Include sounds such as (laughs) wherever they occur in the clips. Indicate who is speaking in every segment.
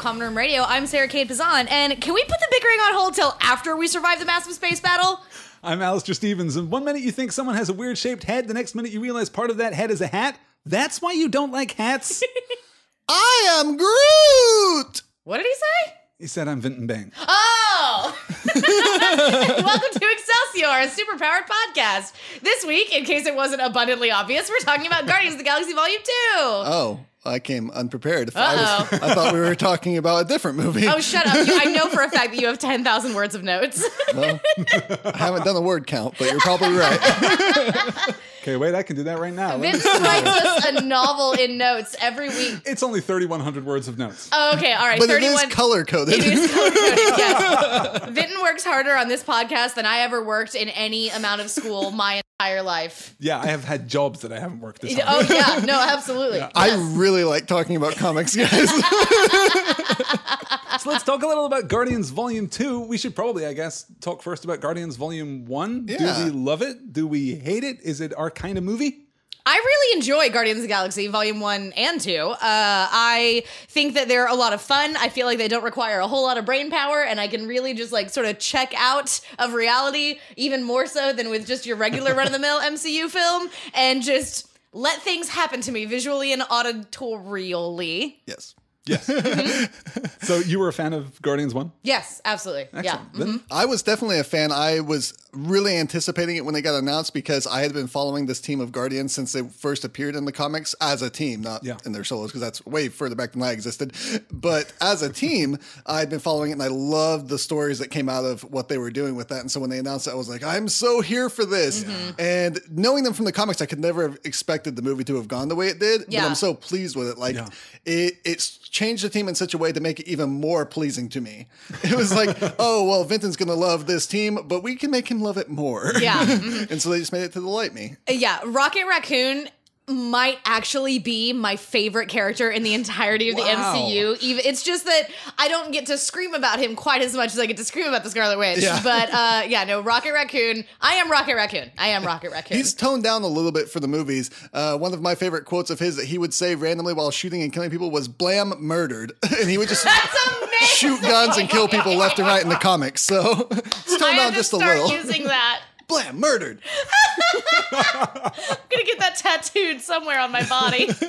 Speaker 1: Common Room Radio. I'm Sarah Kate Pizan, and can we put the bickering on hold till after we survive the massive space battle?
Speaker 2: I'm Alistair Stevens, and one minute you think someone has a weird shaped head, the next minute you realize part of that head is a hat. That's why you don't like hats? (laughs)
Speaker 3: I am Groot.
Speaker 1: What did he say?
Speaker 2: he said, I'm Vinton Bang.
Speaker 1: Oh! (laughs) (laughs) Welcome to Excelsior, a superpowered podcast. This week, in case it wasn't abundantly obvious, we're talking about Guardians of the Galaxy Volume 2.
Speaker 3: Oh, I came unprepared. I, was, I thought we were talking about a different movie.
Speaker 1: Oh, shut up. You, I know for a (laughs) fact that you have 10,000 words of notes.
Speaker 3: Well, I haven't done the word count, but you're probably (laughs) right.
Speaker 2: Okay, wait, I can do that right now.
Speaker 1: Vince writes us a novel in notes every week.
Speaker 2: It's only 3,100 words of notes.
Speaker 1: Oh, okay, all right.
Speaker 3: But
Speaker 1: 31.
Speaker 3: it is color coded.
Speaker 1: It is color-coded, yes. (laughs) Vinton works harder on this podcast than I ever worked in any amount of school my entire life.
Speaker 2: Yeah, I have had jobs that I haven't worked this (laughs)
Speaker 1: Oh,
Speaker 2: hard.
Speaker 1: yeah. No, absolutely.
Speaker 3: I
Speaker 1: Yes.
Speaker 3: really like talking about comics, guys. (laughs)
Speaker 2: So let's talk a little about Guardians Volume 2. We should probably, I guess, talk first about Guardians Volume 1.
Speaker 3: Yeah.
Speaker 2: Do we love it? Do we hate it? Is it our kind of movie?
Speaker 1: I really enjoy Guardians of the Galaxy Volume 1 and 2. Uh, I think that they're a lot of fun. I feel like they don't require a whole lot of brain power, and I can really just like sort of check out of reality even more so than with just your regular (laughs) run of the mill MCU film and just let things happen to me visually and auditorially.
Speaker 3: yes.
Speaker 2: Yes. (laughs) so you were a fan of Guardians 1?
Speaker 1: Yes, absolutely. Yeah.
Speaker 2: Excellent. Then- mm-hmm.
Speaker 3: I was definitely a fan. I was really anticipating it when they got announced because I had been following this team of Guardians since they first appeared in the comics as a team, not
Speaker 2: Yeah.
Speaker 3: in their solos, because that's way further back than I existed. But as a team, I'd been following it and I loved the stories that came out of what they were doing with that. And so when they announced it, I was like, I'm so here for this. Mm-hmm. And knowing them from the comics, I could never have expected the movie to have gone the way it did.
Speaker 1: Yeah.
Speaker 3: But I'm so pleased with it. Like,
Speaker 2: Yeah.
Speaker 3: it, it's changed the team in such a way to make it even more pleasing to me. It was like, (laughs) oh well, Vinton's gonna love this team, but we can make him love it more.
Speaker 1: Yeah. (laughs) Mhm.
Speaker 3: and so they just made it to delight me.
Speaker 1: Yeah, Rocket Raccoon might actually be my favorite character in the entirety of the MCU. Even it's just that I don't get to scream about him quite as much as I get to scream about the Scarlet Witch.
Speaker 3: Yeah.
Speaker 1: But uh, yeah, no, Rocket Raccoon. I am Rocket Raccoon. I am Rocket Raccoon.
Speaker 3: He's toned down a little bit for the movies. Uh, one of my favorite quotes of his that he would say randomly while shooting and killing people was "blam murdered," (laughs) and he would just shoot guns and kill people left and right in the comics. So (laughs) it's toned down just a little.
Speaker 1: using that.
Speaker 3: Blam murdered. (laughs)
Speaker 1: I'm gonna get that tattooed somewhere on my body. (laughs)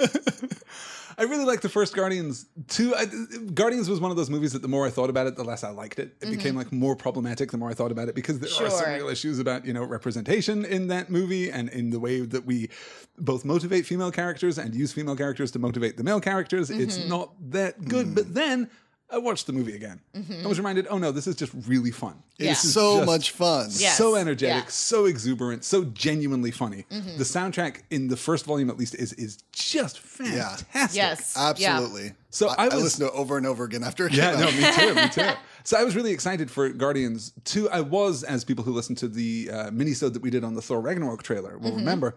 Speaker 2: I really like the first Guardians too. I, Guardians was one of those movies that the more I thought about it, the less I liked it. It became like more problematic the more I thought about it because there are some
Speaker 1: Mm-hmm.
Speaker 2: Real issues about you know representation in that movie and in the way that we both motivate female characters and use female characters to motivate the male characters. It's
Speaker 1: Mm-hmm.
Speaker 2: not that good. But then I watched the movie again. I was reminded, oh no, this is just really fun.
Speaker 1: Mm-hmm. Yeah.
Speaker 3: It's so
Speaker 2: just
Speaker 3: much fun.
Speaker 1: Yes.
Speaker 2: so energetic,
Speaker 1: Yeah. Mm-hmm.
Speaker 2: so exuberant, so genuinely funny. The soundtrack in the first volume, at least, is is just fantastic.
Speaker 1: yes. Yeah.
Speaker 3: Absolutely.
Speaker 2: So
Speaker 3: I,
Speaker 2: I
Speaker 3: I listened to it over and over again after it
Speaker 2: Yeah,
Speaker 3: came
Speaker 2: no, me too, me (laughs) too. So I was really excited for Guardians 2. I was, as people who listened to the uh, minisode that we did on the Thor Ragnarok trailer will remember.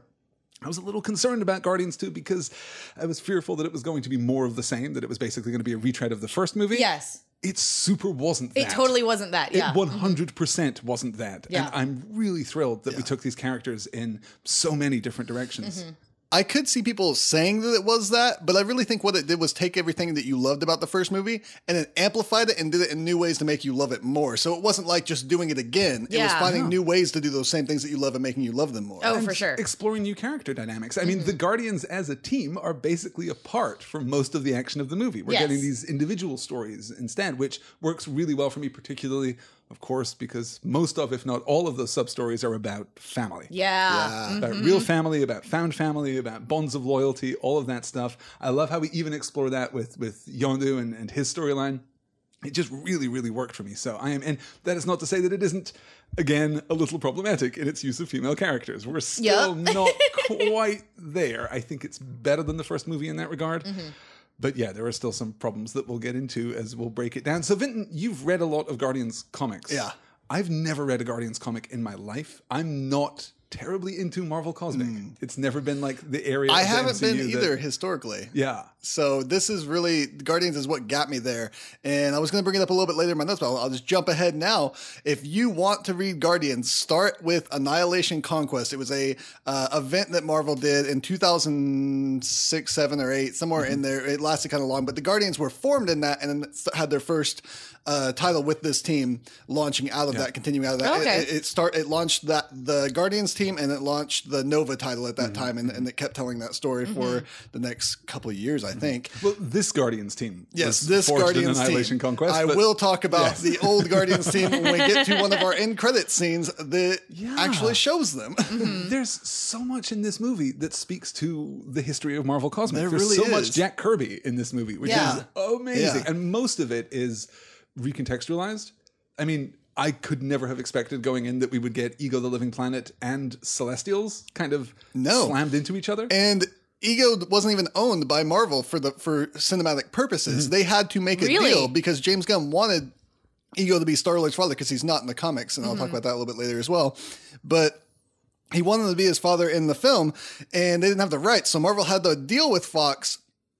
Speaker 2: I was a little concerned about Guardians 2 because I was fearful that it was going to be more of the same, that it was basically going to be a retread of the first movie.
Speaker 1: Yes.
Speaker 2: It super wasn't that.
Speaker 1: It totally wasn't that.
Speaker 2: It
Speaker 1: Yeah.
Speaker 2: 100% wasn't that.
Speaker 1: Yeah.
Speaker 2: And I'm really thrilled that we took these characters in so many different directions.
Speaker 1: Mm-hmm.
Speaker 3: I could see people saying that it was that, but I really think what it did was take everything that you loved about the first movie and then amplified it and did it in new ways to make you love it more. So it wasn't like just doing it again. It was
Speaker 1: Yeah.
Speaker 3: finding new ways to do those same things that you love and making you love them more.
Speaker 1: Oh,
Speaker 2: and
Speaker 1: for sure. Mm-hmm.
Speaker 2: Exploring new character dynamics. I mean, the Guardians as a team are basically apart from most of the action of the movie. We're
Speaker 1: Yes.
Speaker 2: getting these individual stories instead, which works really well for me, particularly, of course, because most of, if not all of the sub stories are about family.
Speaker 1: Yeah.
Speaker 2: About real family, about found family, about bonds of loyalty, all of that stuff. I love how we even explore that with with Yondu and, and his storyline. It just really, really worked for me. So I am, and that is not to say that it isn't, again, a little problematic in its use of female characters. We're still
Speaker 1: Yep.
Speaker 2: not (laughs) quite there. I think it's better than the first movie in that regard.
Speaker 1: Mm-hmm.
Speaker 2: But yeah, there are still some problems that we'll get into as we'll break it down. So, Vinton, you've read a lot of Guardians comics.
Speaker 3: Yeah.
Speaker 2: I've never read a Guardians comic in my life. I'm not terribly into Marvel Cosmic. It's never been like the area.
Speaker 3: I haven't been
Speaker 2: that-
Speaker 3: either historically.
Speaker 2: yeah.
Speaker 3: So this is really Guardians is what got me there, and I was going to bring it up a little bit later in my notes, but I'll, I'll just jump ahead now. If you want to read Guardians, start with Annihilation Conquest. It was a uh, event that Marvel did in 2006, seven or eight, somewhere in there. It lasted kind of long, but the Guardians were formed in that, and then had their first uh, title with this team launching out of that, continuing out of that.
Speaker 1: Okay.
Speaker 3: It, it start it launched that the Guardians team, and it launched the Nova title at that mm-hmm. time, and, and it kept telling that story for mm-hmm. the next couple of years, I mm-hmm. think.
Speaker 2: Well, this Guardians team.
Speaker 3: Yes,
Speaker 2: was
Speaker 3: this
Speaker 2: forged in
Speaker 3: Guardians
Speaker 2: Annihilation
Speaker 3: team.
Speaker 2: Conquest.
Speaker 3: I
Speaker 2: but-
Speaker 3: will talk about
Speaker 2: Yes.
Speaker 3: the old Guardians team when we get to one of our (laughs) end credit scenes that
Speaker 2: Yeah.
Speaker 3: actually shows them. (laughs)
Speaker 2: There's so much in this movie that speaks to the history of Marvel Cosmic.
Speaker 3: There
Speaker 2: There's
Speaker 3: really
Speaker 2: so
Speaker 3: is.
Speaker 2: much Jack Kirby in this movie, which
Speaker 1: Yeah.
Speaker 2: is amazing.
Speaker 3: Yeah.
Speaker 2: And most of it is recontextualized. I mean, I could never have expected going in that we would get Ego the Living Planet and Celestials kind of
Speaker 3: No.
Speaker 2: slammed into each other.
Speaker 3: and Ego wasn't even owned by Marvel for the for cinematic purposes. Mm-hmm. They had to make a
Speaker 1: Really?
Speaker 3: deal because James Gunn wanted Ego to be Star Lord's father because he's not in the comics, and I'll talk mm-hmm. about that a little bit later as well. But he wanted to be his father in the film, and they didn't have the rights, so Marvel had to deal with Fox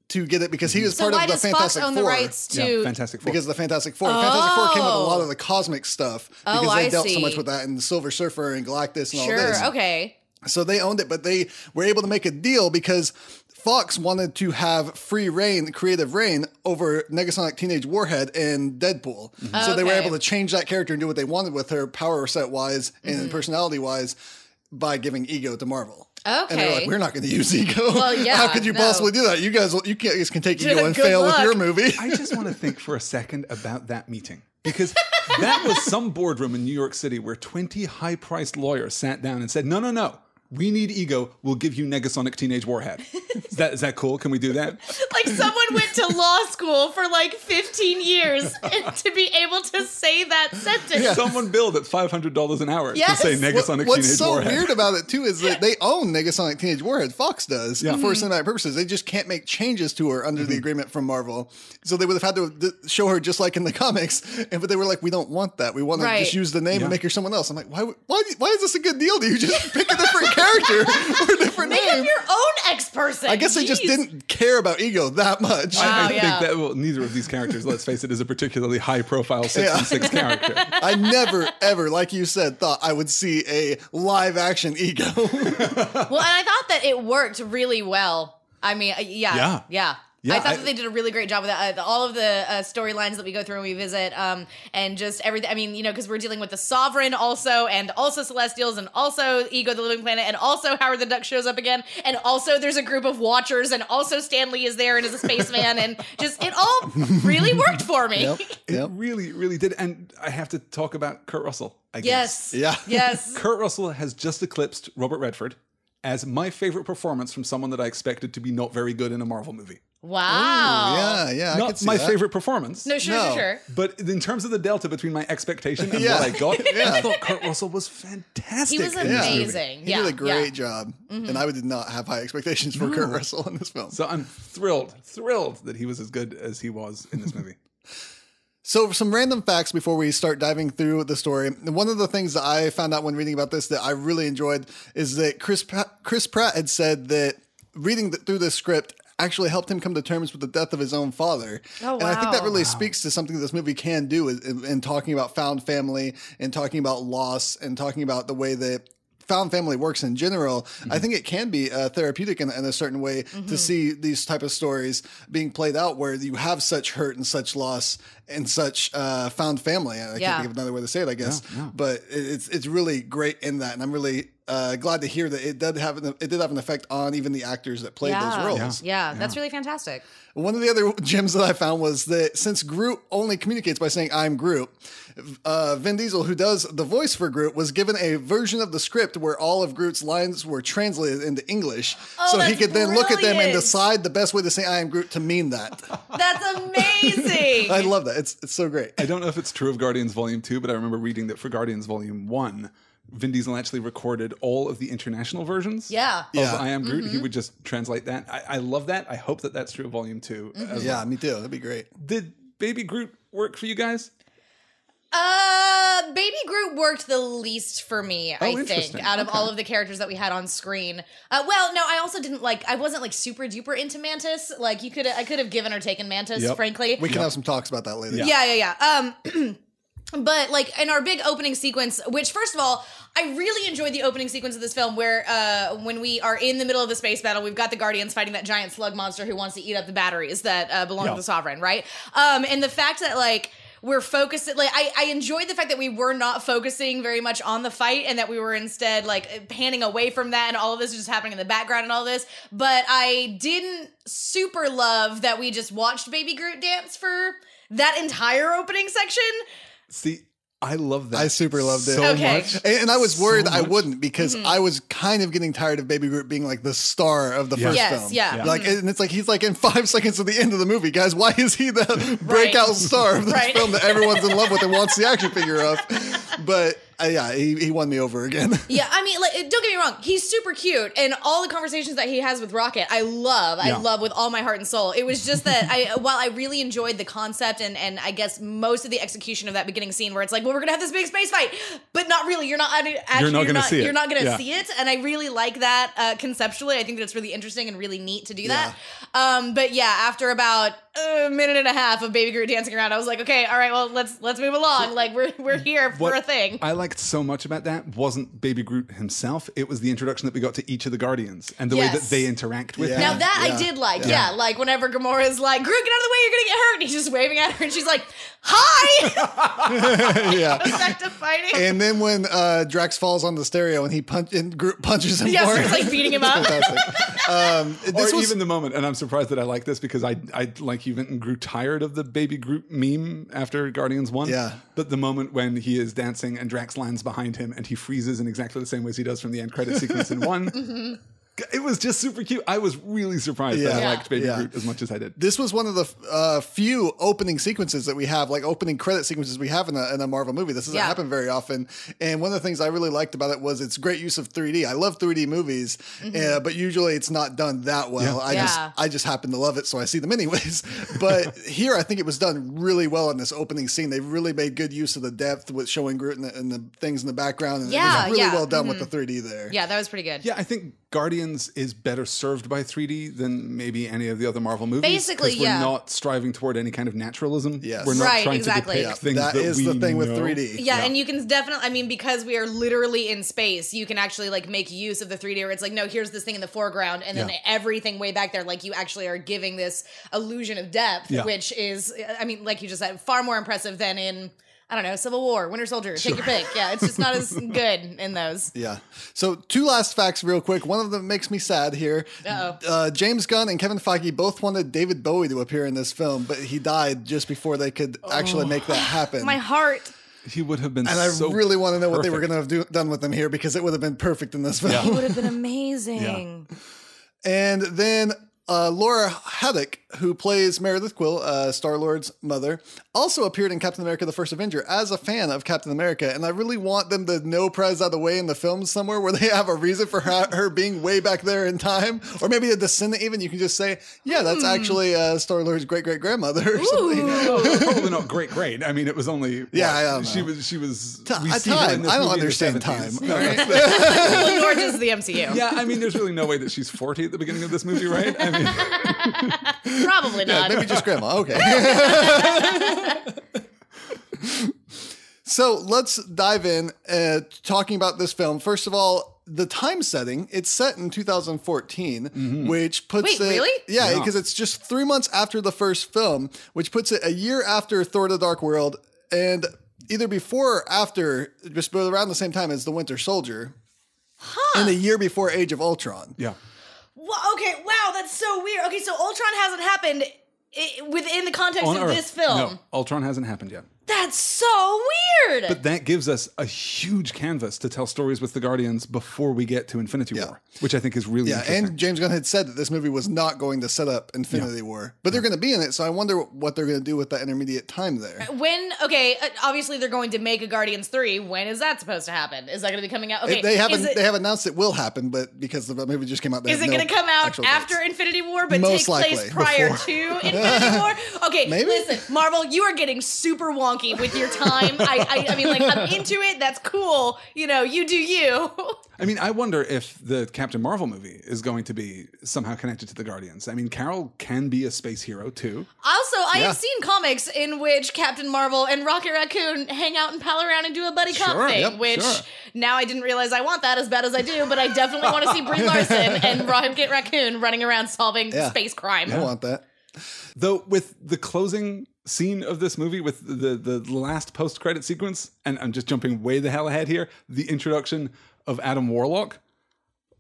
Speaker 3: to get it because he mm-hmm. was
Speaker 1: So
Speaker 3: part of the
Speaker 1: does Fox
Speaker 3: Fantastic
Speaker 1: own
Speaker 3: Four.
Speaker 1: the rights to?
Speaker 2: yeah, Fantastic Four.
Speaker 3: because of the Fantastic Four. Fantastic Four came with a lot
Speaker 1: Oh.
Speaker 3: of the oh. cosmic stuff
Speaker 1: Oh,
Speaker 3: because they
Speaker 1: I
Speaker 3: dealt so much with that and the Silver Surfer and Galactus and all this.
Speaker 1: sure. Okay.
Speaker 3: So they owned it, but they were able to make a deal because Fox wanted to have free reign, creative reign over Negasonic Teenage Warhead and Deadpool. Mm-hmm. So they were able to change that character and do what they wanted with her power set wise and mm-hmm. personality wise by giving ego to Marvel. And they're
Speaker 1: Okay.
Speaker 3: like, we're not going to use ego.
Speaker 1: Well, (laughs) yeah,
Speaker 3: How could you
Speaker 1: no.
Speaker 3: possibly do that? You guys, you guys can take ego and
Speaker 1: Good
Speaker 3: fail with your movie.
Speaker 2: I just want to (laughs) think for a second about that meeting because that was some boardroom in New York City where 20 high priced lawyers sat down and said, no, no, no. We need ego. We'll give you Negasonic Teenage Warhead. Is that is that cool? Can we do that? (laughs)
Speaker 1: Like someone went to law school for like 15 years (laughs) to be able to say that sentence. Yeah.
Speaker 2: Someone billed at five hundred dollars an hour
Speaker 1: Yes.
Speaker 2: to say
Speaker 1: What-
Speaker 2: Negasonic
Speaker 3: What's
Speaker 2: Teenage
Speaker 3: so
Speaker 2: Warhead.
Speaker 3: weird about it too is that they own Negasonic Teenage Warhead. Fox does
Speaker 2: Yeah.
Speaker 3: for
Speaker 1: Mm-hmm.
Speaker 3: cinematic purposes. They just can't make changes to her under
Speaker 2: Mm-hmm.
Speaker 3: the agreement from Marvel. So they would have had to show her just like in the (laughs) comics. And but they were like, we don't want that. We want to just use the name
Speaker 2: Yeah.
Speaker 3: and make her someone else. I'm like, why? Why? Why is this a good deal? Do you just pick a different character or a different
Speaker 1: Make
Speaker 3: name?
Speaker 1: up your own ex person.
Speaker 3: I guess they just didn't care about ego that much.
Speaker 1: Wow.
Speaker 2: I
Speaker 1: yeah.
Speaker 2: think that well, neither of these characters, let's face it, is a particularly high profile six
Speaker 3: Yeah.
Speaker 2: and six character. (laughs)
Speaker 3: I never, ever, like you said, thought I would see a live action ego.
Speaker 1: Well, and I thought that it worked really well. I mean, uh, yeah,
Speaker 2: Yeah.
Speaker 1: yeah.
Speaker 2: Yeah,
Speaker 1: I thought
Speaker 2: I-
Speaker 1: that they did a really great job with that. Uh, all of the uh, storylines that we go through when we visit, um, and just everything. I mean, you know, because we're dealing with the Sovereign also, and also Celestials, and also Ego the Living Planet, and also Howard the Duck shows up again, and also there's a group of Watchers, and also Stan Lee is there and is a spaceman, and just it all really worked for me.
Speaker 3: Yep. (laughs)
Speaker 2: It really, really did. And I have to talk about Kurt Russell. I guess.
Speaker 1: Yes.
Speaker 3: Yeah.
Speaker 1: Yes. (laughs)
Speaker 2: Kurt Russell has just eclipsed Robert Redford as my favorite performance from someone that I expected to be not very good in a Marvel movie.
Speaker 1: Wow.
Speaker 3: yeah, yeah. I could
Speaker 2: not
Speaker 3: see
Speaker 2: my
Speaker 3: that.
Speaker 2: favorite performance.
Speaker 1: No, sure,
Speaker 3: No.
Speaker 1: sure, sure.
Speaker 2: But in terms of the delta between my expectation and
Speaker 3: Yeah.
Speaker 2: what I got, (laughs)
Speaker 3: Yeah.
Speaker 2: I thought Kurt Russell was fantastic.
Speaker 1: He was
Speaker 2: in this movie.
Speaker 1: amazing.
Speaker 3: He
Speaker 1: yeah,
Speaker 3: did a great
Speaker 1: yeah. Mm-hmm.
Speaker 3: job, and I did not have high expectations for Kurt Russell in this film.
Speaker 2: So I'm thrilled, thrilled that he was as good as he was in this movie. (laughs)
Speaker 3: So, some random facts before we start diving through the story. One of the things that I found out when reading about this that I really enjoyed is that Chris Pratt, Chris Pratt had said that reading th- through this script actually helped him come to terms with the death of his own father.
Speaker 1: Oh,
Speaker 3: And I think that
Speaker 1: wow.
Speaker 3: really speaks to something this movie can do in, in- in talking about found family and talking about loss and talking about the way that found family works in general i think it can be uh, therapeutic in, in a certain way
Speaker 1: Mm-hmm.
Speaker 3: to see these type of stories being played out where you have such hurt and such loss and such uh, found family i
Speaker 1: Yeah.
Speaker 3: can't think of another way to say it i guess but it- it's it's really great in that and i'm really uh, glad to hear that it did have an, it did have an effect on even the actors that played
Speaker 1: Yeah.
Speaker 3: those roles
Speaker 1: Yeah. that's really fantastic.
Speaker 3: one of the other gems that I found was that since Groot only communicates by saying "I'm Groot," uh, Vin Diesel, who does the voice for Groot, was given a version of the script where all of Groot's lines were translated into English,
Speaker 1: Oh,
Speaker 3: so he
Speaker 1: that's
Speaker 3: could then look at them and decide the best way to say "I am Groot" to mean that. (laughs)
Speaker 1: That's amazing.
Speaker 3: I love that. It's it's so great.
Speaker 2: I don't know if it's true of Guardians Volume 2, but I remember reading that for Guardians Volume 1, Vin Diesel actually recorded all of the international versions.
Speaker 1: Yeah.
Speaker 2: Of
Speaker 3: Yeah.
Speaker 2: I Am Groot. He would just translate that. I, I love that. I hope that that's true of Volume 2
Speaker 1: Mm-hmm.
Speaker 2: as
Speaker 3: Yeah, me too. That'd be great.
Speaker 2: Did Baby Groot work for you guys?
Speaker 1: Uh, Baby Groot worked the least for me, I think, out of
Speaker 2: Okay.
Speaker 1: all of the characters that we had on screen. Uh, well, no, I also didn't like. I wasn't like super duper into Mantis. Like you could, I could have given or taken Mantis,
Speaker 2: Yep.
Speaker 1: frankly.
Speaker 3: We can have some talks about that later.
Speaker 2: Yeah.
Speaker 1: Yeah, yeah, yeah. Um, (clears throat) but like in our big opening sequence, which first of all, I really enjoyed the opening sequence of this film, where uh, when we are in the middle of the space battle, we've got the Guardians fighting that giant slug monster who wants to eat up the batteries that uh, belong
Speaker 2: Yeah.
Speaker 1: to the Sovereign, right? Um, and the fact that like we're focused like I, I enjoyed the fact that we were not focusing very much on the fight and that we were instead like panning away from that and all of this is just happening in the background and all this but i didn't super love that we just watched baby groot dance for that entire opening section.
Speaker 2: See, I love that.
Speaker 3: I super loved it.
Speaker 2: so
Speaker 1: Okay.
Speaker 2: much.
Speaker 3: And, and I was worried
Speaker 2: So
Speaker 3: I wouldn't because
Speaker 1: Mm-hmm.
Speaker 3: I was kind of getting tired of Baby Groot being like the star of the
Speaker 2: Yeah.
Speaker 3: first
Speaker 1: Yes,
Speaker 3: film.
Speaker 1: yeah. Yeah.
Speaker 3: Like, and it's like he's like in five (laughs) seconds of the end of the movie, guys. Why is he the breakout star of this
Speaker 1: Right.
Speaker 3: film that everyone's in love with and wants the action figure of? (laughs) But uh, yeah, he, he won me over again. (laughs)
Speaker 1: Yeah, I mean, like, don't get me wrong, he's super cute, and all the conversations that he has with Rocket, I love. I love with all my heart and soul. It was just that I, (laughs) while I really enjoyed the concept and and I guess most of the execution of that beginning scene, where it's like, well, we're gonna have this big space fight, but not really. You're not actually.
Speaker 2: You're not
Speaker 1: you're
Speaker 2: gonna
Speaker 1: not,
Speaker 2: see it.
Speaker 1: You're not gonna
Speaker 2: Yeah.
Speaker 1: see it, and I really like that uh, conceptually. I think that it's really interesting and really neat to do that. Um, but yeah, after about a minute and a half of Baby Groot dancing around, I was like, okay, all right, well, let's let's move along. Like we're we're here for
Speaker 2: What
Speaker 1: a thing.
Speaker 2: I liked so much about that wasn't Baby Groot himself. It was the introduction that we got to each of the Guardians and the way that they interact with
Speaker 3: Yeah.
Speaker 2: him.
Speaker 1: Now that I did like, yeah. like whenever Gamora's like, Groot, get out of the way, you're gonna get hurt. And he's just waving at her, and she's like, "Hi!" (laughs) (laughs)
Speaker 3: yeah.
Speaker 1: Back to fighting.
Speaker 3: And then when uh, Drax falls on the stereo and he punch and Groot punches him
Speaker 1: yeah,
Speaker 3: for
Speaker 1: starts like beating him up. (laughs)
Speaker 3: Fantastic. Um,
Speaker 2: or
Speaker 3: this was
Speaker 2: even the moment, and I'm surprised that I like this because I, I like you went grew tired of the baby Groot meme after Guardians One.
Speaker 3: Yeah.
Speaker 2: But the moment when he is dancing and Drax lands behind him and he freezes in exactly the same ways he does from the end credit sequence in one, (laughs)
Speaker 1: Mm-hmm.
Speaker 2: It was just super cute. I was really surprised that I liked Baby
Speaker 3: Yeah.
Speaker 2: Groot as much as I did.
Speaker 3: this was one of the uh, few opening sequences that we have, like opening credit sequences we have in a, in a Marvel movie. This doesn't
Speaker 1: Yeah.
Speaker 3: happen very often. And one of the things I really liked about it was its great use of 3D. I love 3D movies, uh, but usually it's not done that well. I just
Speaker 1: Mm-hmm.
Speaker 3: I just happen to love it, so I see them anyways. (laughs) But here, I think it was done really well in this opening scene. They really made good use of the depth with showing Groot and the, and the things in the background. And it
Speaker 1: Yeah,
Speaker 3: was really
Speaker 1: yeah.
Speaker 3: well done with the 3D there.
Speaker 1: yeah, that was pretty good.
Speaker 2: Yeah, I think Guardians is better served by 3D than maybe any of the other Marvel movies.
Speaker 1: Basically,
Speaker 2: 'cause we're
Speaker 1: yeah.
Speaker 2: not striving toward any kind of naturalism.
Speaker 3: Yes.
Speaker 2: We're not
Speaker 1: Right,
Speaker 2: trying
Speaker 1: exactly.
Speaker 2: to
Speaker 3: Yeah,
Speaker 2: depict things
Speaker 3: that
Speaker 2: that
Speaker 3: is
Speaker 2: we
Speaker 3: the thing with 3D.
Speaker 1: Yeah, and you can definitely, I mean, because we are literally in space, you can actually like make use of the 3D where it's like, no, here's this thing in the foreground, and then
Speaker 2: Yeah.
Speaker 1: everything way back there, like you actually are giving this illusion of depth,
Speaker 2: Yeah.
Speaker 1: which is, I mean, like you just said, far more impressive than in, I don't know, Civil War, Winter Soldier, take your pick. Yeah, it's just not as (laughs) good in those.
Speaker 3: Yeah. So two last facts, real quick. One of them makes me sad here.
Speaker 1: Uh-oh.
Speaker 3: Uh, James Gunn and Kevin Feige both wanted David Bowie to appear in this film, but he died just before they could actually make that happen.
Speaker 1: My heart.
Speaker 2: He would have been
Speaker 3: and I
Speaker 2: so
Speaker 3: really want to know what they were going to have do, done with him here because it would have been perfect in this film.
Speaker 1: It would have (laughs) been amazing.
Speaker 3: And then uh, Laura Haddock, who plays Meredith Quill, uh, Star Lord's mother, also appeared in Captain America: The First Avenger as a fan of Captain America. And I really want them to know Prize out of the way in the film somewhere where they (laughs) have a reason for her, her being way back there in time, or maybe a descendant. Even you can just say, "Yeah, that's
Speaker 1: Hmm.
Speaker 3: actually uh, Star Lord's great great grandmother." Or something. (laughs)
Speaker 2: Oh, probably not great, great. I mean, it was only
Speaker 3: Yeah,
Speaker 2: what,
Speaker 3: I don't
Speaker 2: she was she was
Speaker 3: Ti-
Speaker 2: we see her in
Speaker 3: time.
Speaker 2: this
Speaker 3: I don't
Speaker 2: movie in the
Speaker 3: understand time.
Speaker 2: No, it's- (laughs)
Speaker 1: well, nor does the MCU.
Speaker 2: yeah, I mean, there's really no way that she's 40 at the beginning of this movie, right? I mean,
Speaker 1: Probably not.
Speaker 3: Maybe just grandma. Okay. So let's dive in uh, talking about this film. First of all, the time setting, it's set in 2014, which puts
Speaker 1: Wait,
Speaker 3: it.
Speaker 1: really?
Speaker 3: Yeah,
Speaker 2: Yeah.
Speaker 3: because it's just three months after the first film, which puts it a year after Thor the Dark World and either before or after, just around the same time as The Winter Soldier. And a year before Age of Ultron.
Speaker 2: yeah.
Speaker 1: Well, okay, wow, that's so weird. Okay, so Ultron hasn't happened within the context
Speaker 2: On
Speaker 1: of
Speaker 2: Earth.
Speaker 1: this film.
Speaker 2: No, Ultron hasn't happened yet.
Speaker 1: That's so weird.
Speaker 2: But that gives us a huge canvas to tell stories with the Guardians before we get to Infinity
Speaker 3: Yeah.
Speaker 2: War, which I think is really
Speaker 3: Yeah,
Speaker 2: interesting.
Speaker 3: and James Gunn had said that this movie was not going to set up Infinity War, but they're going to be in it. So I wonder what they're going to do with that intermediate time there.
Speaker 1: when okay, uh, obviously they're going to make a Guardians three. When is that supposed to happen? Is that going to be coming out? Okay,
Speaker 3: they haven't
Speaker 1: it,
Speaker 3: they have announced it will happen, but because the movie just came out, they
Speaker 1: is
Speaker 3: have
Speaker 1: it
Speaker 3: no
Speaker 1: going to come out after
Speaker 3: dates.
Speaker 1: Infinity War, but
Speaker 3: Most
Speaker 1: take place prior
Speaker 3: before.
Speaker 1: to (laughs) Infinity War? Okay,
Speaker 3: Maybe?
Speaker 1: listen, Marvel, you are getting super wonky wonky with your time. I, I, I mean, like, I'm into it. That's cool. You know, you do you. (laughs)
Speaker 2: I mean, I wonder if the Captain Marvel movie is going to be somehow connected to the Guardians. I mean, Carol can be a space hero too.
Speaker 1: Also, I
Speaker 3: Yeah.
Speaker 1: have seen comics in which Captain Marvel and Rocket Raccoon hang out and pal around and do a buddy cop
Speaker 2: Sure,
Speaker 1: thing.
Speaker 2: yep,
Speaker 1: which
Speaker 2: sure.
Speaker 1: now I didn't realize I want that as bad as I do, but I definitely want to see Brie Larson (laughs) and Rocket Raccoon running around solving
Speaker 3: Yeah.
Speaker 1: space crime.
Speaker 3: I want that.
Speaker 2: Though with the closing scene of this movie, with the the last post credit sequence, and I'm just jumping way the hell ahead here, the introduction of Adam Warlock.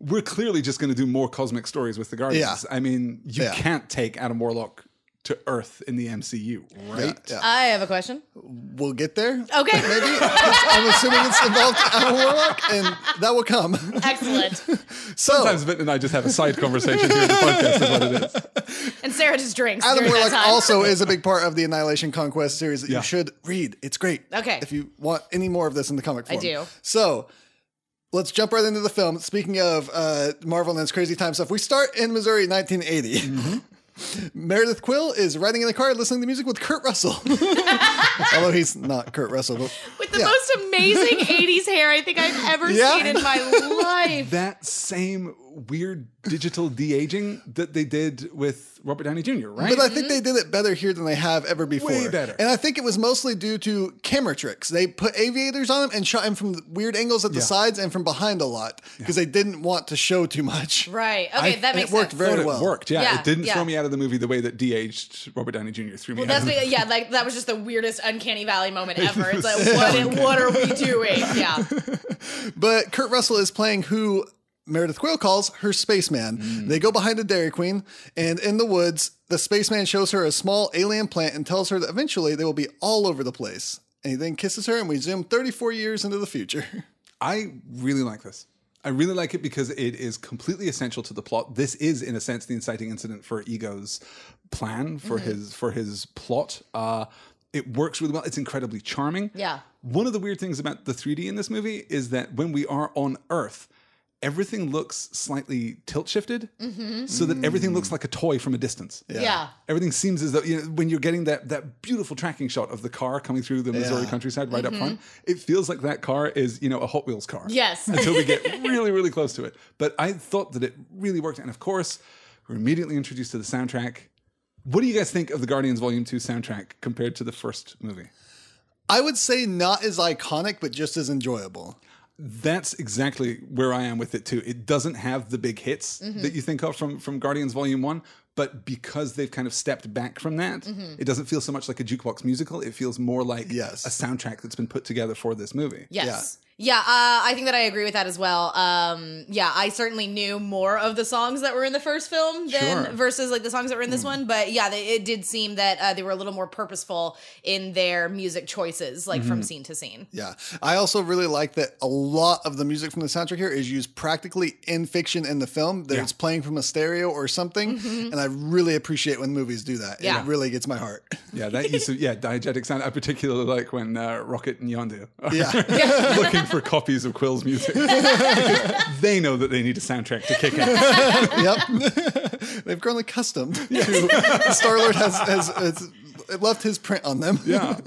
Speaker 2: We're clearly just going to do more cosmic stories with the Guardians. I mean, you
Speaker 3: Yeah.
Speaker 2: can't take Adam Warlock to Earth in the MCU, right?
Speaker 3: Yeah.
Speaker 1: I have a question.
Speaker 3: We'll get there.
Speaker 1: Okay.
Speaker 3: Maybe. I'm assuming it's involved Adam Warlock, and that will come.
Speaker 1: Excellent.
Speaker 3: So,
Speaker 2: Sometimes Vinton and I just have a side conversation here in the podcast, is what it is.
Speaker 1: And Sarah just drinks
Speaker 3: Adam Warlock
Speaker 1: that time.
Speaker 3: also is a big part of the Annihilation Conquest series that
Speaker 2: Yeah.
Speaker 3: you should read. It's great.
Speaker 1: Okay.
Speaker 3: If you want any more of this in the comic form.
Speaker 1: do.
Speaker 3: So let's jump right into the film. Speaking of uh, Marvel and its crazy time stuff, we start in Missouri, 1980.
Speaker 2: Mm-hmm.
Speaker 3: Meredith Quill is riding in the car listening to music with Kurt Russell. (laughs) Although he's not Kurt Russell. But
Speaker 1: With the
Speaker 3: yeah.
Speaker 1: most amazing 80s hair I think I've ever
Speaker 3: Yeah.
Speaker 1: seen in my (laughs) life.
Speaker 2: That same weird digital de aging that they did with Robert Downey Jr., right?
Speaker 3: But I think mm-hmm. they did it better here than they have ever before.
Speaker 2: Way better.
Speaker 3: And I think it was mostly due to camera tricks. They put aviators on him and shot him from weird angles at the
Speaker 2: Yeah.
Speaker 3: sides and from behind a lot because they didn't want to show too much.
Speaker 1: Right. Okay,
Speaker 2: I-
Speaker 1: that makes
Speaker 3: it worked
Speaker 1: sense.
Speaker 3: very
Speaker 2: it
Speaker 3: well.
Speaker 2: worked. Yeah,
Speaker 1: Yeah,
Speaker 2: it didn't
Speaker 1: yeah.
Speaker 2: throw me out of the movie the way that de-aged Robert Downey Jr. threw me
Speaker 1: Well,
Speaker 2: out.
Speaker 1: that's
Speaker 2: of the
Speaker 1: the, yeah, like that was just the weirdest uncanny valley moment (laughs) ever. It's like, what, what are we doing? Yeah. (laughs)
Speaker 3: But Kurt Russell is playing who Meredith Quill calls her spaceman.
Speaker 2: Mm.
Speaker 3: They go behind a Dairy Queen, and in the woods, the spaceman shows her a small alien plant and tells her that eventually they will be all over the place. And he then kisses her, and we zoom 34 years into the future. (laughs)
Speaker 2: I really like this. I really like it because it is completely essential to the plot. This is, in a sense, the inciting incident for Ego's plan for
Speaker 1: Mm-hmm.
Speaker 2: his for his plot. Uh, it works really well. It's incredibly charming.
Speaker 1: Yeah.
Speaker 2: One of the weird things about the 3D in this movie is that when we are on Earth, everything looks slightly tilt shifted, so that everything looks like a toy from a distance.
Speaker 1: Mm-hmm. Yeah.
Speaker 2: Everything seems as though you know when you're getting that that beautiful tracking shot of the car coming through the Missouri
Speaker 3: Yeah.
Speaker 2: countryside right up front. It feels like that car is you know a Hot Wheels car.
Speaker 1: Mm-hmm. Yes. (laughs)
Speaker 2: until we get really really close to it. But I thought that it really worked, and of course we're immediately introduced to the soundtrack. What do you guys think of the Guardians Volume Two soundtrack compared to the first movie?
Speaker 3: I would say not as iconic, but just as enjoyable.
Speaker 2: That's exactly where I am with it too. It doesn't have the big hits
Speaker 1: Mm-hmm.
Speaker 2: that you think of from from Guardians Volume One, but because they've kind of stepped back from that,
Speaker 1: Mm-hmm.
Speaker 2: it doesn't feel so much like a jukebox musical. It feels more like
Speaker 3: Yes.
Speaker 2: a soundtrack that's been put together for this movie.
Speaker 1: Yes. Yeah, uh, I think that I agree with that as well. Um, yeah, I certainly knew more of the songs that were in the first film than
Speaker 2: Sure.
Speaker 1: versus like the songs that were in this one. But yeah, they, it did seem that uh, they were a little more purposeful in their music choices, like
Speaker 3: Mm-hmm.
Speaker 1: from scene to scene.
Speaker 3: Yeah. I also really like that a lot of the music from the soundtrack here is used practically in fiction in the film, that
Speaker 2: Yeah.
Speaker 3: it's playing from a stereo or something. And I really appreciate when movies do that.
Speaker 1: Mm-hmm. Yeah.
Speaker 3: It really gets my heart.
Speaker 2: Yeah, that use of yeah diegetic sound. I particularly like when uh, Rocket and Yondu are
Speaker 3: Yeah. (laughs) (laughs)
Speaker 2: looking (laughs) for copies of Quill's music. (laughs) they know that they need a soundtrack to kick in. (laughs)
Speaker 3: yep. They've grown accustomed to Star Lord has, has, has left his print on them.
Speaker 2: Yeah.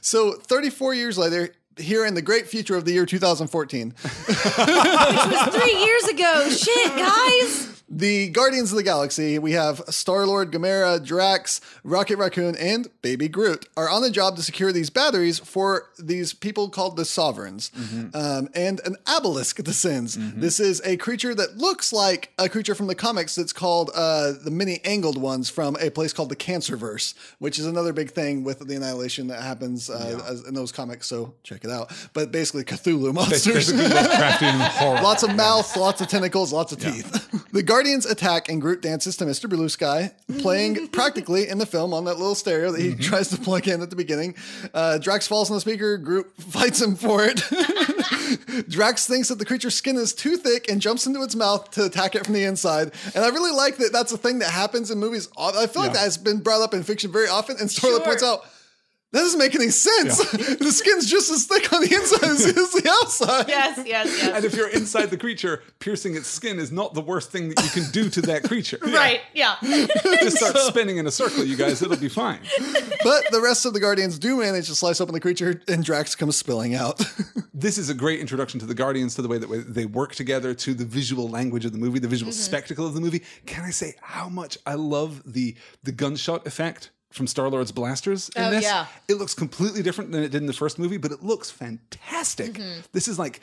Speaker 3: so 34 years later, here in the great future of the year 2014, Which was
Speaker 1: Three years ago, shit, guys.
Speaker 3: The Guardians of the Galaxy, we have Star Lord, Gamora, Drax, Rocket Raccoon, and Baby Groot are on the job to secure these batteries for these people called the Sovereigns. Um, and an obelisk (laughs) descends. This is a creature that looks like a creature from the comics that's called uh, the many angled ones from a place called the Cancerverse, which is another big thing with the annihilation that happens uh, as- in those comics. So check it out. But basically, Cthulhu monsters.
Speaker 2: Basically. (laughs)
Speaker 3: Lots of mouth, lots of tentacles, lots of teeth. (laughs) the Guardians attack and Groot dances to Mr. Blue Sky, playing (laughs) practically in the film on that little stereo that he tries to plug in at the beginning. Uh, Drax falls on the speaker. Groot (laughs) fights him for it. (laughs) Drax thinks that the creature's skin is too thick and jumps into its mouth to attack it from the inside. And I really like that that's a thing that happens in movies. I feel like
Speaker 2: Yeah.
Speaker 3: that has been brought up in fiction very often. And Star Lord
Speaker 1: Sure.
Speaker 3: points out, that doesn't make any sense. (laughs) the skin's just as thick on the inside as it is the outside.
Speaker 1: Yes, yes, yes.
Speaker 2: And if you're inside the creature, piercing its skin is not the worst thing that you can do to that creature. (laughs)
Speaker 1: Right, yeah.
Speaker 2: Just start spinning in a circle, you guys. It'll be fine.
Speaker 3: But the rest of the Guardians do manage to slice open the creature, and Drax comes spilling out. (laughs)
Speaker 2: This is a great introduction to the Guardians, to the way that they work together, to the visual language of the movie, the visual
Speaker 1: Mm-hmm.
Speaker 2: spectacle of the movie. Can I say how much I love the the gunshot effect? From Star Lord's blasters in
Speaker 1: Oh,
Speaker 2: this,
Speaker 1: yeah.
Speaker 2: it looks completely different than it did in the first movie, but it looks fantastic.
Speaker 1: Mm-hmm.
Speaker 2: This is like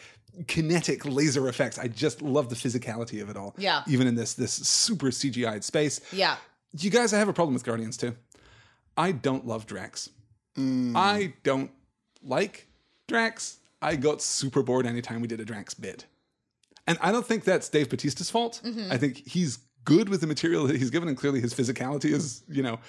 Speaker 2: kinetic laser effects. I just love the physicality of it all.
Speaker 1: Yeah.
Speaker 2: even in this this super CGI'd space.
Speaker 1: Yeah.
Speaker 2: You guys, I have a problem with Guardians too. I don't love Drax. I don't like Drax. I got super bored anytime we did a Drax bit. And I don't think that's Dave Bautista's fault. I think he's good with the material that he's given, and clearly his physicality is, you know,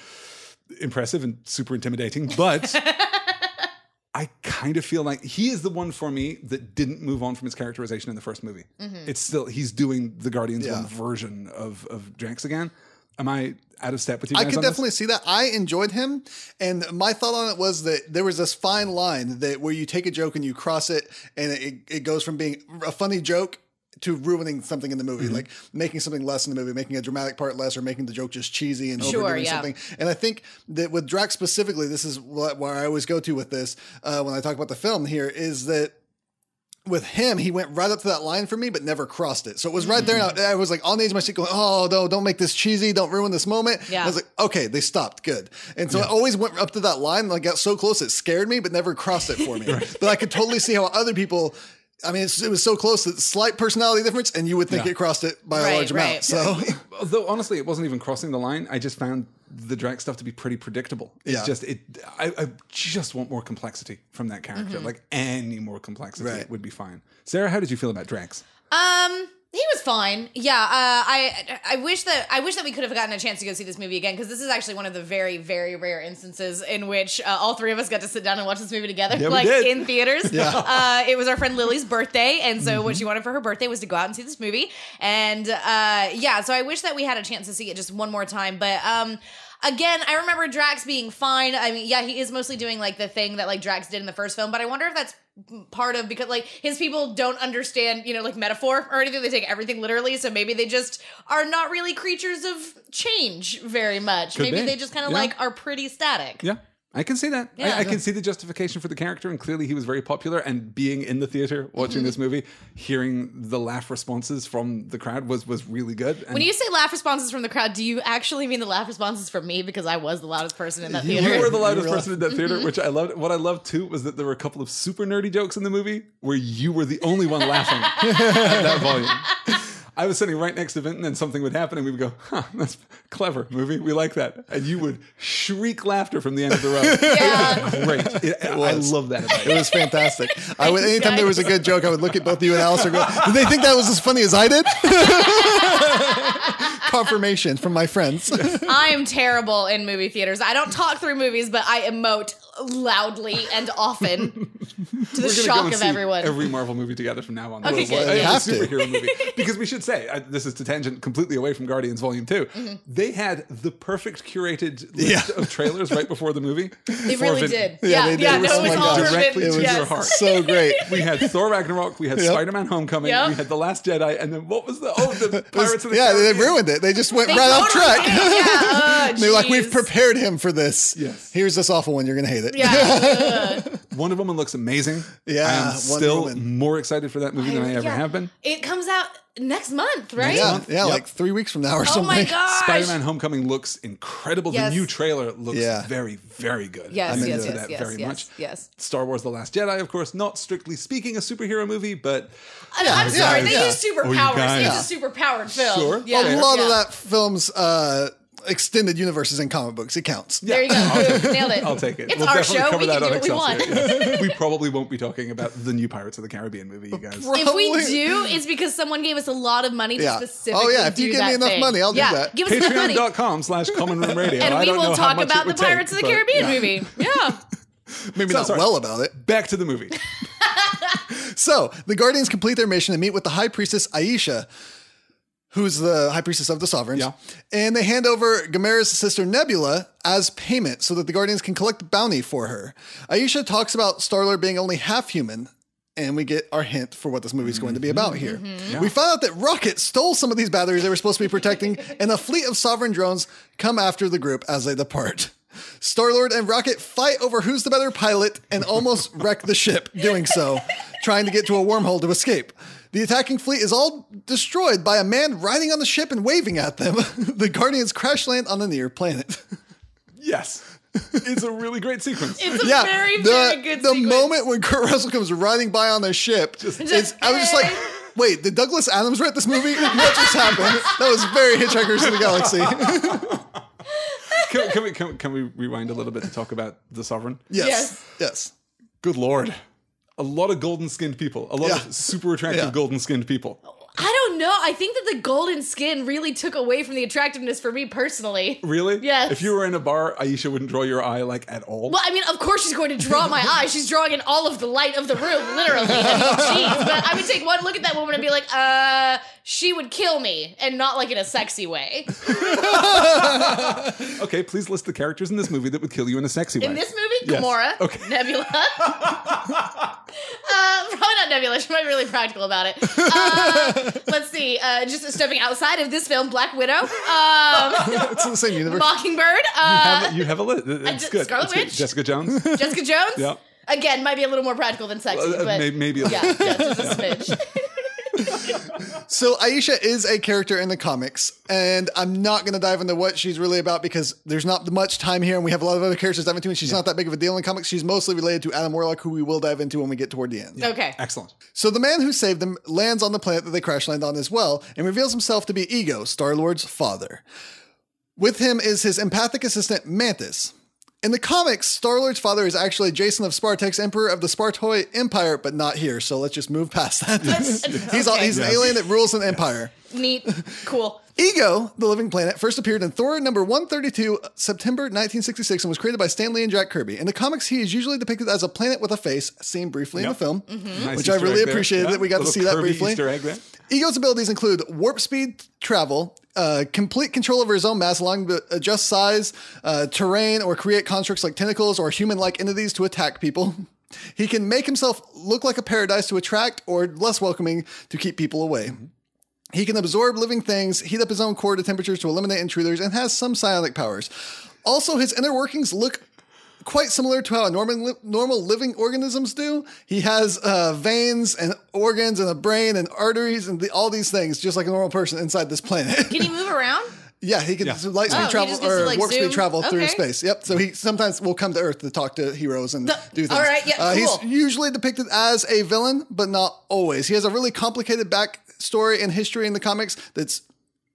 Speaker 2: impressive and super intimidating. But (laughs) I kind of feel like he is the one for me that didn't move on from his characterization in the first movie. Mm-hmm. It's still he's doing the Guardians
Speaker 3: Yeah.
Speaker 2: one version of of Drax again. Am I out of step with you
Speaker 3: I
Speaker 2: can
Speaker 3: could
Speaker 2: on this?
Speaker 3: definitely see that. I enjoyed him, and my thought on it was that there was this fine line that where you take a joke and you cross it, and it, it goes from being a funny joke to ruining something in the movie,
Speaker 2: Mm-hmm.
Speaker 3: like making something less in the movie, making a dramatic part less, or making the joke just cheesy and
Speaker 1: Sure,
Speaker 3: overdoing
Speaker 1: yeah.
Speaker 3: something. And I think that with Drax specifically, this is what where I always go to with this uh, when I talk about the film here is that with him, he went right up to that line for me, but never crossed it. So it was right there. And I, I was like on the edge of my seat going, oh, no, don't make this cheesy. Don't ruin this moment.
Speaker 1: Yeah.
Speaker 3: I was like, okay, they stopped. Good. And so I always went up to that line and I got so close, it scared me, but never crossed it for me. (laughs) But I could totally see how other people. I mean, it's, it was so close that slight personality difference, and you would think
Speaker 2: Yeah.
Speaker 3: it crossed it by a large
Speaker 1: right.
Speaker 3: amount. So, (laughs)
Speaker 2: Although honestly, it wasn't even crossing the line. I just found the Drax stuff to be pretty predictable. It's
Speaker 3: Yeah.
Speaker 2: just it. I, I just want more complexity from that character.
Speaker 1: Mm-hmm.
Speaker 2: Like any more complexity
Speaker 3: Right.
Speaker 2: would be fine. Sarah, how did you feel about Drax?
Speaker 1: Um, he was fine. Yeah. Uh, I I wish that I wish that we could have gotten a chance to go see this movie again because this is actually one of the very very rare instances in which uh, all three of us got to sit down and watch this movie together,
Speaker 2: Yeah,
Speaker 1: like in theaters. (laughs)
Speaker 3: Yeah.
Speaker 1: Uh, it was our friend Lily's birthday, and so what she wanted for her birthday was to go out and see this movie. And uh, yeah, so I wish that we had a chance to see it just one more time, but um. Again, I remember Drax being fine. I mean, yeah, he is mostly doing like the thing that like Drax did in the first film, but I wonder if that's part of because like his people don't understand, you know, like metaphor or anything. They take everything literally, so maybe they just are not really creatures of change very much.
Speaker 2: Could
Speaker 1: maybe
Speaker 2: be.
Speaker 1: they just kind of
Speaker 2: Yeah.
Speaker 1: like are pretty static.
Speaker 2: Yeah. I can see that.
Speaker 1: Yeah.
Speaker 2: I, I can see the justification for the character, and clearly he was very popular. And being in the theater watching mm-hmm. this movie, hearing the laugh responses from the crowd was was really good. And
Speaker 1: When you say laugh responses from the crowd, do you actually mean the laugh responses from me because I was the loudest person in that
Speaker 2: You
Speaker 1: theater?
Speaker 2: were the loudest (laughs) person in that theater, mm-hmm. which I loved. What I loved too was that there were a couple of super nerdy jokes in the movie where you were the only one laughing (laughs) at that volume. (laughs) I was sitting right next to Vinton, and then something would happen, and we would go, "Huh, that's clever movie. We like that." And you would shriek laughter from the end of the row. (laughs)
Speaker 1: Yeah.
Speaker 2: Great. It- I love that.
Speaker 3: It
Speaker 2: it.
Speaker 3: was fantastic. I would, (laughs) anytime
Speaker 1: guys.
Speaker 3: there was a good joke, I would look at both you and Alice and go, "Did they think that was as funny as I did?" (laughs) Confirmation from my friends.
Speaker 1: I am terrible in movie theaters. I don't talk through movies, but I emote loudly and often (laughs) to the
Speaker 2: We're go
Speaker 1: shock
Speaker 2: and
Speaker 1: of
Speaker 2: see
Speaker 1: everyone.
Speaker 2: Every Marvel movie together from now on.
Speaker 1: Okay,
Speaker 2: It's
Speaker 1: good, yeah.
Speaker 3: Have to.
Speaker 2: superhero movie. (laughs) Because we should say, uh, this is to tangent completely away from Guardians Volume 2.
Speaker 1: Mm-hmm.
Speaker 2: They had the perfect curated list
Speaker 3: Yeah.
Speaker 2: of trailers right before the movie. (laughs)
Speaker 1: They really
Speaker 2: Vin-
Speaker 1: did.
Speaker 3: Yeah,
Speaker 1: Yeah,
Speaker 3: they
Speaker 1: yeah,
Speaker 3: did. It was
Speaker 1: no, it was
Speaker 3: my
Speaker 1: all
Speaker 2: Directly
Speaker 1: Vin.
Speaker 2: to
Speaker 1: yes.
Speaker 2: your heart.
Speaker 3: so great.
Speaker 2: We had Thor Ragnarok, we had
Speaker 3: Yep.
Speaker 2: Spider-Man Homecoming,
Speaker 1: Yep.
Speaker 2: we had The Last Jedi, and then what was the oh the Pirates of the
Speaker 3: yeah, they ruined it. They just went
Speaker 1: They
Speaker 3: right off track.
Speaker 1: Yeah. Oh,
Speaker 3: They're like, we've prepared him for this.
Speaker 2: Yes.
Speaker 3: Here's this awful one. You're going to hate it.
Speaker 1: Yeah. (laughs)
Speaker 2: Wonder Woman looks amazing.
Speaker 3: Yeah,
Speaker 2: I am
Speaker 3: Wonder
Speaker 2: still
Speaker 3: Woman.
Speaker 2: more excited for that movie than I ever
Speaker 1: Yeah.
Speaker 2: have been.
Speaker 1: It comes out next month, right?
Speaker 3: Yeah,
Speaker 2: month?
Speaker 3: yeah,
Speaker 2: Yep.
Speaker 3: like three weeks from now or
Speaker 1: Oh
Speaker 3: something.
Speaker 1: my (laughs) gosh.
Speaker 2: Spider-Man: Homecoming looks incredible.
Speaker 1: Yes.
Speaker 2: The new trailer looks
Speaker 3: Yeah.
Speaker 2: very, very good.
Speaker 1: Yes,
Speaker 2: I'm
Speaker 3: yes,
Speaker 2: into
Speaker 3: yes,
Speaker 2: that
Speaker 1: yes,
Speaker 2: very
Speaker 1: yes,
Speaker 2: much.
Speaker 1: yes.
Speaker 2: Star Wars: The Last Jedi, of course, not strictly speaking a superhero movie, but
Speaker 1: I'm, I'm sorry,
Speaker 3: yeah,
Speaker 1: they
Speaker 3: yeah.
Speaker 1: use
Speaker 2: Oh, you
Speaker 1: superpowers.
Speaker 2: guys.
Speaker 1: it's a superpowered film.
Speaker 2: Sure.
Speaker 1: Yeah.
Speaker 3: a lot of that film's uh, extended universes in comic books. It counts.
Speaker 1: There you go. Nailed it.
Speaker 2: I'll take it.
Speaker 1: It's
Speaker 2: we'll
Speaker 1: our
Speaker 2: definitely
Speaker 1: show.
Speaker 2: cover
Speaker 1: We
Speaker 2: that
Speaker 1: can
Speaker 2: on
Speaker 1: do what we want.
Speaker 2: Yeah. (laughs) we probably won't be talking about the new Pirates of the Caribbean movie, you guys.
Speaker 1: If we do, it's because someone gave us a lot of money to
Speaker 3: Yeah.
Speaker 1: specifically
Speaker 3: Oh, yeah, if you give me enough
Speaker 1: thing.
Speaker 3: money, I'll do that.
Speaker 1: Give us enough money.
Speaker 2: Patreon.com slash Common Room Radio.
Speaker 1: And we will talk about the
Speaker 2: would take,
Speaker 1: Pirates of the Caribbean
Speaker 2: yeah.
Speaker 1: movie. (laughs) Yeah.
Speaker 3: Maybe
Speaker 2: So,
Speaker 3: not well about it.
Speaker 2: Back to the movie. (laughs)
Speaker 3: So the Guardians complete their mission and meet with the High Priestess Ayesha, who's the high priestess of the sovereigns.
Speaker 2: Yeah.
Speaker 3: And they hand over Gamora's sister Nebula as payment so that the Guardians can collect the bounty for her. Ayesha talks about Star Lord being only half human. And we get our hint for what this movie is going to be about here. Mm-hmm. Mm-hmm. We find out that Rocket stole some of these batteries they were supposed to be protecting, (laughs) and a fleet of sovereign drones come after the group as they depart. Star Lord and Rocket fight over who's the better pilot and almost wreck the ship doing so, trying to get to a wormhole to escape. The attacking fleet is all destroyed by a man riding on the ship and waving at them. (laughs) the Guardians crash land on the near planet. (laughs)
Speaker 2: Yes. It's a really great sequence.
Speaker 1: It's a
Speaker 3: yeah,
Speaker 1: very,
Speaker 3: the,
Speaker 1: very good sequence.
Speaker 3: the
Speaker 1: sequence.
Speaker 3: moment when Kurt Russell comes riding by on the ship, is, I was just like, wait, did Douglas Adams write this movie? What just happened? That was very Hitchhikers in the Galaxy. (laughs)
Speaker 2: can, can we can, can we rewind a little bit to talk about the sovereign?
Speaker 3: yes,
Speaker 1: Yes.
Speaker 3: yes.
Speaker 2: Good lord. A lot of golden skinned people. A lot
Speaker 3: Yeah.
Speaker 2: of super attractive
Speaker 3: Yeah.
Speaker 2: golden skinned people.
Speaker 1: I don't know. I think that the golden skin really took away from the attractiveness for me personally.
Speaker 2: Really?
Speaker 1: Yes.
Speaker 2: If you were in a bar, Ayesha wouldn't draw your eye like at all.
Speaker 1: Well, I mean, of course she's going to draw my eye. She's drawing in all of the light of the room, literally. I mean, jeez. But I would take one look at that woman and be like, uh, she would kill me, and not like in a sexy way. (laughs)
Speaker 2: Okay, please list the characters in this movie that would kill you in a sexy way.
Speaker 1: In this movie,
Speaker 2: Yes.
Speaker 1: Gamora,
Speaker 2: Okay.
Speaker 1: Nebula. (laughs) uh, (laughs) probably not Nebula. She might be really practical about it. Uh, let's see. Uh, just stepping outside of this film, Black Widow, um, (laughs)
Speaker 3: It's in the same universe.
Speaker 1: Mockingbird, uh,
Speaker 2: Have- you have a list. It's
Speaker 1: did-
Speaker 2: good.
Speaker 1: Scarlet
Speaker 2: It's good.
Speaker 1: Witch?
Speaker 2: Jessica Jones.
Speaker 1: Jessica Jones. (laughs)
Speaker 2: Yep.
Speaker 1: Again, might be a little more practical than sexy,
Speaker 2: Uh,
Speaker 1: but
Speaker 2: may- maybe a
Speaker 1: yeah,
Speaker 2: little.
Speaker 1: yeah, just a smidge.
Speaker 3: So Ayesha is a character in the comics, and I'm not going to dive into what she's really about because there's not much time here, and we have a lot of other characters to dive into, and she's not that big of a deal in comics. She's mostly related to Adam Warlock, who we will dive into when we get toward the end.
Speaker 1: Okay.
Speaker 2: Excellent.
Speaker 3: So the man who saved them lands on the planet that they crash land on as well, and reveals himself to be Ego, Star Lord's father. With him is his empathic assistant Mantis. In the comics, Star Lord's father is actually Jason of Spartax, Emperor of the Spartoi Empire, but not here. So let's just move past that. (laughs) he's all,
Speaker 1: Okay.
Speaker 3: he's an alien that rules an empire.
Speaker 1: Neat. Cool.
Speaker 3: Ego, the living planet, first appeared in Thor number 132, September 1966, and was created by Stan Lee and Jack Kirby. In the comics, he is usually depicted as a planet with a face, seen briefly in the film,
Speaker 2: Nice
Speaker 3: which I really appreciated
Speaker 2: Yeah.
Speaker 3: that we got to
Speaker 2: Little
Speaker 3: see that briefly.
Speaker 2: Easter egg there.
Speaker 3: Ego's abilities include warp speed travel, uh, complete control over his own mass, allowing him to adjust size, uh, terrain, or create constructs like tentacles or human like entities to attack people. (laughs) He can make himself look like a paradise to attract or less welcoming to keep people away. He can absorb living things, heat up his own core to temperatures to eliminate intruders, and has some psionic powers. Also, his inner workings look quite similar to how a normal, normal living organisms do. He has uh, veins and organs and a brain and arteries and the, all these things, just like a normal person inside this planet.
Speaker 1: Can he move around? (laughs)
Speaker 3: yeah, he can
Speaker 2: Yeah.
Speaker 3: light speed
Speaker 1: Oh,
Speaker 3: travel
Speaker 1: just to,
Speaker 3: or
Speaker 1: like,
Speaker 3: warp
Speaker 1: zoom?
Speaker 3: speed travel through space. Yep. So he sometimes will come to Earth to talk to heroes and
Speaker 1: The-
Speaker 3: do things.
Speaker 1: all right, yeah,
Speaker 3: Uh,
Speaker 1: cool.
Speaker 3: He's usually depicted as a villain, but not always. He has a really complicated backstory and history in the comics that's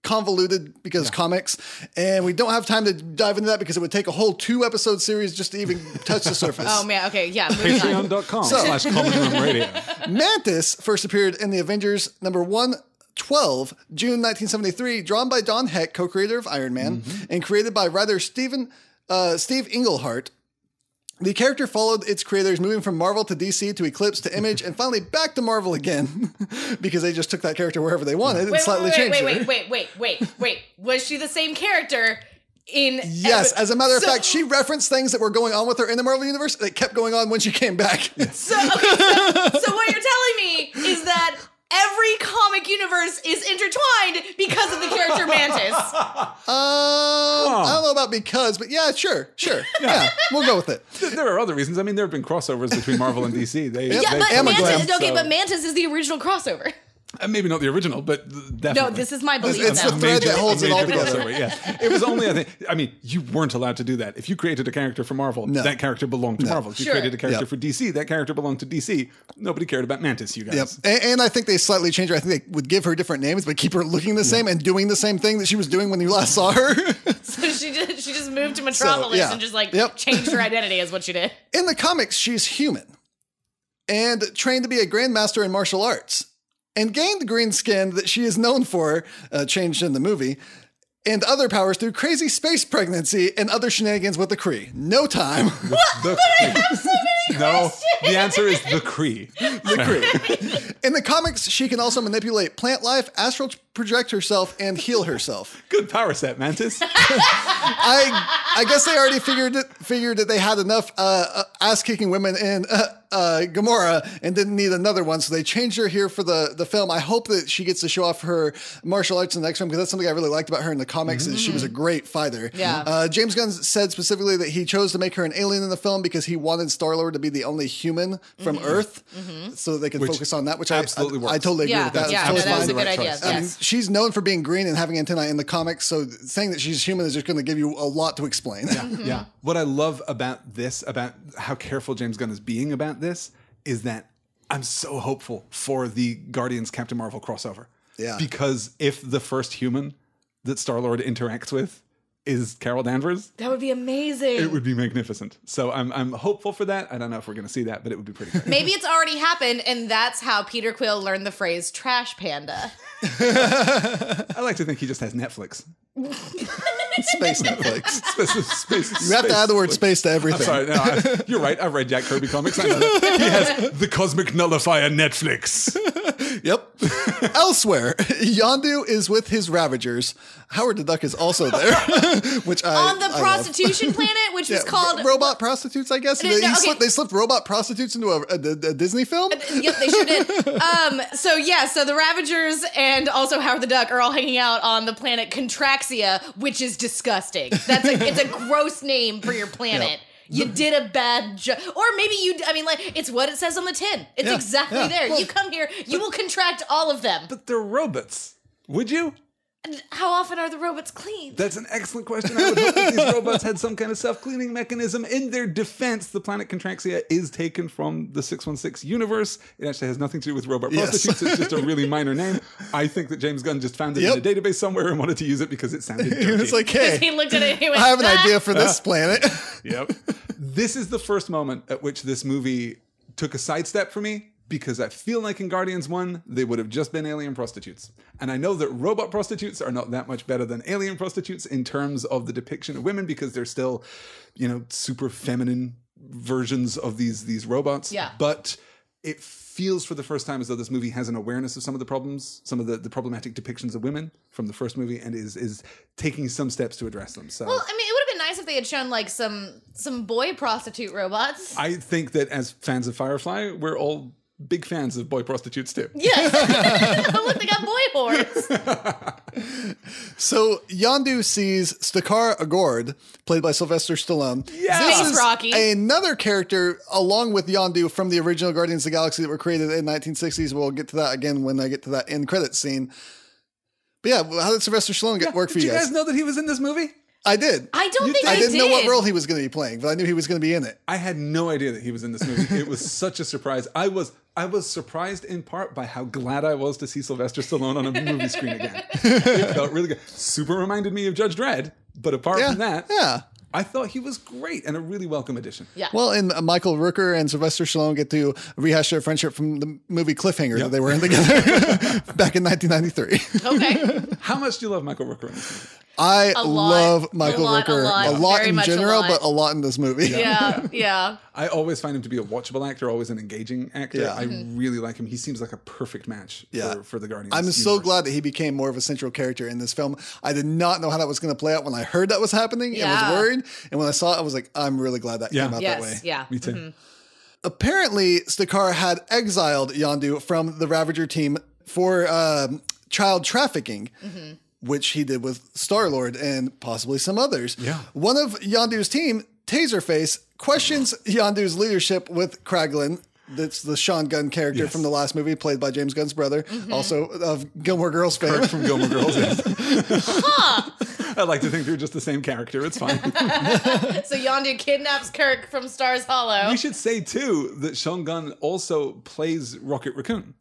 Speaker 3: convoluted because comics and we don't have time to dive into that because it would take a whole two episode series just to even touch the surface (laughs)
Speaker 1: Oh man. Okay. Yeah. Moving on.
Speaker 2: Patreon.com slash common room radio. (laughs)
Speaker 3: Mantis first appeared in the Avengers number 112, June 1973, drawn by Don Heck, co-creator of Iron Man, and created by writer Steven, uh, Steve Englehart. The character followed its creators moving from Marvel to DC to Eclipse to Image and finally back to Marvel again (laughs) because they just took that character wherever they wanted and
Speaker 1: Wait,
Speaker 3: slightly
Speaker 1: wait,
Speaker 3: changed
Speaker 1: wait,
Speaker 3: her.
Speaker 1: wait, wait, wait, wait, wait. Was she the same character in?
Speaker 3: Yes,
Speaker 1: every-
Speaker 3: as a matter of
Speaker 1: So-
Speaker 3: fact, she referenced things that were going on with her in the Marvel universe that kept going on when she came back.
Speaker 1: So, okay, so, so what you're telling me is that every comic universe is intertwined because of the character Mantis. (laughs)
Speaker 3: Um, I don't know about because, but yeah, sure, sure. (laughs) Yeah, we'll go with it.
Speaker 2: There are other reasons. I mean, there have been crossovers between Marvel and DC. They,
Speaker 3: Yeah,
Speaker 1: Yeah,
Speaker 2: they-
Speaker 1: but
Speaker 3: Amalgam,
Speaker 1: Mantis. Okay,
Speaker 2: so-
Speaker 1: but Mantis is the original crossover.
Speaker 2: Uh, maybe not the original, but definitely.
Speaker 1: No, this is my belief
Speaker 3: it's
Speaker 1: now.
Speaker 3: the thread that holds it all together.
Speaker 2: crossover, yes. It was only, I think, I mean, you weren't allowed to do that. If you created a character for Marvel,
Speaker 3: No.
Speaker 2: that character belonged to
Speaker 3: No.
Speaker 2: Marvel. If you
Speaker 1: Sure.
Speaker 2: created a character
Speaker 3: Yep.
Speaker 2: for DC, that character belonged to DC. Nobody cared about Mantis, you guys.
Speaker 3: Yep. And, and I think they slightly changed her. I think they would give her different names, but keep her looking the same and doing the same thing that she was doing when you last saw her. (laughs)
Speaker 1: So she just she just moved to Metropolis
Speaker 3: yeah.
Speaker 1: and just like
Speaker 3: Yep.
Speaker 1: changed her (laughs) identity is what she did.
Speaker 3: in the comics, she's human and trained to be a grandmaster in martial arts and gained the green skin that she is known for, uh, changed in the movie, and other powers through crazy space pregnancy and other shenanigans with the Kree. No time. (laughs) What?
Speaker 2: The Kree. (laughs) no, the answer is the Kree.
Speaker 3: the Kree. In the comics, she can also manipulate plant life, astral project herself, and heal herself. (laughs)
Speaker 2: Good power set, Mantis. (laughs)
Speaker 3: I I guess they already figured it, figured that they had enough uh, uh, ass kicking women in uh, uh, Gamora and didn't need another one, so they changed her here for the the film. I hope that she gets to show off her martial arts in the next film because that's something I really liked about her in the comics. Is she was a great fighter.
Speaker 1: Yeah.
Speaker 3: Uh, James Gunn said specifically that he chose to make her an alien in the film because he wanted Star Lord to be the only human from Earth, so that they could
Speaker 2: Which
Speaker 3: focus on that. Which
Speaker 2: absolutely
Speaker 3: I, I, I totally agree
Speaker 1: Yeah,
Speaker 3: with that.
Speaker 1: yeah,
Speaker 3: It's
Speaker 1: no,
Speaker 3: totally
Speaker 1: that was
Speaker 3: fine.
Speaker 1: a good
Speaker 2: right
Speaker 1: idea.
Speaker 2: choice.
Speaker 3: I mean,
Speaker 1: Yes.
Speaker 3: She's known for being green and having antennae in the comics, so saying that she's human is just going to give you a lot to explain.
Speaker 2: yeah. (laughs) What I love about this, about how careful James Gunn is being about this, is that I'm so hopeful for the Guardians Captain Marvel crossover.
Speaker 3: Yeah.
Speaker 2: Because if the first human that Star Lord interacts with is Carol Danvers,
Speaker 1: That would be amazing.
Speaker 2: it would be magnificent. So I'm I'm hopeful for that. I don't know if we're going to see that, but it would be pretty great.
Speaker 1: Maybe it's already happened, and that's how Peter Quill learned the phrase "trash panda." (laughs)
Speaker 2: I like to think he just has Netflix. (laughs)
Speaker 3: Space Netflix.
Speaker 2: Space, space,
Speaker 3: You have to add the word space to everything.
Speaker 2: Sorry, no, I, you're right. I've read Jack Kirby comics. I know that. He has the Cosmic Nullifier Netflix. (laughs)
Speaker 3: Yep. Elsewhere, Yondu is with his Ravagers. Howard the Duck is also there, (laughs) which I
Speaker 1: On the
Speaker 3: I
Speaker 1: prostitution (laughs) planet, which
Speaker 3: Yeah,
Speaker 1: was called
Speaker 3: ro- robot prostitutes. I guess
Speaker 1: No,
Speaker 3: they,
Speaker 1: no, okay.
Speaker 3: slipped, they slipped robot prostitutes into a, a, a Disney film.
Speaker 1: Yep, they sure did. (laughs) Um, so yeah, so the Ravagers and also Howard the Duck are all hanging out on the planet Contraxia, which is disgusting. That's a it's a gross name for your planet. You did a bad job, or maybe you. I mean, like it's what it says on the tin. It's
Speaker 3: Yeah,
Speaker 1: exactly
Speaker 3: yeah.
Speaker 1: there.
Speaker 3: Well-
Speaker 1: you come here, you will contract all of them.
Speaker 2: But they're robots. Would you?
Speaker 1: And how often are the robots cleaned?
Speaker 2: That's an excellent question. I would hope that these robots had some kind of self-cleaning mechanism. In their defense, the planet Contraxia is taken from the 616 universe. It actually has nothing to do with robot
Speaker 3: Yes.
Speaker 2: prostitutes. It's just a really minor name. I think that James Gunn just found it
Speaker 3: Yep.
Speaker 2: in a database somewhere and wanted to use it because it sounded (laughs) dirty.
Speaker 3: it's like, hey, (laughs) he
Speaker 1: looked at it. He went,
Speaker 3: I have an
Speaker 1: "Ah."
Speaker 3: idea for this planet. (laughs)
Speaker 2: Yep. this is the first moment at which this movie took a sidestep for me because I feel like in Guardians 1, they would have just been alien prostitutes. And I know that robot prostitutes are not that much better than alien prostitutes in terms of the depiction of women because they're still, you know, super feminine versions of these these robots.
Speaker 1: Yeah.
Speaker 2: But it feels for the first time as though this movie has an awareness of some of the problems, some of the, the problematic depictions of women from the first movie and is is taking some steps to address them. So
Speaker 1: Well, I mean, it would have been nice if they had shown like some some boy prostitute robots.
Speaker 2: I think that as fans of Firefly, we're all big fans of boy prostitutes too.
Speaker 1: Yes. oh, (laughs) (laughs) look, they got boy whores. (laughs)
Speaker 3: So Yondu sees Stakar Ogord, played by Sylvester Stallone.
Speaker 2: Yes!
Speaker 3: This
Speaker 1: Space
Speaker 3: is
Speaker 1: Rocky.
Speaker 3: Another character along with Yondu from the original Guardians of the Galaxy that were created in 1960s. We'll get to that again when I get to that end credit scene. But yeah, how did Sylvester Stallone get work for you?
Speaker 2: Did
Speaker 3: you
Speaker 2: you
Speaker 3: guys?
Speaker 2: guys know that he was in this movie?
Speaker 3: I did.
Speaker 1: I don't think
Speaker 3: I
Speaker 1: I
Speaker 3: didn't
Speaker 1: did.
Speaker 3: know what role he was going to be playing, but I knew he was going to be in it.
Speaker 2: I had no idea that he was in this movie. It was such a surprise. I was I was surprised in part by how glad I was to see Sylvester Stallone on a movie screen again. It (laughs) felt really good. Super reminded me of Judge Dredd, but apart
Speaker 3: Yeah,
Speaker 2: from that,
Speaker 3: yeah.
Speaker 2: I thought he was great and a really welcome addition.
Speaker 1: Yeah.
Speaker 3: Well, and uh, Michael Rooker and Sylvester Stallone get to rehash their friendship from the movie Cliffhanger that they were in together (laughs) back in 1993.
Speaker 1: okay. (laughs)
Speaker 2: How much do you love Michael Rooker in this movie?
Speaker 3: I
Speaker 1: A lot.
Speaker 3: love Michael
Speaker 1: A lot, a
Speaker 3: Rooker
Speaker 1: lot.
Speaker 3: In
Speaker 1: much a
Speaker 3: general,
Speaker 1: lot.
Speaker 3: but a lot in this movie.
Speaker 1: Yeah. (laughs) Yeah.
Speaker 2: I always find him to be a watchable actor, always an engaging actor.
Speaker 3: Yeah.
Speaker 2: I
Speaker 1: Mm-hmm.
Speaker 2: really like him. He seems like a perfect match
Speaker 3: Yeah.
Speaker 2: for, for the Guardians.
Speaker 3: I'm so glad that he became more of a central character in this film. I did not know how that was going to play out when I heard that was happening and
Speaker 1: Yeah.
Speaker 3: was worried. And when I saw it, I was like, I'm really glad that
Speaker 2: Yeah.
Speaker 3: came out that way.
Speaker 1: Yes. Yeah.
Speaker 2: Me too.
Speaker 1: Mm-hmm.
Speaker 3: Apparently, Stakar had exiled Yondu from the Ravager team for um, child trafficking.
Speaker 1: Mm-hmm.
Speaker 3: Which he did with Star Lord and possibly some others.
Speaker 2: Yeah.
Speaker 3: One of Yondu's team, Taserface, questions Yondu's leadership with Kraglin. That's the Sean Gunn character
Speaker 2: Yes.
Speaker 3: from the last movie, played by James Gunn's brother,
Speaker 1: Mm-hmm.
Speaker 3: also of Gilmore Girls fame.
Speaker 2: Kirk from Gilmore Girls. yes. (laughs) I like to think they're just the same character. It's fine. (laughs)
Speaker 1: So Yondu kidnaps Kirk from Stars Hollow.
Speaker 2: we should say too that Sean Gunn also plays Rocket Raccoon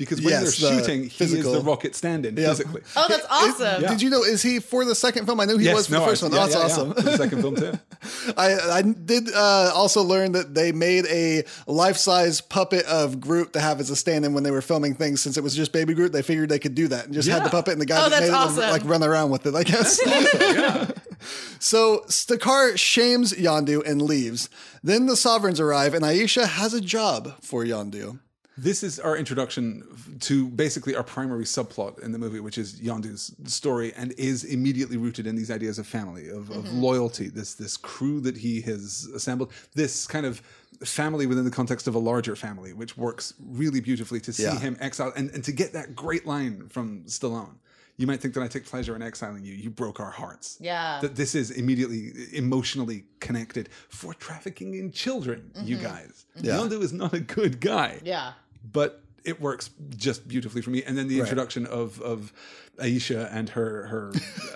Speaker 2: because when
Speaker 3: Yes,
Speaker 2: they're
Speaker 3: the
Speaker 2: shooting, he is the rocket stand-in
Speaker 3: Yep.
Speaker 2: physically.
Speaker 1: oh, that's awesome.
Speaker 3: Did you know? Is he for the second film? I knew he was for the first
Speaker 2: I-
Speaker 3: one.
Speaker 2: yeah,
Speaker 3: That's
Speaker 2: yeah, yeah.
Speaker 3: awesome.
Speaker 2: For the second film too. (laughs)
Speaker 3: I, I did uh, also learn that they made a life-size puppet of Groot to have as a stand-in when they were filming things. Since it was just baby Groot, they figured they could do that and just had the puppet and the guy
Speaker 1: Oh,
Speaker 3: that made
Speaker 1: that's
Speaker 3: it like run around with it. I guess. (laughs) (laughs) So Stakar shames Yondu and leaves. Then the Sovereigns arrive, and Ayesha has a job for Yondu.
Speaker 2: This is our introduction to basically our primary subplot in the movie, which is Yondu's story, and is immediately rooted in these ideas of family, of, of mm-hmm. loyalty. This this crew that he has assembled, this kind of family within the context of a larger family, which works really beautifully to see
Speaker 3: Yeah.
Speaker 2: him exiled and, and to get that great line from Stallone. You might think that I take pleasure in exiling you. You broke our hearts.
Speaker 1: Yeah.
Speaker 2: That this is immediately emotionally connected for trafficking in children, you mm-hmm. guys.
Speaker 3: Yeah.
Speaker 2: Yondu is not a good guy
Speaker 1: Yeah.
Speaker 2: But it works just beautifully for me. And then the introduction of of Ayesha and her her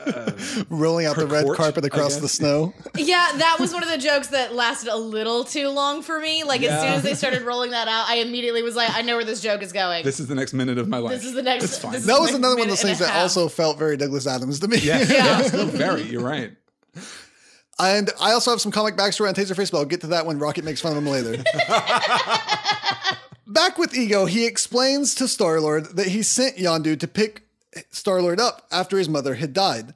Speaker 2: uh, (laughs)
Speaker 3: Rolling out
Speaker 2: Her
Speaker 3: the red
Speaker 2: court,
Speaker 3: carpet across the snow. (laughs)
Speaker 1: Yeah, that was one of the jokes that lasted a little too long for me. Like as soon as they started (laughs) rolling that out, I immediately was like, I know where this joke is going.
Speaker 2: this is the next minute of my life.
Speaker 1: This is the next.
Speaker 2: It's fine.
Speaker 1: this is
Speaker 3: That was another one of
Speaker 1: minute
Speaker 3: those things that
Speaker 1: half.
Speaker 3: also felt very Douglas Adams to me.
Speaker 2: yeah,
Speaker 1: Yeah.
Speaker 2: no, very. You're right.
Speaker 3: And I also have some comic backstory on Taserface, but I'll get to that when Rocket makes fun of him later. Back with Ego, he explains to Star Lord that he sent Yondu to pick Star Lord up after his mother had died.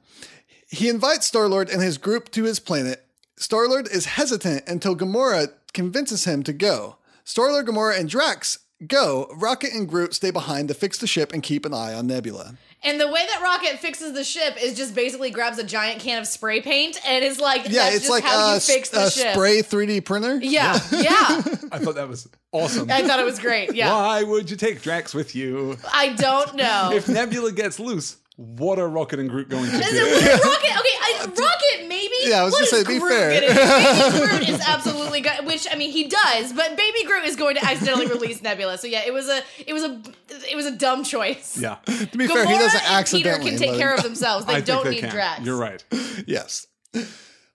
Speaker 3: He invites Star Lord and his group to his planet. Star Lord is hesitant until Gamora convinces him to go. Star Lord, Gamora, and Drax go. Rocket and Groot stay behind to fix the ship and keep an eye on Nebula.
Speaker 1: And the way that Rocket fixes the ship is just basically grabs a giant can of spray paint and is like,
Speaker 3: Yeah,
Speaker 1: that's
Speaker 3: it's
Speaker 1: just
Speaker 3: like
Speaker 1: how
Speaker 3: a,
Speaker 1: you fix the
Speaker 3: a
Speaker 1: ship.
Speaker 3: spray 3D printer.
Speaker 1: Yeah, yeah. (laughs)
Speaker 2: I thought that was awesome.
Speaker 1: I thought it was great. Yeah.
Speaker 2: Why would you take Drax with you?
Speaker 1: I don't know.
Speaker 2: If Nebula gets loose, what are Rocket and Groot going to
Speaker 1: Is
Speaker 2: do?
Speaker 1: it Rocket? Okay, I, Rocket maybe.
Speaker 3: Yeah, I was
Speaker 1: What
Speaker 3: gonna say, be
Speaker 1: Groot
Speaker 3: fair.
Speaker 1: gonna? (laughs) Baby Groot is absolutely go- which I mean he does, but Baby Groot is going to accidentally (laughs) release Nebula. So yeah, it was a it was a it was a dumb choice.
Speaker 2: Yeah,
Speaker 3: To be fair, he doesn't
Speaker 1: and Peter can take care of themselves. They
Speaker 2: I
Speaker 1: don't
Speaker 2: they
Speaker 1: need
Speaker 2: can.
Speaker 1: Drax.
Speaker 2: You're right.
Speaker 3: Yes.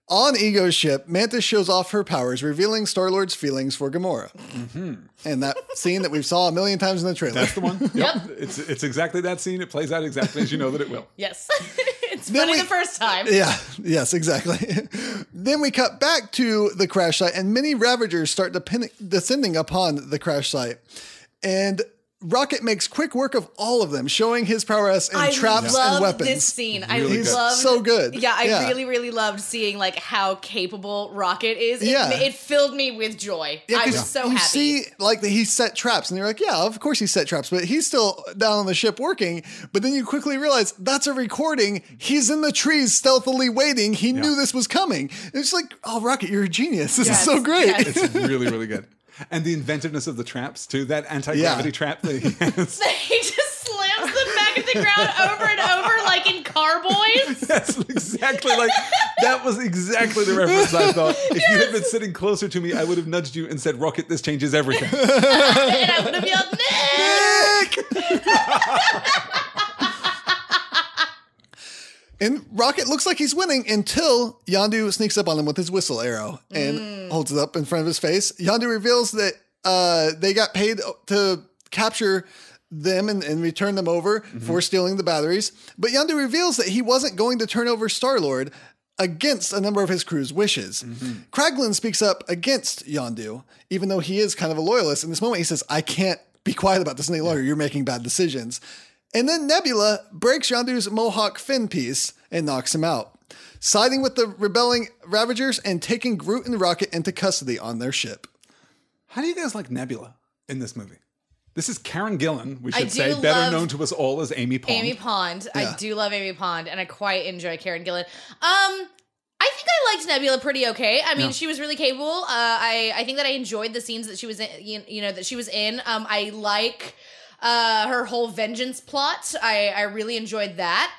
Speaker 3: On Ego's ship, Mantis shows off her powers, revealing Star Lord's feelings for Gamora. Mm-hmm. And that scene that we've saw a million times in the trailer.
Speaker 2: That's the one. (laughs)
Speaker 1: Yep.
Speaker 2: It's it's exactly that scene. It plays out exactly as you know that it will.
Speaker 1: Yes, (laughs) it's
Speaker 3: Then
Speaker 1: funny
Speaker 3: we-
Speaker 1: the first time.
Speaker 3: Yeah, yes, exactly. (laughs) then we cut back to the crash site, and many Ravagers start depend- descending upon the crash site. And Rocket makes quick work of all of them, showing his prowess in
Speaker 1: I
Speaker 3: traps and weapons.
Speaker 1: this scene. I
Speaker 2: Really
Speaker 3: good.
Speaker 1: loved
Speaker 3: So good.
Speaker 1: Yeah, I
Speaker 3: Yeah.
Speaker 1: really, really loved seeing like how capable Rocket is. It,
Speaker 3: Yeah.
Speaker 1: it filled me with joy.
Speaker 3: Yeah,
Speaker 1: I
Speaker 3: 'cause
Speaker 1: was so
Speaker 3: you
Speaker 1: happy.
Speaker 3: see, like he set traps, and you're like, yeah, of course he set traps, but he's still down on the ship working. But then you quickly realize that's a recording. He's in the trees, stealthily waiting. He knew this was coming. It's like, oh, Rocket, you're a genius. This
Speaker 1: Yes,
Speaker 3: is so great.
Speaker 1: yes.
Speaker 2: It's really really good. And the inventiveness of the traps too. That anti gravity
Speaker 3: Yeah.
Speaker 2: trap that he has.
Speaker 1: he just slams them back at the ground over and over like in Car Boys.
Speaker 2: That's (laughs) exactly like that was exactly the reference I thought. If you had been sitting closer to me, I would have nudged you and said, "Rocket, this changes everything." (laughs)
Speaker 1: and I would have yelled, Nick! (laughs)
Speaker 3: And Rocket looks like he's winning until Yondu sneaks up on him with his whistle arrow and mm. holds it up in front of his face. Yondu reveals that uh, they got paid to capture them and, and return them over mm-hmm. for stealing the batteries. But Yondu reveals that he wasn't going to turn over Star Lord against a number of his crew's wishes. Mm-hmm. Kraglin speaks up against Yondu, even though he is kind of a loyalist. In this moment, he says, I can't be quiet about this any longer. You're making bad decisions. And then Nebula breaks Yondu's Mohawk fin piece and knocks him out, siding with the rebelling Ravagers and taking Groot and Rocket into custody on their ship.
Speaker 2: How do you guys like Nebula in this movie? This is Karen Gillan, we should say, better known to us all as Amy Pond.
Speaker 1: Amy Pond.
Speaker 3: Yeah.
Speaker 1: I do love Amy Pond, and I quite enjoy Karen Gillan. Um, I think I liked Nebula pretty okay. I mean,
Speaker 2: Yeah.
Speaker 1: she was really capable. Uh, I I think that I enjoyed the scenes that she was in. You, you know that she was in. Um, I like uh her whole vengeance plot. I I really enjoyed that.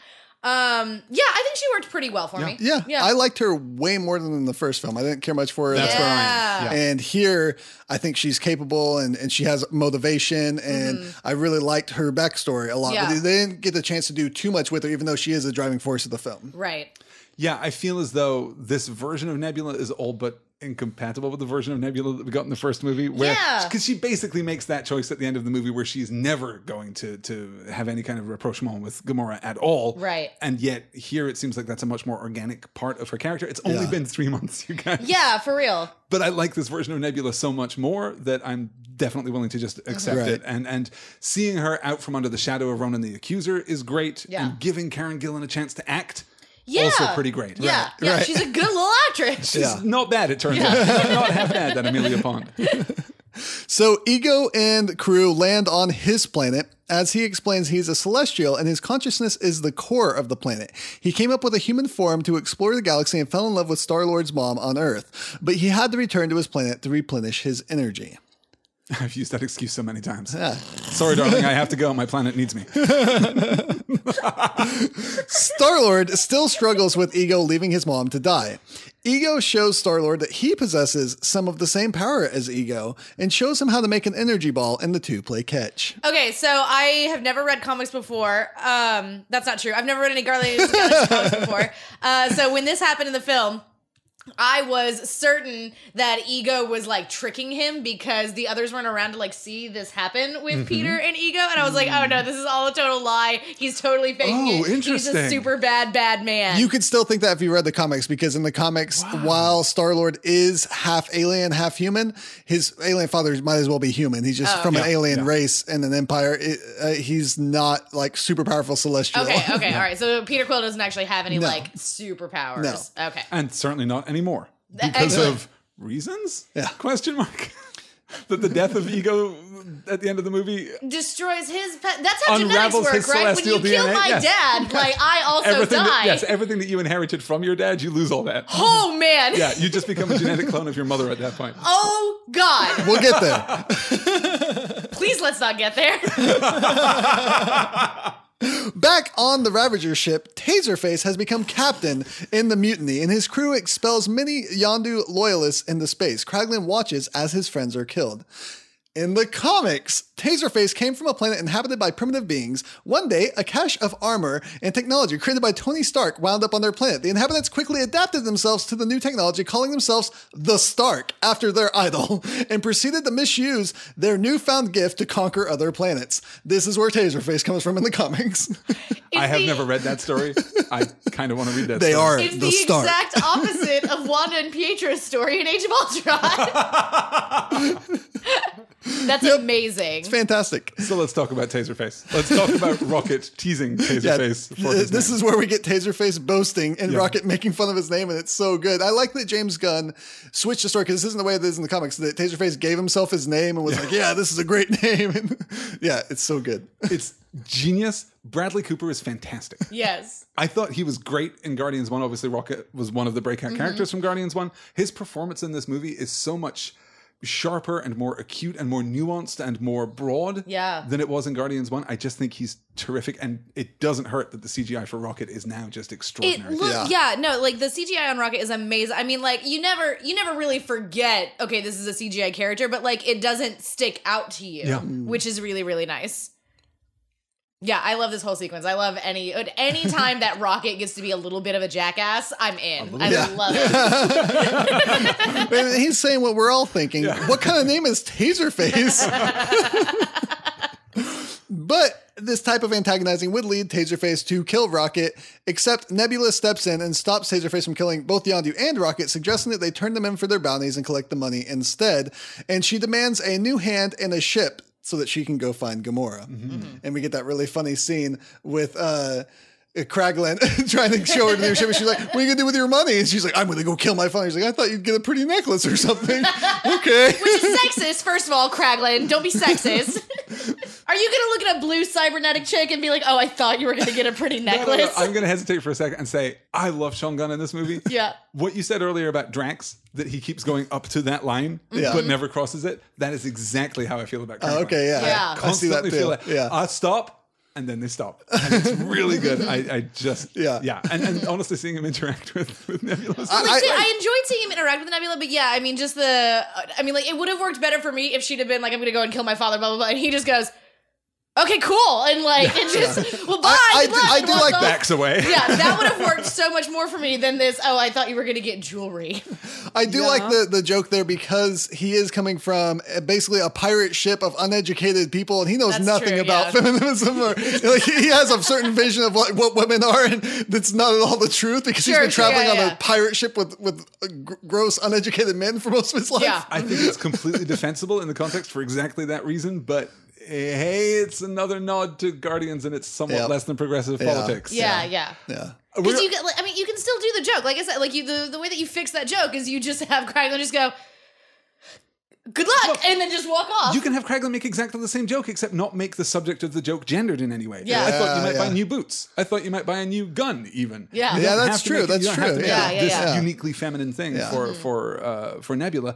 Speaker 1: Um, yeah, I think she worked pretty well for me.
Speaker 3: Yeah,
Speaker 1: yeah.
Speaker 3: I liked her way more than in the first film. I didn't care much for her.
Speaker 2: That's
Speaker 3: first
Speaker 2: where I am. Yeah.
Speaker 3: And here, I think she's capable and, and she has motivation. And I really liked her backstory a lot.
Speaker 1: Mm-hmm. Yeah.
Speaker 3: But they didn't get the chance to do too much with her, even though she is a driving force of the film.
Speaker 1: right.
Speaker 2: Yeah, I feel as though this version of Nebula is old but incompatible with the version of Nebula that we got in the first movie. Where,
Speaker 1: Yeah.
Speaker 2: Because she basically makes that choice at the end of the movie where she's never going to to have any kind of rapprochement with Gamora at all.
Speaker 1: Right.
Speaker 2: And yet here it seems like that's a much more organic part of her character. It's only
Speaker 3: Yeah.
Speaker 2: been three months, you guys.
Speaker 1: Yeah, for real.
Speaker 2: But I like this version of Nebula so much more that I'm definitely willing to just accept
Speaker 3: Right.
Speaker 2: it. And and seeing her out from under the shadow of Ronan the Accuser is great.
Speaker 1: Yeah.
Speaker 2: And giving Karen Gillan a chance to act.
Speaker 1: Yeah,
Speaker 2: Also pretty great.
Speaker 1: Yeah,
Speaker 2: Right.
Speaker 1: yeah.
Speaker 3: Right.
Speaker 1: She's a good little actress. (laughs)
Speaker 2: She's
Speaker 3: Yeah.
Speaker 2: not bad, it turns out. not half bad, that Amelia Pond. (laughs)
Speaker 3: So Ego and crew land on his planet. As he explains, he's a celestial and his consciousness is the core of the planet. He came up with a human form to explore the galaxy and fell in love with Star Lord's mom on Earth, but he had to return to his planet to replenish his energy. (laughs)
Speaker 2: I've used that excuse so many times. Sorry, darling, I have to go. My planet needs me. (laughs)
Speaker 3: Star Lord still struggles with Ego leaving his mom to die. Ego shows Star Lord that he possesses some of the same power as Ego and shows him how to make an energy ball, and the two play catch.
Speaker 1: Okay, so I have never read comics before. Um, that's not true. I've never read any Guardians of the Galaxy comics before. Uh, so when this happened in the film, I was certain that Ego was like tricking him because the others weren't around to like see this happen with
Speaker 2: Mm-hmm.
Speaker 1: Peter and Ego, and I was like, oh no, this is all a total lie. He's totally faking
Speaker 2: Oh,
Speaker 1: it. He's a super bad, bad man.
Speaker 3: You could still think that if you read the comics, because in the comics, while Star Lord is half alien, half human, his alien father might as well be human. He's just from an alien
Speaker 2: yeah.
Speaker 3: race and an empire. It, uh, he's not like super powerful celestial.
Speaker 1: okay, okay, (laughs) all right. So Peter Quill doesn't actually have any
Speaker 3: No.
Speaker 1: like superpowers. No. Okay.
Speaker 2: And certainly not anymore. Because
Speaker 1: excellent.
Speaker 2: of reasons?
Speaker 3: Yeah.
Speaker 2: Question mark. (laughs) that the death of Ego at the end of the movie
Speaker 1: destroys his pet. That's how genetics
Speaker 2: Unravels
Speaker 1: work,
Speaker 2: his
Speaker 1: right? When you
Speaker 2: celestial
Speaker 1: kill
Speaker 2: DNA,
Speaker 1: my
Speaker 2: yes.
Speaker 1: dad, like I (laughs) also
Speaker 2: everything
Speaker 1: die.
Speaker 2: that, yes, everything that you inherited from your dad, you lose all that.
Speaker 1: oh man.
Speaker 2: yeah, you just become a genetic clone of your mother at that point. (laughs)
Speaker 1: Oh God.
Speaker 3: We'll get there.
Speaker 1: Please let's not get there.
Speaker 3: Back on the Ravager ship, Taserface has become captain in the mutiny, and his crew expels many Yondu loyalists into space. Kraglin watches as his friends are killed. In the comics, Taserface came from a planet inhabited by primitive beings. One day, a cache of armor and technology created by Tony Stark wound up on their planet. The inhabitants quickly adapted themselves to the new technology, calling themselves the Stark after their idol, (laughs) and proceeded to misuse their newfound gift to conquer other planets. This is where Taserface comes from in the comics. (laughs)
Speaker 2: I have
Speaker 1: the-
Speaker 2: never read that story. I kind of want to read that
Speaker 3: They
Speaker 2: story.
Speaker 3: are
Speaker 1: It's
Speaker 3: the
Speaker 1: the,
Speaker 3: Stark.
Speaker 1: exact opposite of Wanda and Pietro's story in Age of Ultron. (laughs) That's amazing.
Speaker 3: It's fantastic.
Speaker 2: So let's talk about Taserface. Let's talk about (laughs) Rocket teasing Taserface. for
Speaker 3: th-
Speaker 2: his
Speaker 3: this
Speaker 2: name.
Speaker 3: is where we get Taserface boasting and
Speaker 2: Yeah.
Speaker 3: Rocket making fun of his name, and it's so good. I like that James Gunn switched the story because this isn't the way it is in the comics. That Taserface gave himself his name and was like, "Yeah, this is a great (laughs) name." And (laughs) yeah, it's so good.
Speaker 2: it's genius. Bradley Cooper is fantastic.
Speaker 1: Yes.
Speaker 2: I thought he was great in Guardians 1. Obviously, Rocket was one of the breakout
Speaker 1: Mm-hmm.
Speaker 2: characters from Guardians 1. His performance in this movie is so much sharper and more acute and more nuanced and more broad
Speaker 1: Yeah.
Speaker 2: than it was in Guardians 1. I just think he's terrific. And it doesn't hurt that the CGI for Rocket is now just
Speaker 1: It
Speaker 2: extraordinary.
Speaker 1: look
Speaker 3: Yeah.
Speaker 1: yeah. no, like the CGI on Rocket is amazing. I mean, like you never you never really forget, okay, this is a CGI character, but like it doesn't stick out to you,
Speaker 2: Yeah.
Speaker 1: which is really, really nice. Yeah, I love this whole sequence. I love any any (laughs) time that Rocket gets to be a little bit of a jackass, I'm in. I
Speaker 3: Yeah.
Speaker 1: love it. (laughs)
Speaker 3: And he's saying what we're all thinking. What kind of name is Taserface? (laughs) but this type of antagonizing would lead Taserface to kill Rocket, except Nebula steps in and stops Taserface from killing both Yondu and Rocket, suggesting that they turn them in for their bounties and collect the money instead. And she demands a new hand and a ship so that she can go find Gamora. And we get that really funny scene with uh Kraglin (laughs) trying to show her the new ship, and she's like, "What are you gonna do with your money?" And she's like, "I'm gonna go kill my father." He's like, "I thought you'd get a pretty necklace or something." (laughs) okay.
Speaker 1: Which is sexist, first of all, Kraglin. Don't be sexist. (laughs) Are you gonna look at a blue cybernetic chick and be like, "Oh, I thought you were gonna get a pretty
Speaker 2: No, no, no,
Speaker 1: necklace"?
Speaker 2: I'm going to hesitate for a second and say I love Sean Gunn in this movie.
Speaker 1: Yeah.
Speaker 2: What you said earlier about Drax, that he keeps going up to that line
Speaker 3: Yeah.
Speaker 2: but never crosses it, that is exactly how I feel about
Speaker 3: Oh,
Speaker 2: Kraglin.
Speaker 3: okay, yeah.
Speaker 1: Yeah.
Speaker 3: I see that
Speaker 2: constantly
Speaker 3: too.
Speaker 2: feel that.
Speaker 3: Yeah.
Speaker 2: I stop and then they stop. And it's really good. I, I just (laughs)
Speaker 3: Yeah.
Speaker 2: yeah. And, and honestly, seeing him interact with with Nebula. is
Speaker 3: I-
Speaker 1: Like,
Speaker 3: I-
Speaker 1: I enjoyed seeing him interact with Nebula, but yeah, I mean, just the, I mean, like, it would have worked better for me if she'd have been like, I'm gonna go and kill my father, blah, blah, blah. And he just goes, okay, cool. And like, it (laughs) just, well, bye.
Speaker 3: I- I
Speaker 1: good
Speaker 3: do- I do like
Speaker 1: off.
Speaker 2: backs away.
Speaker 1: Yeah, that would have worked (laughs) so much more for me than this, oh, I thought you were gonna get jewelry.
Speaker 3: I do
Speaker 1: Yeah.
Speaker 3: like the, the joke there because he is coming from uh, basically a pirate ship of uneducated people, and he knows
Speaker 1: That's
Speaker 3: nothing
Speaker 1: true,
Speaker 3: about
Speaker 1: yeah.
Speaker 3: feminism. Or (laughs) like, he has a certain vision of like what women are, and that's not at all the truth because he's been traveling
Speaker 1: yeah,
Speaker 3: on a pirate ship with with uh, gross uneducated men for most of his life.
Speaker 1: Yeah.
Speaker 2: I think it's completely defensible in the context for exactly that reason, but hey, it's another nod to Guardians and it's somewhat
Speaker 3: Yeah.
Speaker 2: less than progressive
Speaker 3: Yeah.
Speaker 2: politics.
Speaker 1: Yeah, yeah.
Speaker 3: yeah.
Speaker 1: Because
Speaker 2: We're-
Speaker 1: you can, like, I mean, you can still do the joke. Like I said, like you, the, the way that you fix that joke is you just have Kraglin just go, good luck, and then just walk off.
Speaker 2: You can have Kraglin make exactly the same joke, except not make the subject of the joke gendered in any way.
Speaker 1: Yeah.
Speaker 2: I thought you might
Speaker 3: Yeah,
Speaker 2: buy
Speaker 3: yeah.
Speaker 2: new boots. I thought you might buy a new gun, even.
Speaker 1: Yeah.
Speaker 2: You
Speaker 1: Yeah,
Speaker 2: don't
Speaker 3: that's
Speaker 2: have to
Speaker 3: true,
Speaker 2: make it-
Speaker 3: that's
Speaker 2: you don't have to
Speaker 3: true,
Speaker 2: make
Speaker 1: yeah.
Speaker 2: it
Speaker 1: Yeah,
Speaker 2: this
Speaker 1: yeah, yeah.
Speaker 2: uniquely feminine thing
Speaker 3: Yeah.
Speaker 2: for for uh, for Nebula.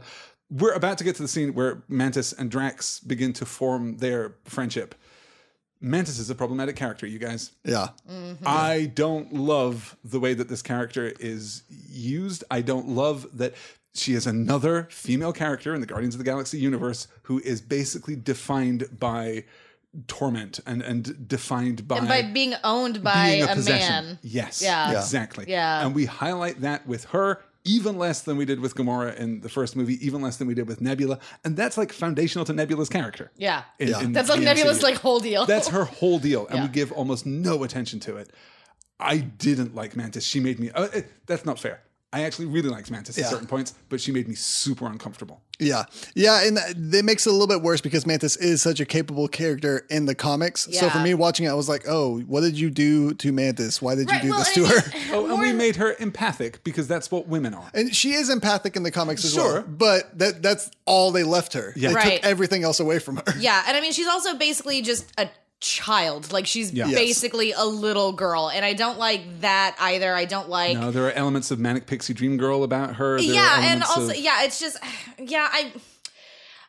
Speaker 2: We're about to get to the scene where Mantis and Drax begin to form their friendship. Mantis is a problematic character, you guys.
Speaker 3: Yeah. Mm-hmm.
Speaker 2: I don't love the way that this character is used. I don't love that she is another female character in the Guardians of the Galaxy universe who is basically defined by torment and and defined by
Speaker 1: and by being owned by
Speaker 2: being
Speaker 1: a,
Speaker 2: possession.
Speaker 1: man.
Speaker 2: Yes.
Speaker 1: Yeah. Yeah.
Speaker 2: Exactly.
Speaker 1: Yeah.
Speaker 2: And we highlight that with her even less than we did with Gamora in the first movie, even less than we did with Nebula. And that's like foundational to Nebula's character.
Speaker 1: Yeah.
Speaker 2: in-
Speaker 3: Yeah.
Speaker 2: in
Speaker 1: That's like Nebula's
Speaker 2: MCU.
Speaker 1: like whole deal.
Speaker 2: That's her whole deal, and we give almost no attention to it. I didn't like Mantis. She made me. Uh, it- that's not fair. I actually really liked Mantis
Speaker 3: Yeah.
Speaker 2: at certain points, but she made me super uncomfortable.
Speaker 3: Yeah. Yeah. And that makes it a little bit worse because Mantis is such a capable character in the comics. So for me watching it, I was like, oh, what did you do to Mantis? Why did
Speaker 1: Right,
Speaker 3: you do
Speaker 1: well,
Speaker 3: this
Speaker 1: I
Speaker 3: to
Speaker 1: mean,
Speaker 3: her? (laughs)
Speaker 2: Oh, and we made her empathic because that's what women are.
Speaker 3: And she is empathic in the comics as
Speaker 2: Sure.
Speaker 3: well. But that that's all they left her.
Speaker 2: Yeah.
Speaker 3: They
Speaker 1: Right.
Speaker 3: took everything else away from her.
Speaker 1: Yeah, and I mean she's also basically just a child. Like she's
Speaker 2: Yeah. Yes.
Speaker 1: basically a little girl, and I don't like that either. I don't like.
Speaker 2: No, there are elements of manic pixie dream girl about her. There are
Speaker 1: yeah, and
Speaker 2: elements
Speaker 1: also
Speaker 2: of-
Speaker 1: yeah, it's just (sighs) yeah, I.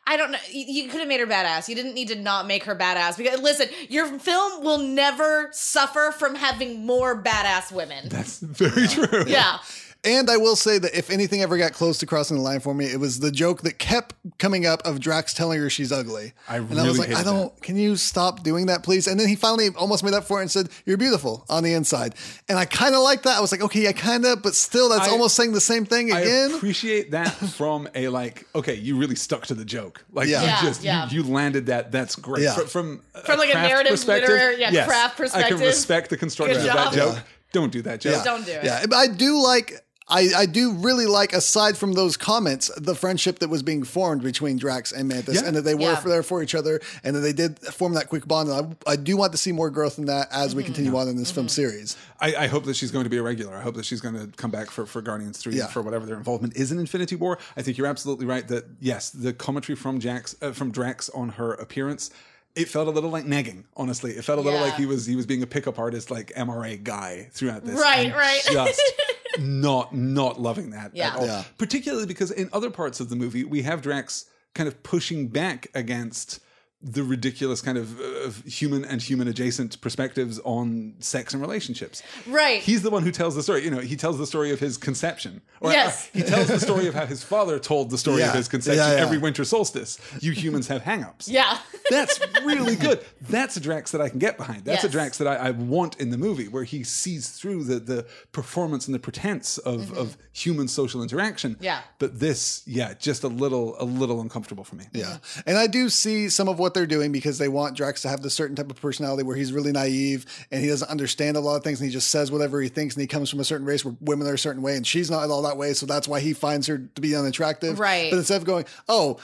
Speaker 1: I don't know. You, you could have made her badass. You didn't need to not make her badass because listen, your film will never suffer from having more badass women.
Speaker 2: that's very (laughs) true.
Speaker 1: yeah.
Speaker 3: And I will say that if anything ever got close to crossing the line for me, it was the joke that kept coming up of Drax telling her she's ugly.
Speaker 2: I
Speaker 3: and I was like, I don't. Can you stop doing that, please? And then he finally almost made up for it and said, "You're beautiful on the inside." And I kind of like that. I was like, okay, I kind of, but still, that's
Speaker 2: I-
Speaker 3: almost saying the same thing again.
Speaker 2: I appreciate that (laughs) from a like, okay, you really stuck to the joke. Like
Speaker 3: Yeah.
Speaker 2: you
Speaker 1: Yeah,
Speaker 2: just
Speaker 1: yeah.
Speaker 2: You, you landed that. That's great.
Speaker 3: Yeah.
Speaker 2: Fr- From
Speaker 1: From, like, a narrative,
Speaker 2: perspective,
Speaker 1: literary- yeah,
Speaker 2: yes,
Speaker 1: craft
Speaker 2: I can respect the construction of that
Speaker 1: job.
Speaker 2: joke. Don't do that joke.
Speaker 1: Don't do it.
Speaker 3: Yeah, but I do like. I, I do really like, aside from those comments, the friendship that was being formed between Drax and Mantis,
Speaker 2: Yeah.
Speaker 3: and that they were
Speaker 1: Yeah.
Speaker 3: for there for each other, and that they did form that quick bond. And I, I do want to see more growth in that as
Speaker 1: Mm-hmm.
Speaker 3: we continue on in this film series.
Speaker 2: I, I hope that she's going to be a regular. I hope that she's going to come back for, for Guardians 3
Speaker 3: Yeah.
Speaker 2: for whatever their involvement is in Infinity War. I think you're absolutely right that, yes, the commentary from Jax, uh, from Drax on her appearance. It felt a little like nagging, honestly. It felt a little
Speaker 1: Yeah.
Speaker 2: like he was he was being a pickup artist, like MRA guy throughout this.
Speaker 1: Right, right.
Speaker 2: Just (laughs) not not loving that
Speaker 1: Yeah.
Speaker 2: at all.
Speaker 3: Yeah.
Speaker 2: Particularly because in other parts of the movie we have Drax kind of pushing back against the ridiculous kind of, of human and human adjacent perspectives on sex and relationships.
Speaker 1: Right.
Speaker 2: He's the one who tells the story. You know, he tells the story of his conception. Or,
Speaker 1: Yes.
Speaker 2: or he tells the story of how his father told the story of his conception
Speaker 3: Yeah, yeah.
Speaker 2: every winter solstice. You humans have hang-ups.
Speaker 1: Yeah. (laughs)
Speaker 2: That's really good. That's a Drax that I can get behind. That's a Drax that I, I want in the movie, where he sees through the the performance and the pretense of, of human social interaction.
Speaker 1: Mm-hmm. Yeah.
Speaker 2: But this, yeah, just a little a little uncomfortable for me.
Speaker 3: Yeah. And I do see some of what they're doing because they want Drax to have this certain type of personality where he's really naive and he doesn't understand a lot of things and he just says whatever he thinks and he comes from a certain race where women are a certain way and she's not at all that way. So that's why he finds her to be unattractive.
Speaker 1: Right.
Speaker 3: But instead of going, oh,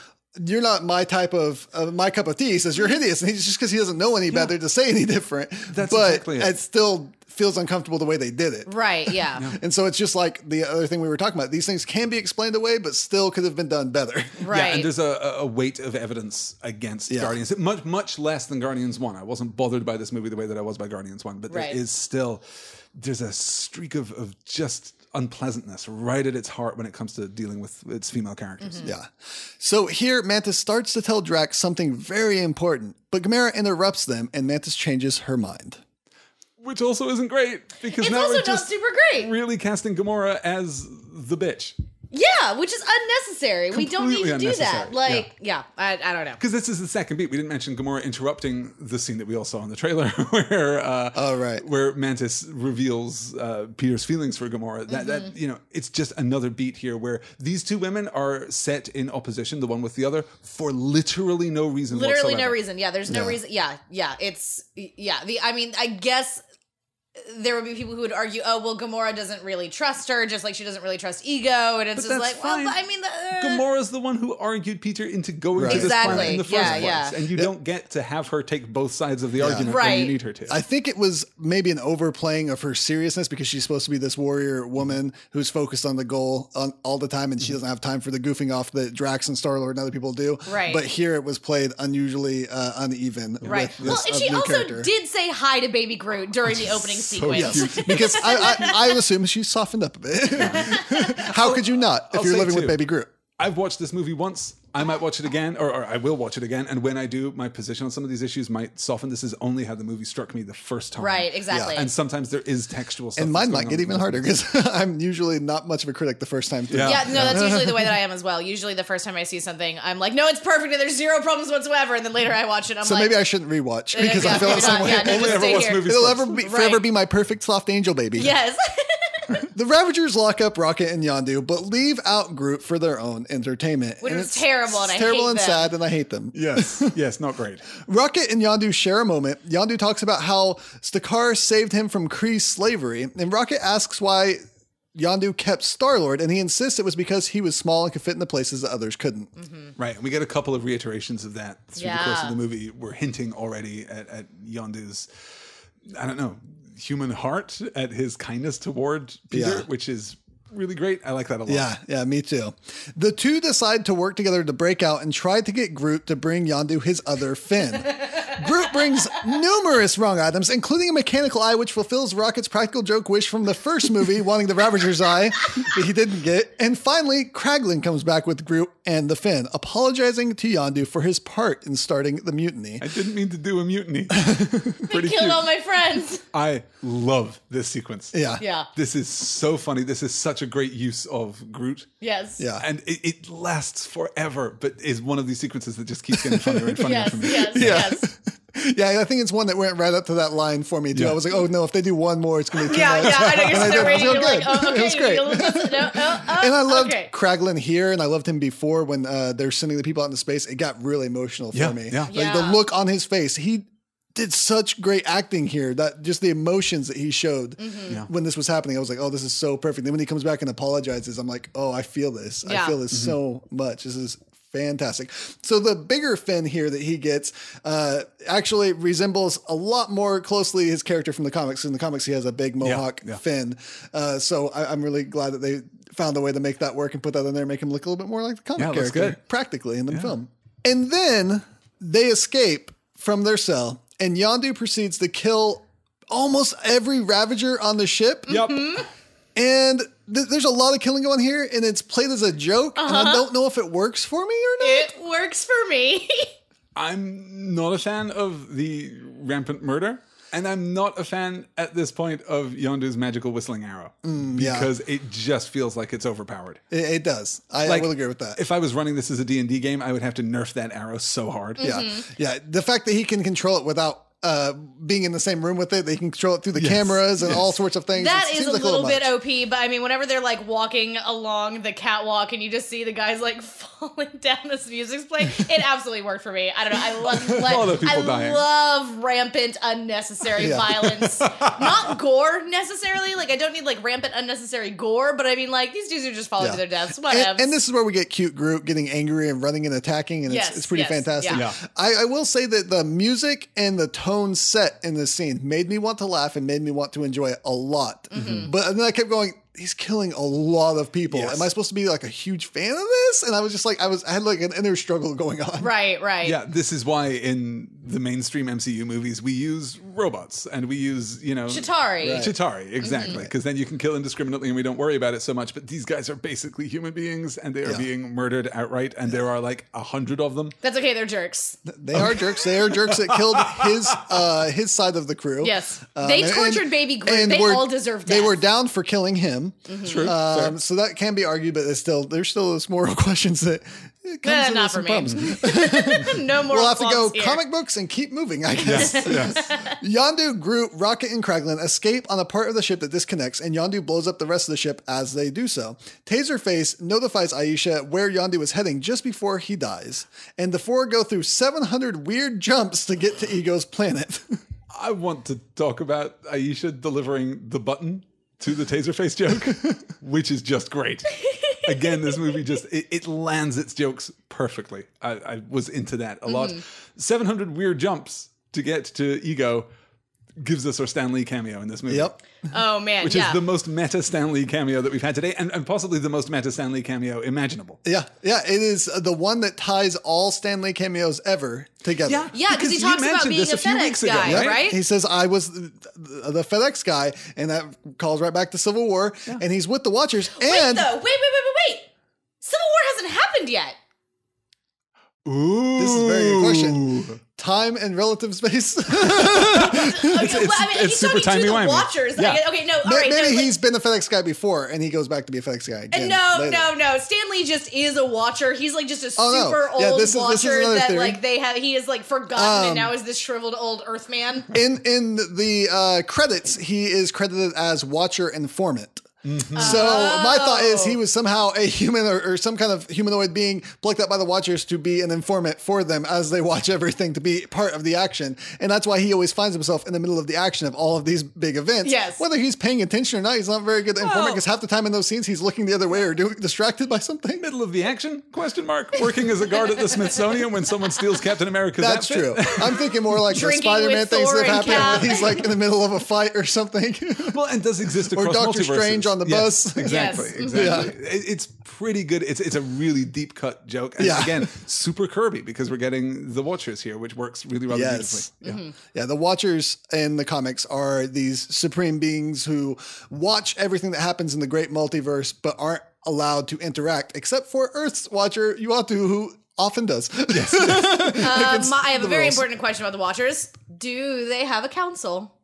Speaker 3: you're not my type of uh, my cup of tea. He says you're hideous, and he's just because he doesn't know any better to say any different.
Speaker 2: That's
Speaker 3: but
Speaker 2: exactly it. it.
Speaker 3: still feels uncomfortable the way they did it.
Speaker 1: Right. (laughs) Yeah.
Speaker 3: And so it's just like the other thing we were talking about. These things can be explained away, but still could have been done better.
Speaker 1: Right. (laughs)
Speaker 2: Yeah, and there's a, a weight of evidence against
Speaker 3: Yeah.
Speaker 2: Guardians. Much much less than Guardians One. I wasn't bothered by this movie the way that I was by Guardians One, but
Speaker 1: Right.
Speaker 2: there is still there's a streak of, of just unpleasantness right at its heart when it comes to dealing with its female characters. Mm-hmm.
Speaker 3: Yeah. So here, Mantis starts to tell Drax something very important, but Gamora interrupts them, and Mantis changes her mind.
Speaker 2: Which also isn't great because
Speaker 1: It's
Speaker 2: now
Speaker 1: also
Speaker 2: we're
Speaker 1: not
Speaker 2: just
Speaker 1: super great.
Speaker 2: really casting Gamora as the bitch.
Speaker 1: Yeah, which is unnecessary. we don't need to do that.
Speaker 2: unnecessary.
Speaker 1: Like, yeah, I, I don't know.
Speaker 2: Because this is the second beat. We didn't mention Gamora interrupting the scene that we all saw in the trailer, (laughs) where uh,
Speaker 3: Oh, right.
Speaker 2: where Mantis reveals uh, Peter's feelings for Gamora. That
Speaker 1: Mm-hmm.
Speaker 2: that you know, it's just another beat here where these two women are set in opposition, the one with the other, for literally no reason.
Speaker 1: Literally
Speaker 2: whatsoever.
Speaker 1: no reason. Yeah, there's no
Speaker 3: Yeah.
Speaker 1: reason. Yeah, yeah. It's yeah. The I mean, I guess there would be people who would argue, oh, well, Gamora doesn't really trust her, just like she doesn't really trust Ego. And it's
Speaker 2: But
Speaker 1: just like,
Speaker 2: fine.
Speaker 1: well, I mean, the, uh,
Speaker 2: Gamora's the one who argued Peter into going
Speaker 3: Right.
Speaker 2: to this
Speaker 1: Exactly.
Speaker 2: planet in the first
Speaker 1: Yeah,
Speaker 2: place,
Speaker 1: yeah.
Speaker 2: and you don't get to have her take both sides of the argument when you need her to.
Speaker 3: I think it was maybe an overplaying of her seriousness because she's supposed to be this warrior woman who's focused on the goal on, all the time, and she doesn't have time for the goofing off that Drax and Star Lord and other people do.
Speaker 1: Right.
Speaker 3: But here it was played unusually uh, uneven.
Speaker 1: right.
Speaker 3: with
Speaker 1: Well, and she also
Speaker 3: character.
Speaker 1: did say hi to Baby Groot during the opening sequence.
Speaker 2: cute. (laughs)
Speaker 3: because I, I, I assume she's softened up a bit. (laughs) How could you not if
Speaker 2: I'll
Speaker 3: you're
Speaker 2: say
Speaker 3: living with. Baby Groot?
Speaker 2: I've watched this movie once. I might watch it again, or, or I will watch it again. And when I do, my position on some of these issues might soften. This is only how the movie struck me the first time.
Speaker 1: Right, exactly.
Speaker 2: And sometimes there is textual stuff.
Speaker 3: And
Speaker 2: that's
Speaker 3: mine might get even harder because (laughs) I'm usually not much of a critic the first time through.
Speaker 2: Yeah.
Speaker 1: Yeah, no, that's usually the way that I am as well. Usually, the first time I see something, I'm like, no, it's perfect and there's zero problems whatsoever. And then later I watch it, I'm
Speaker 3: So
Speaker 1: like,
Speaker 3: maybe I shouldn't rewatch
Speaker 1: uh,
Speaker 3: because
Speaker 1: yeah,
Speaker 3: I feel the
Speaker 1: maybe
Speaker 3: same way.
Speaker 1: Yeah, (laughs) no,
Speaker 2: Only ever
Speaker 1: stay
Speaker 2: watch movies
Speaker 3: It'll
Speaker 2: first.
Speaker 3: ever be
Speaker 1: Right.
Speaker 3: forever be my perfect soft angel baby.
Speaker 1: Yes. (laughs) (laughs)
Speaker 3: The Ravagers lock up Rocket and Yondu, but leave out Groot for their own entertainment.
Speaker 1: Which
Speaker 3: And
Speaker 1: is
Speaker 3: it's-
Speaker 1: terrible, and I
Speaker 3: terrible
Speaker 1: hate
Speaker 3: and
Speaker 1: them.
Speaker 3: sad, and I hate them.
Speaker 2: Yes, (laughs) yes, not great.
Speaker 3: Rocket and Yondu share a moment. Yondu talks about how Stakar saved him from Kree slavery, and Rocket asks why Yondu kept Star Lord, and he insists it was because he was small and could fit in the places that others couldn't. Mm-hmm.
Speaker 2: Right, and we get a couple of reiterations of that through the course of the movie. We're hinting already at, at Yondu's, I don't know, human heart, at his kindness toward Peter,
Speaker 3: Yeah.
Speaker 2: which is really great. I like that a lot.
Speaker 3: Yeah, yeah, me too. The two decide to work together to break out and try to get Groot to bring Yondu his other fin. (laughs) Groot brings numerous wrong items, including a mechanical eye, which fulfills Rocket's practical joke wish from the first movie, (laughs) wanting the Ravager's eye that he didn't get. And finally, Kraglin comes back with Groot and the fin, apologizing to Yondu for his part in starting the mutiny.
Speaker 2: I didn't mean to do a mutiny. (laughs) Pretty
Speaker 1: Killed
Speaker 2: cute.
Speaker 1: all my friends.
Speaker 2: I love this sequence.
Speaker 3: Yeah.
Speaker 1: Yeah.
Speaker 2: This is so funny. This is such a great use of Groot.
Speaker 1: Yes.
Speaker 3: Yeah.
Speaker 2: And it, it lasts forever, but is one of these sequences that just keeps getting funnier and (laughs) funnier
Speaker 1: Yes.
Speaker 2: for me.
Speaker 1: Yes. Yes. (laughs)
Speaker 3: Yeah, I think it's one that went right up to that line for me, too.
Speaker 2: Yeah.
Speaker 3: I was like, oh no, if they do one more, it's going to be too
Speaker 1: Yeah.
Speaker 3: much.
Speaker 1: Yeah. I know you're (laughs)
Speaker 3: And I
Speaker 1: sitting there waiting. You're like,
Speaker 3: good.
Speaker 1: oh,
Speaker 3: It
Speaker 1: okay.
Speaker 3: was great.
Speaker 1: listen- no, oh, oh,
Speaker 3: And I loved
Speaker 1: okay.
Speaker 3: Kraglin here, and I loved him before when uh, they're sending the people out into space. It got really emotional for
Speaker 2: Yeah,
Speaker 3: me.
Speaker 2: yeah.
Speaker 3: Like
Speaker 1: Yeah.
Speaker 3: the look on his face, he did such great acting here. That just the emotions that he showed
Speaker 1: Mm-hmm.
Speaker 3: when this was happening, I was like, "Oh, this is so perfect." Then when he comes back and apologizes, I'm like, "Oh, I feel this. I feel this so much. This is." Fantastic. So the bigger fin here that he gets uh, actually resembles a lot more closely his character from the comics. In the comics, he has a big mohawk
Speaker 2: yeah.
Speaker 3: fin. Uh, so I, I'm really glad that they found a way to make that work and put that in there, make him look a little bit more like the comic
Speaker 2: Yeah,
Speaker 3: character,
Speaker 2: good.
Speaker 3: practically in the film. And then they escape from their cell, and Yondu proceeds to kill almost every Ravager on the ship.
Speaker 2: Yep. Mm-hmm.
Speaker 3: And th- there's a lot of killing going on here, and it's played as a joke, and I uh-huh. don't know if it works for me or not.
Speaker 1: It works for me. (laughs)
Speaker 2: I'm not a fan of the rampant murder. And I'm not a fan at this point of Yondu's magical whistling arrow
Speaker 3: Mm, yeah.
Speaker 2: because it just feels like it's overpowered.
Speaker 3: It, it does. I, I will agree with that.
Speaker 2: If I was running this as a D&D game, I would have to nerf that arrow so hard.
Speaker 3: Yeah, yeah. The fact that he can control it without uh, being in the same room with it, they can control it through the cameras and all sorts of things.
Speaker 1: That
Speaker 3: It
Speaker 1: is a
Speaker 3: like
Speaker 1: little bit. OP, but I mean, whenever they're like walking along the catwalk and you just see the guys like (laughs) falling down as music's playing, it absolutely worked for me. I don't know. I love, (laughs)
Speaker 2: lot of people
Speaker 1: I
Speaker 2: dying.
Speaker 1: love rampant, unnecessary
Speaker 3: Yeah.
Speaker 1: violence. (laughs) Not gore necessarily. Like I don't need like rampant, unnecessary gore, but I mean, like these dudes are just falling
Speaker 3: Yeah.
Speaker 1: to their deaths. Whatever.
Speaker 3: And, and this is where we get cute Groot getting angry and running and attacking, and
Speaker 1: Yes,
Speaker 3: it's, it's pretty
Speaker 1: yes,
Speaker 3: fantastic.
Speaker 1: yeah.
Speaker 2: Yeah.
Speaker 3: I, I will say that the music and the tone set in this scene made me want to laugh and made me want to enjoy it a lot.
Speaker 1: Mm-hmm.
Speaker 3: But and then I kept going. He's killing a lot of people.
Speaker 2: Yes.
Speaker 3: Am I supposed to be like a huge fan of this? And I was just like, I was, I had like an inner struggle going on.
Speaker 1: right, right.
Speaker 2: Yeah, this is why in the mainstream MCU movies we use robots and we use, you know,
Speaker 1: Chitauri.
Speaker 3: Right.
Speaker 2: Chitauri, exactly, because then you can kill indiscriminately and we don't worry about it so much. But these guys are basically human beings and they are
Speaker 3: Yeah.
Speaker 2: being murdered outright, and there are like a hundred of them.
Speaker 1: That's okay. They're jerks.
Speaker 3: They are jerks. They are jerks that killed his uh, his side of the crew.
Speaker 1: Yes.
Speaker 3: Um,
Speaker 1: They
Speaker 3: and-
Speaker 1: tortured Baby Groot.
Speaker 3: and
Speaker 1: They
Speaker 3: were-
Speaker 1: all deserve
Speaker 3: They were down for killing him.
Speaker 2: True.
Speaker 3: Um, so that can be argued, but it's still there's still those moral (laughs) questions that it comes
Speaker 1: Eh,
Speaker 3: with
Speaker 1: not
Speaker 3: some
Speaker 1: for me.
Speaker 3: problems. (laughs) (laughs)
Speaker 1: no more.
Speaker 3: We'll have to go
Speaker 1: here.
Speaker 3: comic books and keep moving, I guess.
Speaker 2: yes.
Speaker 3: Yondu, Groot, Rocket, and Kraglin escape on a part of the ship that disconnects, and Yondu blows up the rest of the ship as they do so. Taserface notifies Ayesha where Yondu is heading just before he dies, and the four go through 700 weird jumps to get to Ego's planet.
Speaker 2: I want to talk about Ayesha delivering the button to the Taserface joke, (laughs) which is just great. Again, this movie just it, it lands its jokes perfectly. I, I was into that a lot.
Speaker 1: Mm-hmm.
Speaker 2: 700 weird jumps to get to ego gives us our Stan Lee cameo in this movie.
Speaker 3: Yep.
Speaker 1: Oh man,
Speaker 2: Which
Speaker 1: yeah.
Speaker 2: is the most meta Stan Lee cameo that we've had today, and, and possibly the most meta Stan Lee cameo imaginable.
Speaker 3: Yeah, yeah, it is the one that ties all Stan Lee cameos ever together.
Speaker 1: yeah, yeah,
Speaker 2: because
Speaker 1: he talks about being
Speaker 2: this
Speaker 1: a
Speaker 2: a few
Speaker 1: FedEx
Speaker 2: weeks ago,
Speaker 1: guy,
Speaker 2: right?
Speaker 1: right?
Speaker 3: He says, I was the, the FedEx guy, and that calls right back to Civil War, and he's with the Watchers. (gasps)
Speaker 1: Wait,
Speaker 3: And
Speaker 1: though. Wait, wait, wait, wait, wait. Civil War hasn't happened yet.
Speaker 2: Ooh.
Speaker 3: this is a very good question. Time and relative space. (laughs)
Speaker 1: Okay, well, I mean,
Speaker 2: it's super
Speaker 1: talking the
Speaker 2: timey-wimey.
Speaker 1: Watchers.
Speaker 2: Yeah.
Speaker 1: Guess- okay, no, all right.
Speaker 3: Maybe
Speaker 1: no, like-
Speaker 3: he's been a FedEx guy before, and he goes back to be a FedEx guy again.
Speaker 1: no,
Speaker 3: later.
Speaker 1: no, no. Stan Lee just is a watcher. He's like just a
Speaker 3: Oh, no.
Speaker 1: super
Speaker 3: Yeah,
Speaker 1: old
Speaker 3: this is- this is
Speaker 1: watcher that
Speaker 3: theory.
Speaker 1: like they have. He is like forgotten
Speaker 3: Um,
Speaker 1: and now is this shriveled old Earthman.
Speaker 3: In in the uh, credits, he is credited as Watcher Informant.
Speaker 2: Mm-hmm.
Speaker 3: So my thought is
Speaker 1: Oh.
Speaker 3: he was somehow a human or, or some kind of humanoid being plucked up by the Watchers to be an informant for them as they watch everything to be part of the action, and that's why he always finds himself in the middle of the action of all of these big events.
Speaker 1: Yes.
Speaker 3: whether he's paying attention or not, he's not very good at informant because half the time in those scenes he's looking the other way or doing distracted by something.
Speaker 2: Middle of the action? Question mark. Working as a guard at the Smithsonian when someone steals Captain America's
Speaker 3: That's
Speaker 2: outfit?
Speaker 3: true. I'm thinking more like the Spider-Man things that have happened
Speaker 1: Cap.
Speaker 3: he's like in the middle of a fight or something.
Speaker 2: Well, and does exist
Speaker 3: Or
Speaker 2: across
Speaker 3: Doctor
Speaker 2: multiverses.
Speaker 3: Strange on the
Speaker 2: Yes,
Speaker 3: bus.
Speaker 2: Exactly.
Speaker 1: Yes.
Speaker 2: Exactly.
Speaker 3: Yeah.
Speaker 2: It- it's pretty good. It's it's a really deep cut joke. And
Speaker 3: Yeah.
Speaker 2: again, super Kirby because we're getting the Watchers here, which works really rather
Speaker 3: Yes.
Speaker 2: beautifully. Yeah.
Speaker 3: Yeah, the Watchers in the comics are these supreme beings who watch everything that happens in the great multiverse, but aren't allowed to interact, except for Earth's Watcher Uatu, who often does. (laughs) Yes.
Speaker 1: Um, I have a very
Speaker 3: rules.
Speaker 1: important question about the Watchers. Do they have a council?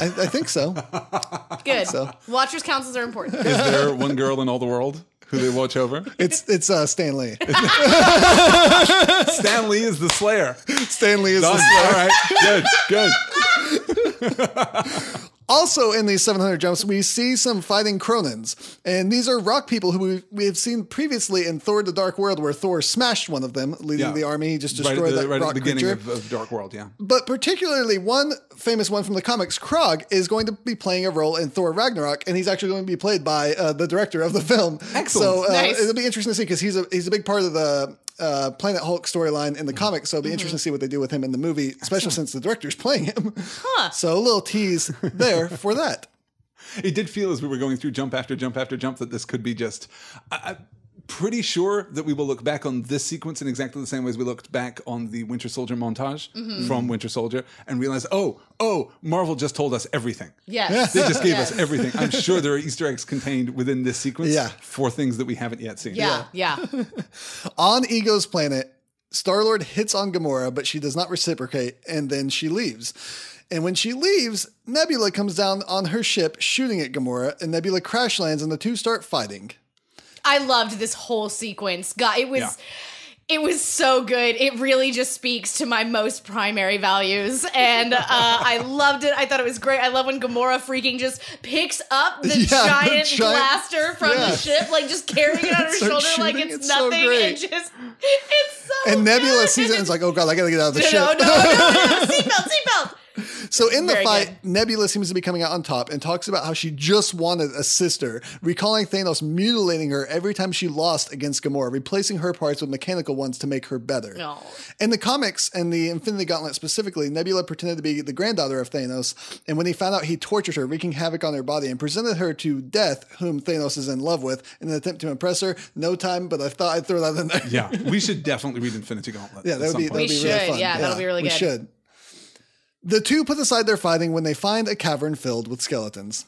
Speaker 3: I, I think so. (laughs)
Speaker 1: Good.
Speaker 3: So.
Speaker 1: Watchers councils are important.
Speaker 2: Is there one girl in all the world who they watch over?
Speaker 3: It's it's uh, Stan Lee. (laughs)
Speaker 2: Stan Lee is the Slayer.
Speaker 3: Stan Lee is
Speaker 2: Done.
Speaker 3: the Slayer.
Speaker 2: All right. Good. Good. (laughs)
Speaker 3: Also, in these 700 jumps, we see some fighting Kronans. And these are rock people who we, we have seen previously in Thor the Dark World, where Thor smashed one of them, leading
Speaker 2: Yeah.
Speaker 3: the army. He just destroyed
Speaker 2: at the,
Speaker 3: that
Speaker 2: right at
Speaker 3: rock
Speaker 2: the beginning
Speaker 3: creature.
Speaker 2: of, of Dark World, yeah.
Speaker 3: But particularly one famous one from the comics, Krog, is going to be playing a role in Thor Ragnarok, and he's actually going to be played by uh, the director of the film.
Speaker 2: Excellent.
Speaker 3: So uh,
Speaker 1: Nice.
Speaker 3: it'll be interesting to see because he's a he's a big part of the uh, Planet Hulk storyline
Speaker 2: Mm-hmm.
Speaker 3: in the comics. So it'll be interesting to see what they do with him in the movie, especially since the director's playing him. (laughs) So a little tease there for that. (laughs)
Speaker 2: It did feel as we were going through jump after jump after jump that this could be just. I, I'm pretty sure that we will look back on this sequence in exactly the same way as we looked back on the Winter Soldier montage
Speaker 1: Mm-hmm.
Speaker 2: from Winter Soldier and realize, oh, oh, Marvel just told us everything.
Speaker 1: Yes.
Speaker 2: They just gave (laughs)
Speaker 1: Yes.
Speaker 2: us everything. I'm sure there are Easter eggs contained within this sequence
Speaker 3: Yeah.
Speaker 2: for things that we haven't yet seen.
Speaker 1: Yeah, yeah. (laughs)
Speaker 3: On Ego's planet, Star Lord hits on Gamora, but she does not reciprocate, and then she leaves. And when she leaves, Nebula comes down on her ship shooting at Gamora, and Nebula crash lands, and the two start fighting.
Speaker 1: I loved this whole sequence. God, it was
Speaker 2: Yeah.
Speaker 1: it was so good. It really just speaks to my most primary values, and uh, I loved it. I thought it was great. I love when Gamora freaking just picks up the (laughs)
Speaker 3: Yeah, the
Speaker 1: giant,
Speaker 3: giant-
Speaker 1: blaster from
Speaker 3: Yeah.
Speaker 1: the ship, like just carrying it on her (laughs) shoulder like it's,
Speaker 3: It's
Speaker 1: nothing.
Speaker 3: great.
Speaker 1: and just it's so
Speaker 3: And Nebula
Speaker 1: good.
Speaker 3: sees it and is like, oh god, I gotta get out of the
Speaker 1: no,
Speaker 3: ship.
Speaker 1: no, no, no, (laughs) seatbelt, seatbelt.
Speaker 3: So in the
Speaker 1: Very
Speaker 3: fight,
Speaker 1: good.
Speaker 3: Nebula seems to be coming out on top and talks about how she just wanted a sister, recalling Thanos mutilating her every time she lost against Gamora, replacing her parts with mechanical ones to make her better.
Speaker 1: No.
Speaker 3: In the comics and the Infinity Gauntlet specifically, Nebula pretended to be the granddaughter of Thanos, and when he found out, he tortured her, wreaking havoc on her body, and presented her to Death, whom Thanos is in love with, in an attempt to impress her. No time, but I thought I'd throw that in there.
Speaker 2: Yeah, we should definitely read Infinity Gauntlet.
Speaker 3: Yeah,
Speaker 2: at
Speaker 3: that would
Speaker 2: some
Speaker 3: be, that
Speaker 2: point.
Speaker 3: would be
Speaker 1: We
Speaker 3: really fun.
Speaker 1: yeah, that'll be really
Speaker 3: we
Speaker 1: good.
Speaker 3: should. The two put aside their fighting when they find a cavern filled with skeletons.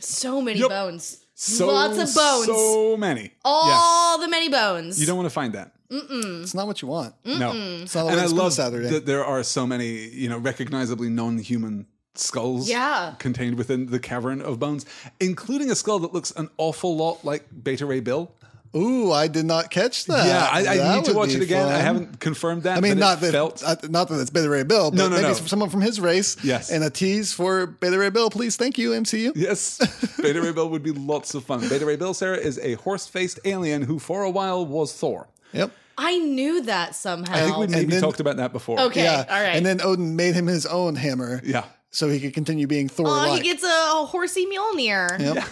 Speaker 1: So many
Speaker 2: Yep.
Speaker 1: bones.
Speaker 2: So,
Speaker 1: Lots of bones.
Speaker 2: So many. Yeah.
Speaker 1: All the many bones.
Speaker 2: You don't want to find that.
Speaker 3: It's not what you want.
Speaker 2: No.
Speaker 3: It's not the
Speaker 2: and I
Speaker 3: it's
Speaker 2: love
Speaker 3: Saturday.
Speaker 2: that there are so many, you know, recognizably non-human skulls
Speaker 1: Yeah.
Speaker 2: contained within the cavern of bones, including a skull that looks an awful lot like Beta Ray Bill.
Speaker 3: Ooh, I did not catch that.
Speaker 2: yeah, I, I
Speaker 3: That
Speaker 2: need to watch it again. I haven't confirmed that.
Speaker 3: I mean, not that
Speaker 2: felt.
Speaker 3: uh, not that it's Beta Ray Bill, but
Speaker 2: No, no,
Speaker 3: maybe
Speaker 2: no.
Speaker 3: it's someone from his race.
Speaker 2: Yes.
Speaker 3: and a tease for Beta Ray Bill, please. Thank you, MCU.
Speaker 2: Yes, (laughs) Beta Ray Bill would be lots of fun. Beta Ray Bill, Sarah, is a horse-faced alien who, for a while, was Thor.
Speaker 3: Yep.
Speaker 1: I knew that somehow.
Speaker 2: I think we maybe
Speaker 3: then-
Speaker 2: talked about that before.
Speaker 1: Okay.
Speaker 3: yeah.
Speaker 1: all right.
Speaker 3: And then Odin made him his own hammer.
Speaker 2: Yeah.
Speaker 3: So he could continue being Thor
Speaker 1: Oh,
Speaker 3: like.
Speaker 1: he gets a, a horsey Mjolnir.
Speaker 3: Yep.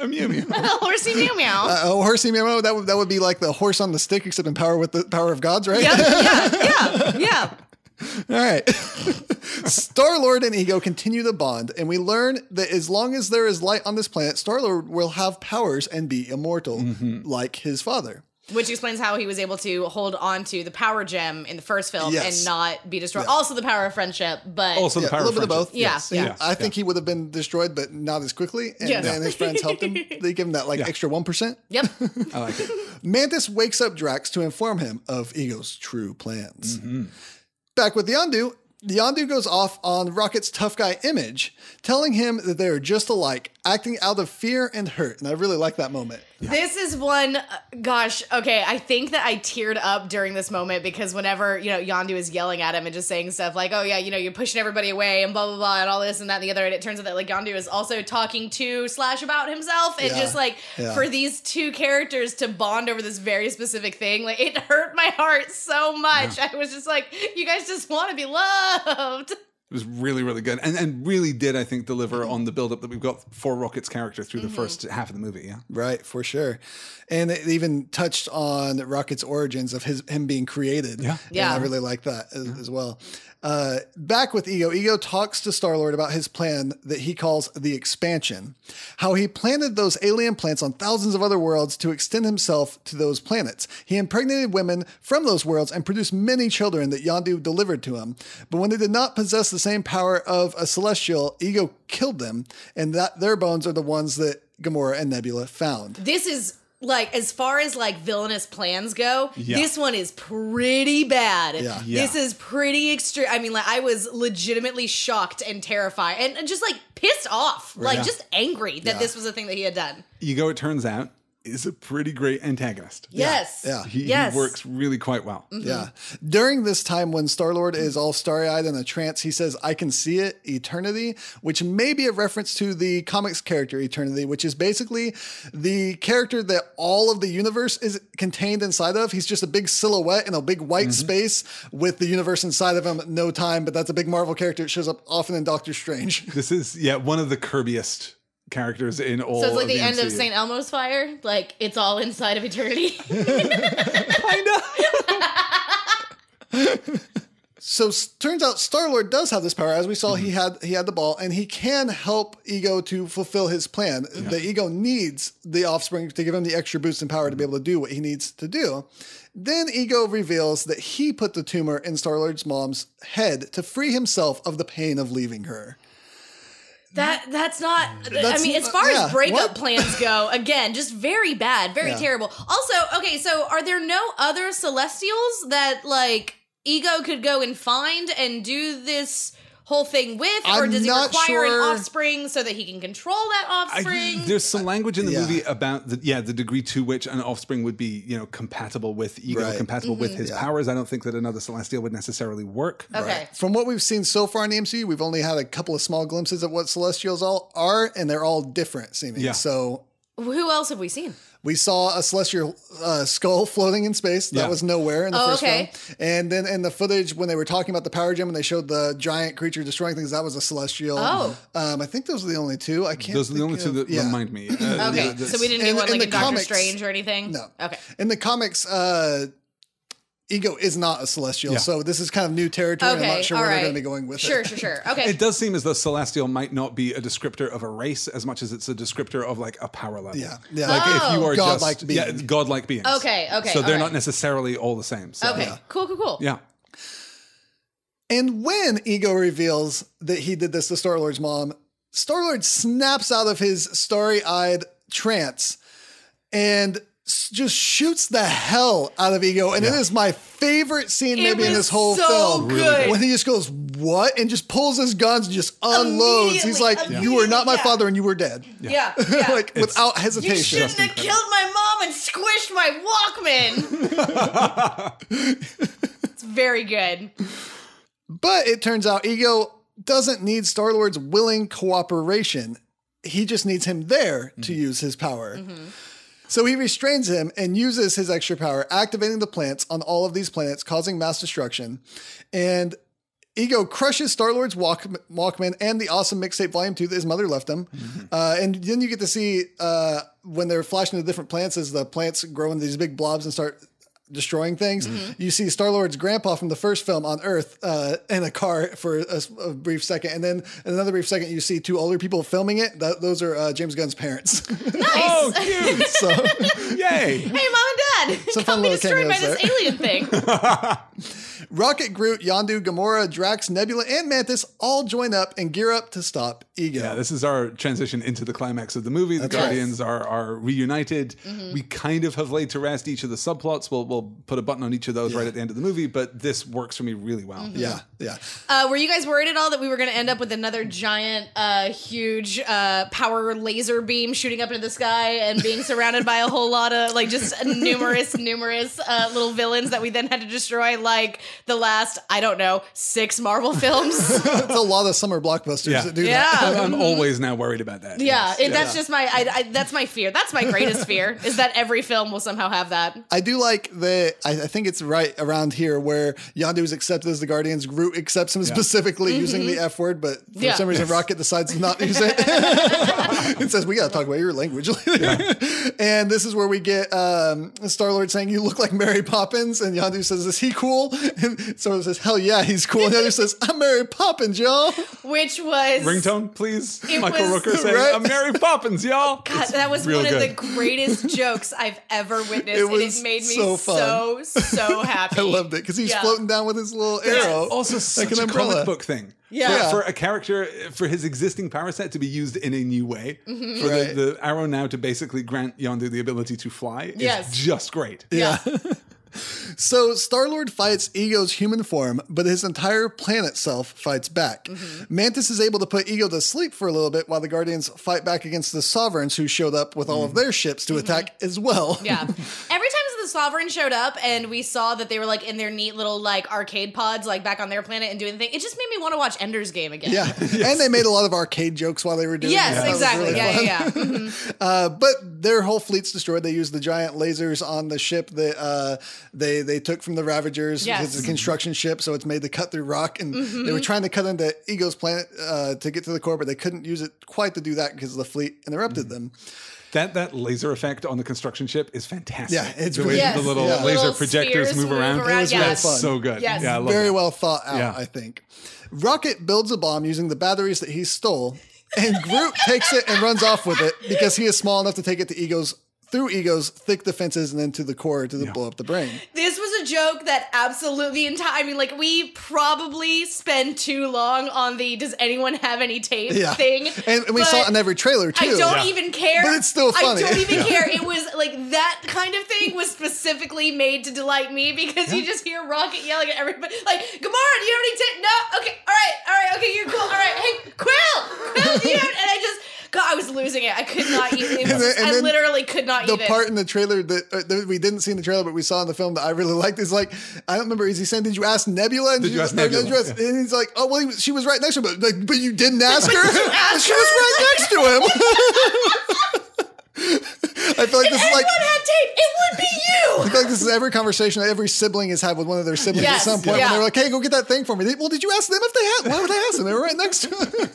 Speaker 3: (laughs)
Speaker 2: A Mew Mew.
Speaker 1: A (laughs) horsey meow meow.
Speaker 3: Uh, oh, horsey memo. That would that would be like the horse on the stick, except in power with the power of gods, right?
Speaker 1: Yep, yeah, yeah, (laughs) yeah.
Speaker 3: All right. Star Lord and Ego continue the bond, and we learn that as long as there is light on this planet, Star Lord will have powers and be immortal,
Speaker 2: Mm-hmm.
Speaker 3: like his father.
Speaker 1: Which explains how he was able to hold on to the power gem in the first film
Speaker 3: Yes.
Speaker 1: and not be destroyed. Also, the power of friendship, but
Speaker 2: Also, the
Speaker 3: Yeah,
Speaker 2: power
Speaker 3: a little bit of
Speaker 2: friendship.
Speaker 3: both.
Speaker 1: Yeah,
Speaker 3: Yes.
Speaker 1: yeah.
Speaker 3: I think he would have been destroyed, but not as quickly. And
Speaker 1: Yes.
Speaker 3: then his friends helped him. (laughs) They give him that like extra one percent.
Speaker 1: yep. (laughs)
Speaker 2: I like it.
Speaker 3: Mantis wakes up Drax to inform him of Ego's true plans.
Speaker 2: Mm-hmm.
Speaker 3: Back with the Yondu, the Yondu goes off on Rocket's tough guy image, telling him that they are just alike, acting out of fear and hurt. And I really like that moment.
Speaker 1: This is one, uh, gosh, okay. I think that I teared up during this moment because whenever, you know, Yondu is yelling at him and just saying stuff like, oh, yeah, you know, you're pushing everybody away and blah, blah, blah, and all this and that and the other. And it turns out that, like, Yondu is also talking to Slash about himself. And
Speaker 3: Yeah.
Speaker 1: just, like,
Speaker 3: Yeah.
Speaker 1: for these two characters to bond over this very specific thing, like, it hurt my heart so much. I was just like, you guys just want to be loved. (laughs)
Speaker 2: It was really, really good, and and really did I think deliver mm-hmm. on the build up that we've got for Rocket's character through the mm-hmm. first half of the movie. Yeah,
Speaker 3: Right, for sure. And it even touched on Rocket's origins of his him being created.
Speaker 2: Yeah.
Speaker 1: Yeah.
Speaker 3: And I really like that as, as well. Uh, back with Ego, Ego talks to Star Lord about his plan that he calls the expansion. How he planted those alien plants on thousands of other worlds to extend himself to those planets. He impregnated women from those worlds and produced many children that Yondu delivered to him. But when they did not possess the same power of a celestial, Ego killed them, and that their bones are the ones that Gamora and Nebula found.
Speaker 1: this is like as far as like villainous plans go
Speaker 2: Yeah.
Speaker 1: this one is pretty bad
Speaker 3: Yeah.
Speaker 1: this is pretty extreme i mean like i was legitimately shocked and terrified and, and just like pissed off like
Speaker 3: Yeah.
Speaker 1: just angry that
Speaker 3: Yeah.
Speaker 1: this was a thing that he had done
Speaker 2: Ego, it turns out, is a pretty great antagonist.
Speaker 1: yes
Speaker 3: Yeah.
Speaker 2: He,
Speaker 1: yes
Speaker 2: he works really quite well. Mm-hmm.
Speaker 3: Yeah. During this time when Star Lord is all starry eyed in a trance, he says, I can see it, eternity, which may be a reference to the comics character Eternity, which is basically the character that all of the universe is contained inside of. He's just a big silhouette in a big white mm-hmm. space with the universe inside of him, no time, but that's a big Marvel character. It shows up often in Doctor Strange.
Speaker 2: This is yeah one of the Kirbyest characters in all.
Speaker 1: so it's like
Speaker 2: of
Speaker 1: the, end of St. Elmo's fire. Like it's all inside of eternity. (laughs) (laughs)
Speaker 3: So s- turns out Star Lord does have this power. As we saw, he mm-hmm. had he had the ball, and he can help Ego to fulfill his plan. The Ego needs the offspring to give him the extra boost in power to be able to do what he needs to do. Then Ego reveals that he put the tumor in Star Lord's mom's head to free himself of the pain of leaving her.
Speaker 1: That mm. that's not. I mean, as
Speaker 3: not-
Speaker 1: far
Speaker 3: yeah,
Speaker 1: as breakup
Speaker 3: what?
Speaker 1: plans go, (laughs) again, just very bad, very
Speaker 3: Yeah.
Speaker 1: terrible. Also, okay, so are there no other Celestials that like Ego could go and find and do this whole thing with, or
Speaker 3: I'm
Speaker 1: does he require
Speaker 3: sure-
Speaker 1: an offspring so that he can control that
Speaker 2: I-
Speaker 1: offspring?
Speaker 2: there's some language in the
Speaker 3: Yeah.
Speaker 2: movie about the yeah the degree to which an offspring would be you know compatible with ego,
Speaker 3: Right.
Speaker 2: compatible with mm-hmm. his
Speaker 3: Yeah.
Speaker 2: powers. I don't think that another celestial would necessarily work.
Speaker 1: okay,
Speaker 3: From what we've seen so far in the MCU, we've only had a couple of small glimpses of what Celestials all are, and they're all different seeming.
Speaker 2: Yeah.
Speaker 3: So
Speaker 1: who else have we seen?
Speaker 3: We saw a celestial uh, skull floating in space. That
Speaker 2: Yeah.
Speaker 3: was nowhere in the
Speaker 1: Oh,
Speaker 3: first
Speaker 1: okay.
Speaker 3: film. And then in the footage, when they were talking about the power gem and they showed the giant creature destroying things, that was a celestial.
Speaker 1: Oh.
Speaker 3: Um, I think those are the only two. I can't.
Speaker 2: Those are the
Speaker 3: think
Speaker 2: only two that
Speaker 3: yeah.
Speaker 2: remind me. Uh,
Speaker 1: Okay,
Speaker 2: yeah,
Speaker 1: so we didn't
Speaker 3: In-
Speaker 1: get one
Speaker 3: in
Speaker 1: like
Speaker 3: the
Speaker 1: in Doctor
Speaker 3: comics-
Speaker 1: Strange or anything.
Speaker 3: No.
Speaker 1: Okay.
Speaker 3: In the comics, uh, Ego is not a celestial,
Speaker 2: Yeah.
Speaker 3: so this is kind of new territory.
Speaker 1: Okay.
Speaker 3: I'm not sure where
Speaker 1: right.
Speaker 3: they're going to be going with
Speaker 1: sure,
Speaker 3: it.
Speaker 1: Sure, sure, sure. (laughs) Okay.
Speaker 2: It does seem as though celestial might not be a descriptor of a race as much as it's a descriptor of like a power level.
Speaker 3: Yeah, yeah.
Speaker 2: Like if you
Speaker 1: Oh.
Speaker 2: are
Speaker 3: Godlike
Speaker 2: just
Speaker 3: being.
Speaker 2: yeah, godlike beings.
Speaker 1: Okay, okay,
Speaker 2: So they're
Speaker 1: all
Speaker 2: not necessarily all the same. So,
Speaker 1: okay. Cool. Cool. Cool.
Speaker 2: Yeah.
Speaker 3: And when Ego reveals that he did this to Star Lord's mom, Star Lord snaps out of his starry eyed trance and s- just shoots the hell out of Ego. And it is my favorite scene,
Speaker 1: It
Speaker 3: maybe in this whole
Speaker 1: so
Speaker 3: film.
Speaker 1: good.
Speaker 3: When he just goes, What? And just pulls his guns and just unloads. He's like, You were not my
Speaker 1: yeah.
Speaker 3: father and you were dead.
Speaker 1: Yeah. Yeah. (laughs)
Speaker 3: like without hesitation.
Speaker 1: You shouldn't have killed my mom and squished my Walkman. (laughs) it's very good.
Speaker 3: But it turns out Ego doesn't need Star Lord's willing cooperation. He just needs him there to mm-hmm. use his power. Mm-hmm. So he restrains him and uses his extra power, activating the plants on all of these planets, causing mass destruction. And Ego crushes Star Lord's walk, Walkman and the awesome mixtape Volume 2 that his mother left him. Uh, and then you get to see uh, when they're flashing to different plants as the plants grow into these big blobs and start destroying things. You see Star Lord's grandpa from the first film on Earth uh, in a car for a, a brief second. And then in another brief second, you see two older people filming it. Th- those are uh, James Gunn's parents. (laughs)
Speaker 2: Oh, cute! (laughs)
Speaker 3: so.
Speaker 2: Yay!
Speaker 1: Hey, mom and dad,
Speaker 3: Some
Speaker 1: come
Speaker 3: fun
Speaker 1: be
Speaker 3: little
Speaker 1: destroyed by
Speaker 3: cameos
Speaker 1: this alien thing. (laughs)
Speaker 3: Rocket, Groot, Yondu, Gamora, Drax, Nebula, and Mantis all join up and gear up to stop Ego.
Speaker 2: Yeah, this is our transition into the climax of the movie. The Guardians are are reunited.
Speaker 1: Mm-hmm.
Speaker 2: We kind of have laid to rest each of the subplots. We'll we'll put a button on each of those right at the end of the movie, but this works for me really well.
Speaker 1: Mm-hmm.
Speaker 3: yeah, yeah.
Speaker 1: Uh, were you guys worried at all that we were going to end up with another giant, uh, huge uh, power laser beam shooting up into the sky and being surrounded by a whole lot of like just numerous, numerous uh, little villains that we then had to destroy, like the last I don't know six Marvel films? (laughs)
Speaker 3: It's a lot of summer blockbusters
Speaker 2: Yeah.
Speaker 3: that do
Speaker 1: Yeah.
Speaker 3: that.
Speaker 2: I'm, I'm always now worried about that.
Speaker 1: yeah,
Speaker 2: Yes.
Speaker 1: it, that's just my I, I, that's my fear. That's my greatest fear is that every film will somehow have that.
Speaker 3: I do like the. I, I think it's right around here where Yondu is accepted as the Guardians. Groot accepts him specifically using the F word, but for
Speaker 1: Mm-hmm. Yeah.
Speaker 3: some reason Rocket decides to not use it. (laughs) it says we got to talk about your language. (laughs) and this is where we get um, Star Lord saying, "You look like Mary Poppins," and Yondu says, "Is he cool?" And Star Lord says, "Hell yeah, he's cool." And Yondu says, "I'm Mary Poppins, y'all."
Speaker 1: Which was
Speaker 2: Ringtone, please. Michael
Speaker 1: was-
Speaker 2: Rooker saying,
Speaker 3: Right?
Speaker 2: "I'm Mary Poppins, y'all."
Speaker 1: God, that was
Speaker 2: real
Speaker 1: one of the greatest (laughs) jokes I've ever witnessed,
Speaker 3: It
Speaker 1: and
Speaker 3: was
Speaker 1: it made me
Speaker 3: so
Speaker 1: so
Speaker 3: fun.
Speaker 1: so, (laughs) happy.
Speaker 3: I loved it because he's
Speaker 1: Yeah.
Speaker 3: floating down with his little arrow.
Speaker 2: also such
Speaker 3: an
Speaker 2: a
Speaker 3: umbrella.
Speaker 2: comic book thing.
Speaker 1: Yeah.
Speaker 2: For, for a character, for his existing power set to be used in a new way,
Speaker 1: Mm-hmm.
Speaker 2: for
Speaker 3: Right.
Speaker 2: the, the arrow now to basically grant Yondu the ability to fly
Speaker 1: Yes.
Speaker 2: is just great.
Speaker 1: Yeah. (laughs)
Speaker 3: So Star Lord fights Ego's human form, but his entire planet self fights back.
Speaker 1: Mm-hmm.
Speaker 3: Mantis is able to put Ego to sleep for a little bit while the Guardians fight back against the Sovereigns who showed up with all of their ships to attack as well.
Speaker 1: Mm-hmm. Yeah. (laughs) Every time Sovereign showed up and we saw that they were like in their neat little like arcade pods, like back on their planet and doing the thing, it just made me want to watch Ender's Game again.
Speaker 3: Yeah. (laughs) And they made a lot of arcade jokes while they were doing it.
Speaker 1: Yes,
Speaker 3: That was
Speaker 1: exactly.
Speaker 3: really
Speaker 1: yeah,
Speaker 3: fun.
Speaker 1: yeah, yeah. (laughs) Mhm.
Speaker 3: Uh, but their whole fleet's destroyed. They used the giant lasers on the ship that uh, they they took from the Ravagers.
Speaker 1: Yes.
Speaker 3: It's a construction ship, so it's made to cut through rock. And they were trying to cut into Ego's planet uh, to get to the core, but they couldn't use it quite to do that because the fleet interrupted them.
Speaker 2: That that laser effect on the construction ship is fantastic.
Speaker 3: Yeah, it's
Speaker 2: the way
Speaker 3: really-
Speaker 1: Yes.
Speaker 2: the little
Speaker 3: Yeah.
Speaker 2: laser
Speaker 1: Little
Speaker 2: projectors move
Speaker 1: move
Speaker 2: around.
Speaker 1: around, It was really
Speaker 3: fun.
Speaker 2: so good.
Speaker 1: Yes.
Speaker 2: Yeah, I love
Speaker 3: Very
Speaker 2: that.
Speaker 3: well thought out,
Speaker 2: Yeah.
Speaker 3: I think. Rocket builds a bomb using the batteries that he stole, and Groot (laughs) takes it and runs off with it because he is small enough to take it to Ego's through Ego's thick defenses and then to the core to blow up the brain.
Speaker 1: This was a joke that absolutely entire. I mean, like we probably spend too long on the "Does anyone have any tape?"
Speaker 3: Yeah.
Speaker 1: thing,
Speaker 3: And, and we saw
Speaker 1: but
Speaker 3: it in every trailer too.
Speaker 1: I don't
Speaker 2: Yeah.
Speaker 1: even care.
Speaker 3: But it's still funny.
Speaker 1: I don't even
Speaker 2: Yeah.
Speaker 1: care. It was like that kind of thing was specifically made to delight me because you just hear Rocket yelling at everybody, like, "Gamora, do you have any tape? No. Okay. All right. All right. Okay. You're cool. All right. Hey, Quill. Quill, do you have?" And I just. God, I was losing it. I could not eat it. it was (laughs)
Speaker 3: And then- and
Speaker 1: I literally could not
Speaker 3: the
Speaker 1: eat it.
Speaker 3: part in the trailer that, uh, that we didn't see in the trailer, but we saw in the film that I really (laughs) liked is like, I don't remember, is he saying, Did you ask Nebula? And
Speaker 2: Did you ask
Speaker 3: or
Speaker 2: Nebula?
Speaker 3: you ask- And he's like, Oh, well, he, she was right next to him. But, like, but you didn't ask her? (laughs)
Speaker 1: ask
Speaker 3: she was right next to him. I feel like this is
Speaker 1: Everyone
Speaker 3: like.
Speaker 1: had tape. It would be you.
Speaker 3: I feel like this is every conversation that every sibling has had with one of their siblings
Speaker 1: Yes,
Speaker 3: at some point
Speaker 1: yeah.
Speaker 3: when they're like, "Hey, go get that thing for me." They- well, did you ask them if they had? Why would I ask them? They were right next to him.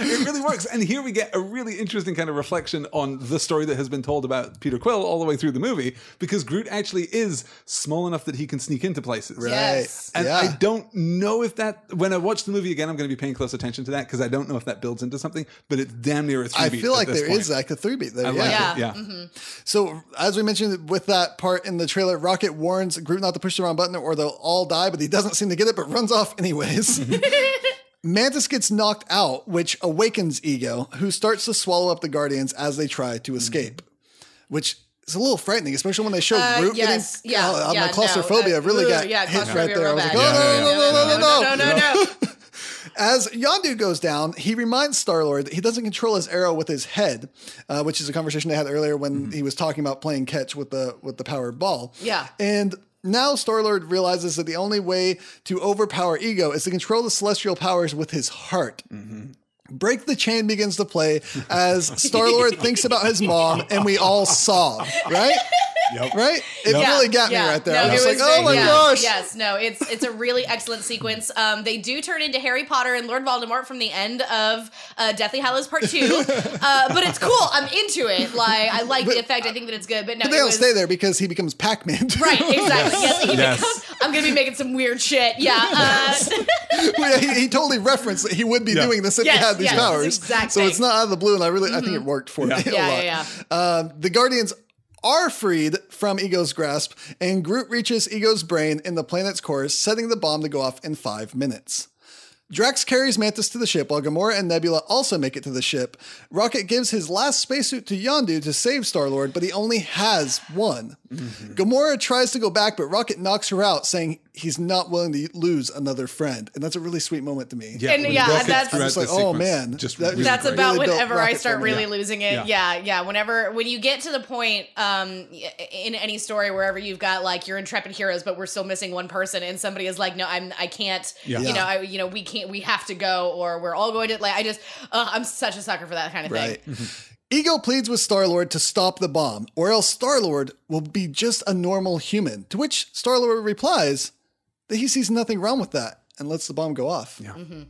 Speaker 2: It really works. And here we get a really interesting kind of reflection on the story that has been told about Peter Quill all the way through the movie, because Groot actually is small enough that he can sneak into places.
Speaker 1: Yes.
Speaker 2: And
Speaker 3: yeah.
Speaker 2: I don't know if that, when I watch the movie again, I'm going to be paying close attention to that because I don't know if that builds into something, but it's damn near a three
Speaker 3: I
Speaker 2: beat
Speaker 3: feel like
Speaker 2: this
Speaker 3: there
Speaker 2: point.
Speaker 3: is like a three beat there.
Speaker 2: I
Speaker 3: yeah.
Speaker 2: like
Speaker 1: Yeah.
Speaker 2: it. Yeah.
Speaker 1: Mm-hmm.
Speaker 3: So as we mentioned with that part in the trailer, Rocket warns Groot not to push the wrong button or they'll all die, but he doesn't seem to get it, but runs off anyways. (laughs) (laughs) Mantis gets knocked out, which awakens Ego, who starts to swallow up the Guardians as they try to escape, which is a little frightening, especially when they show
Speaker 1: Uh,
Speaker 3: Groot
Speaker 1: yes,
Speaker 3: getting.
Speaker 1: yeah,
Speaker 3: Oh,
Speaker 1: yeah,
Speaker 3: my claustrophobia
Speaker 1: no,
Speaker 3: really
Speaker 1: uh,
Speaker 3: got
Speaker 1: yeah,
Speaker 3: hit right there. I was like,
Speaker 1: bad.
Speaker 3: oh, no, no, no, no, no, no,
Speaker 1: no, no, no.
Speaker 3: As Yondu goes down, he reminds Star Lord that he doesn't control his arrow with his head, uh, which is a conversation they had earlier when he was talking about playing catch with the with the powered ball.
Speaker 1: Yeah.
Speaker 3: and now Star Lord realizes that the only way to overpower Ego is to control the celestial powers with his heart. Mm-hmm. Break the Chain begins to play as Star Lord (laughs) thinks about his mom, and we all sob, right?
Speaker 2: Yep.
Speaker 3: Right? It
Speaker 1: Yeah,
Speaker 3: really got
Speaker 1: yeah.
Speaker 3: me right there.
Speaker 1: No,
Speaker 3: I was
Speaker 1: it
Speaker 3: like, oh my
Speaker 1: yeah,
Speaker 3: gosh.
Speaker 1: Yes, no, it's it's a really excellent sequence. Um, they do turn into Harry Potter and Lord Voldemort from the end of uh, Deathly Hallows Part Two, (laughs) uh, but it's cool. I'm into it. Like I like the effect. I think that it's good. But no,
Speaker 3: But they
Speaker 1: it
Speaker 3: don't
Speaker 1: was,
Speaker 3: stay there because he becomes Pac Man. (laughs)
Speaker 1: Right, exactly. Yes, he
Speaker 2: Yes.
Speaker 1: becomes- I'm gonna be making some weird shit. Yeah. Uh,
Speaker 3: he, he totally referenced that he would be
Speaker 2: Yeah.
Speaker 3: doing this if
Speaker 1: Yes,
Speaker 3: he had these
Speaker 1: yes,
Speaker 3: powers.
Speaker 1: exact
Speaker 3: so it's not out of the blue, and I really I think it worked for
Speaker 2: Yeah.
Speaker 3: me. a
Speaker 1: Yeah,
Speaker 3: lot.
Speaker 1: yeah,
Speaker 3: Um, the Guardians are freed from Ego's grasp, and Groot reaches Ego's brain in the planet's core, setting the bomb to go off in five minutes. Drax carries Mantis to the ship while Gamora and Nebula also make it to the ship. Rocket gives his last spacesuit to Yondu to save Star Lord, but he only has one. Gamora tries to go back, but Rocket knocks her out, saying he's not willing to lose another friend. And that's a really sweet moment to me.
Speaker 2: Yeah,
Speaker 1: And yeah,
Speaker 2: Rocket
Speaker 1: that's-
Speaker 2: throughout
Speaker 3: I'm just like,
Speaker 2: the
Speaker 3: oh, man,
Speaker 2: just
Speaker 3: that-
Speaker 2: really
Speaker 1: That's
Speaker 2: great.
Speaker 1: about
Speaker 3: Really
Speaker 1: whenever I start really
Speaker 3: Yeah.
Speaker 1: losing it.
Speaker 2: Yeah.
Speaker 1: Yeah. yeah, Whenever when you get to the point um, in any story wherever you've got like your intrepid heroes, but we're still missing one person, and somebody is like, "No, I'm I can't."
Speaker 2: Yeah.
Speaker 1: You
Speaker 3: Yeah.
Speaker 1: know, I, you know, we can't. We have to go, or we're all going to. Like, I just, uh, I'm such a sucker for that kind of
Speaker 3: Right.
Speaker 1: thing. (laughs)
Speaker 3: Ego pleads with Star Lord to stop the bomb, or else Star Lord will be just a normal human. To which Star Lord replies that he sees nothing wrong with that and lets the bomb go off.
Speaker 2: Yeah. Mm-hmm.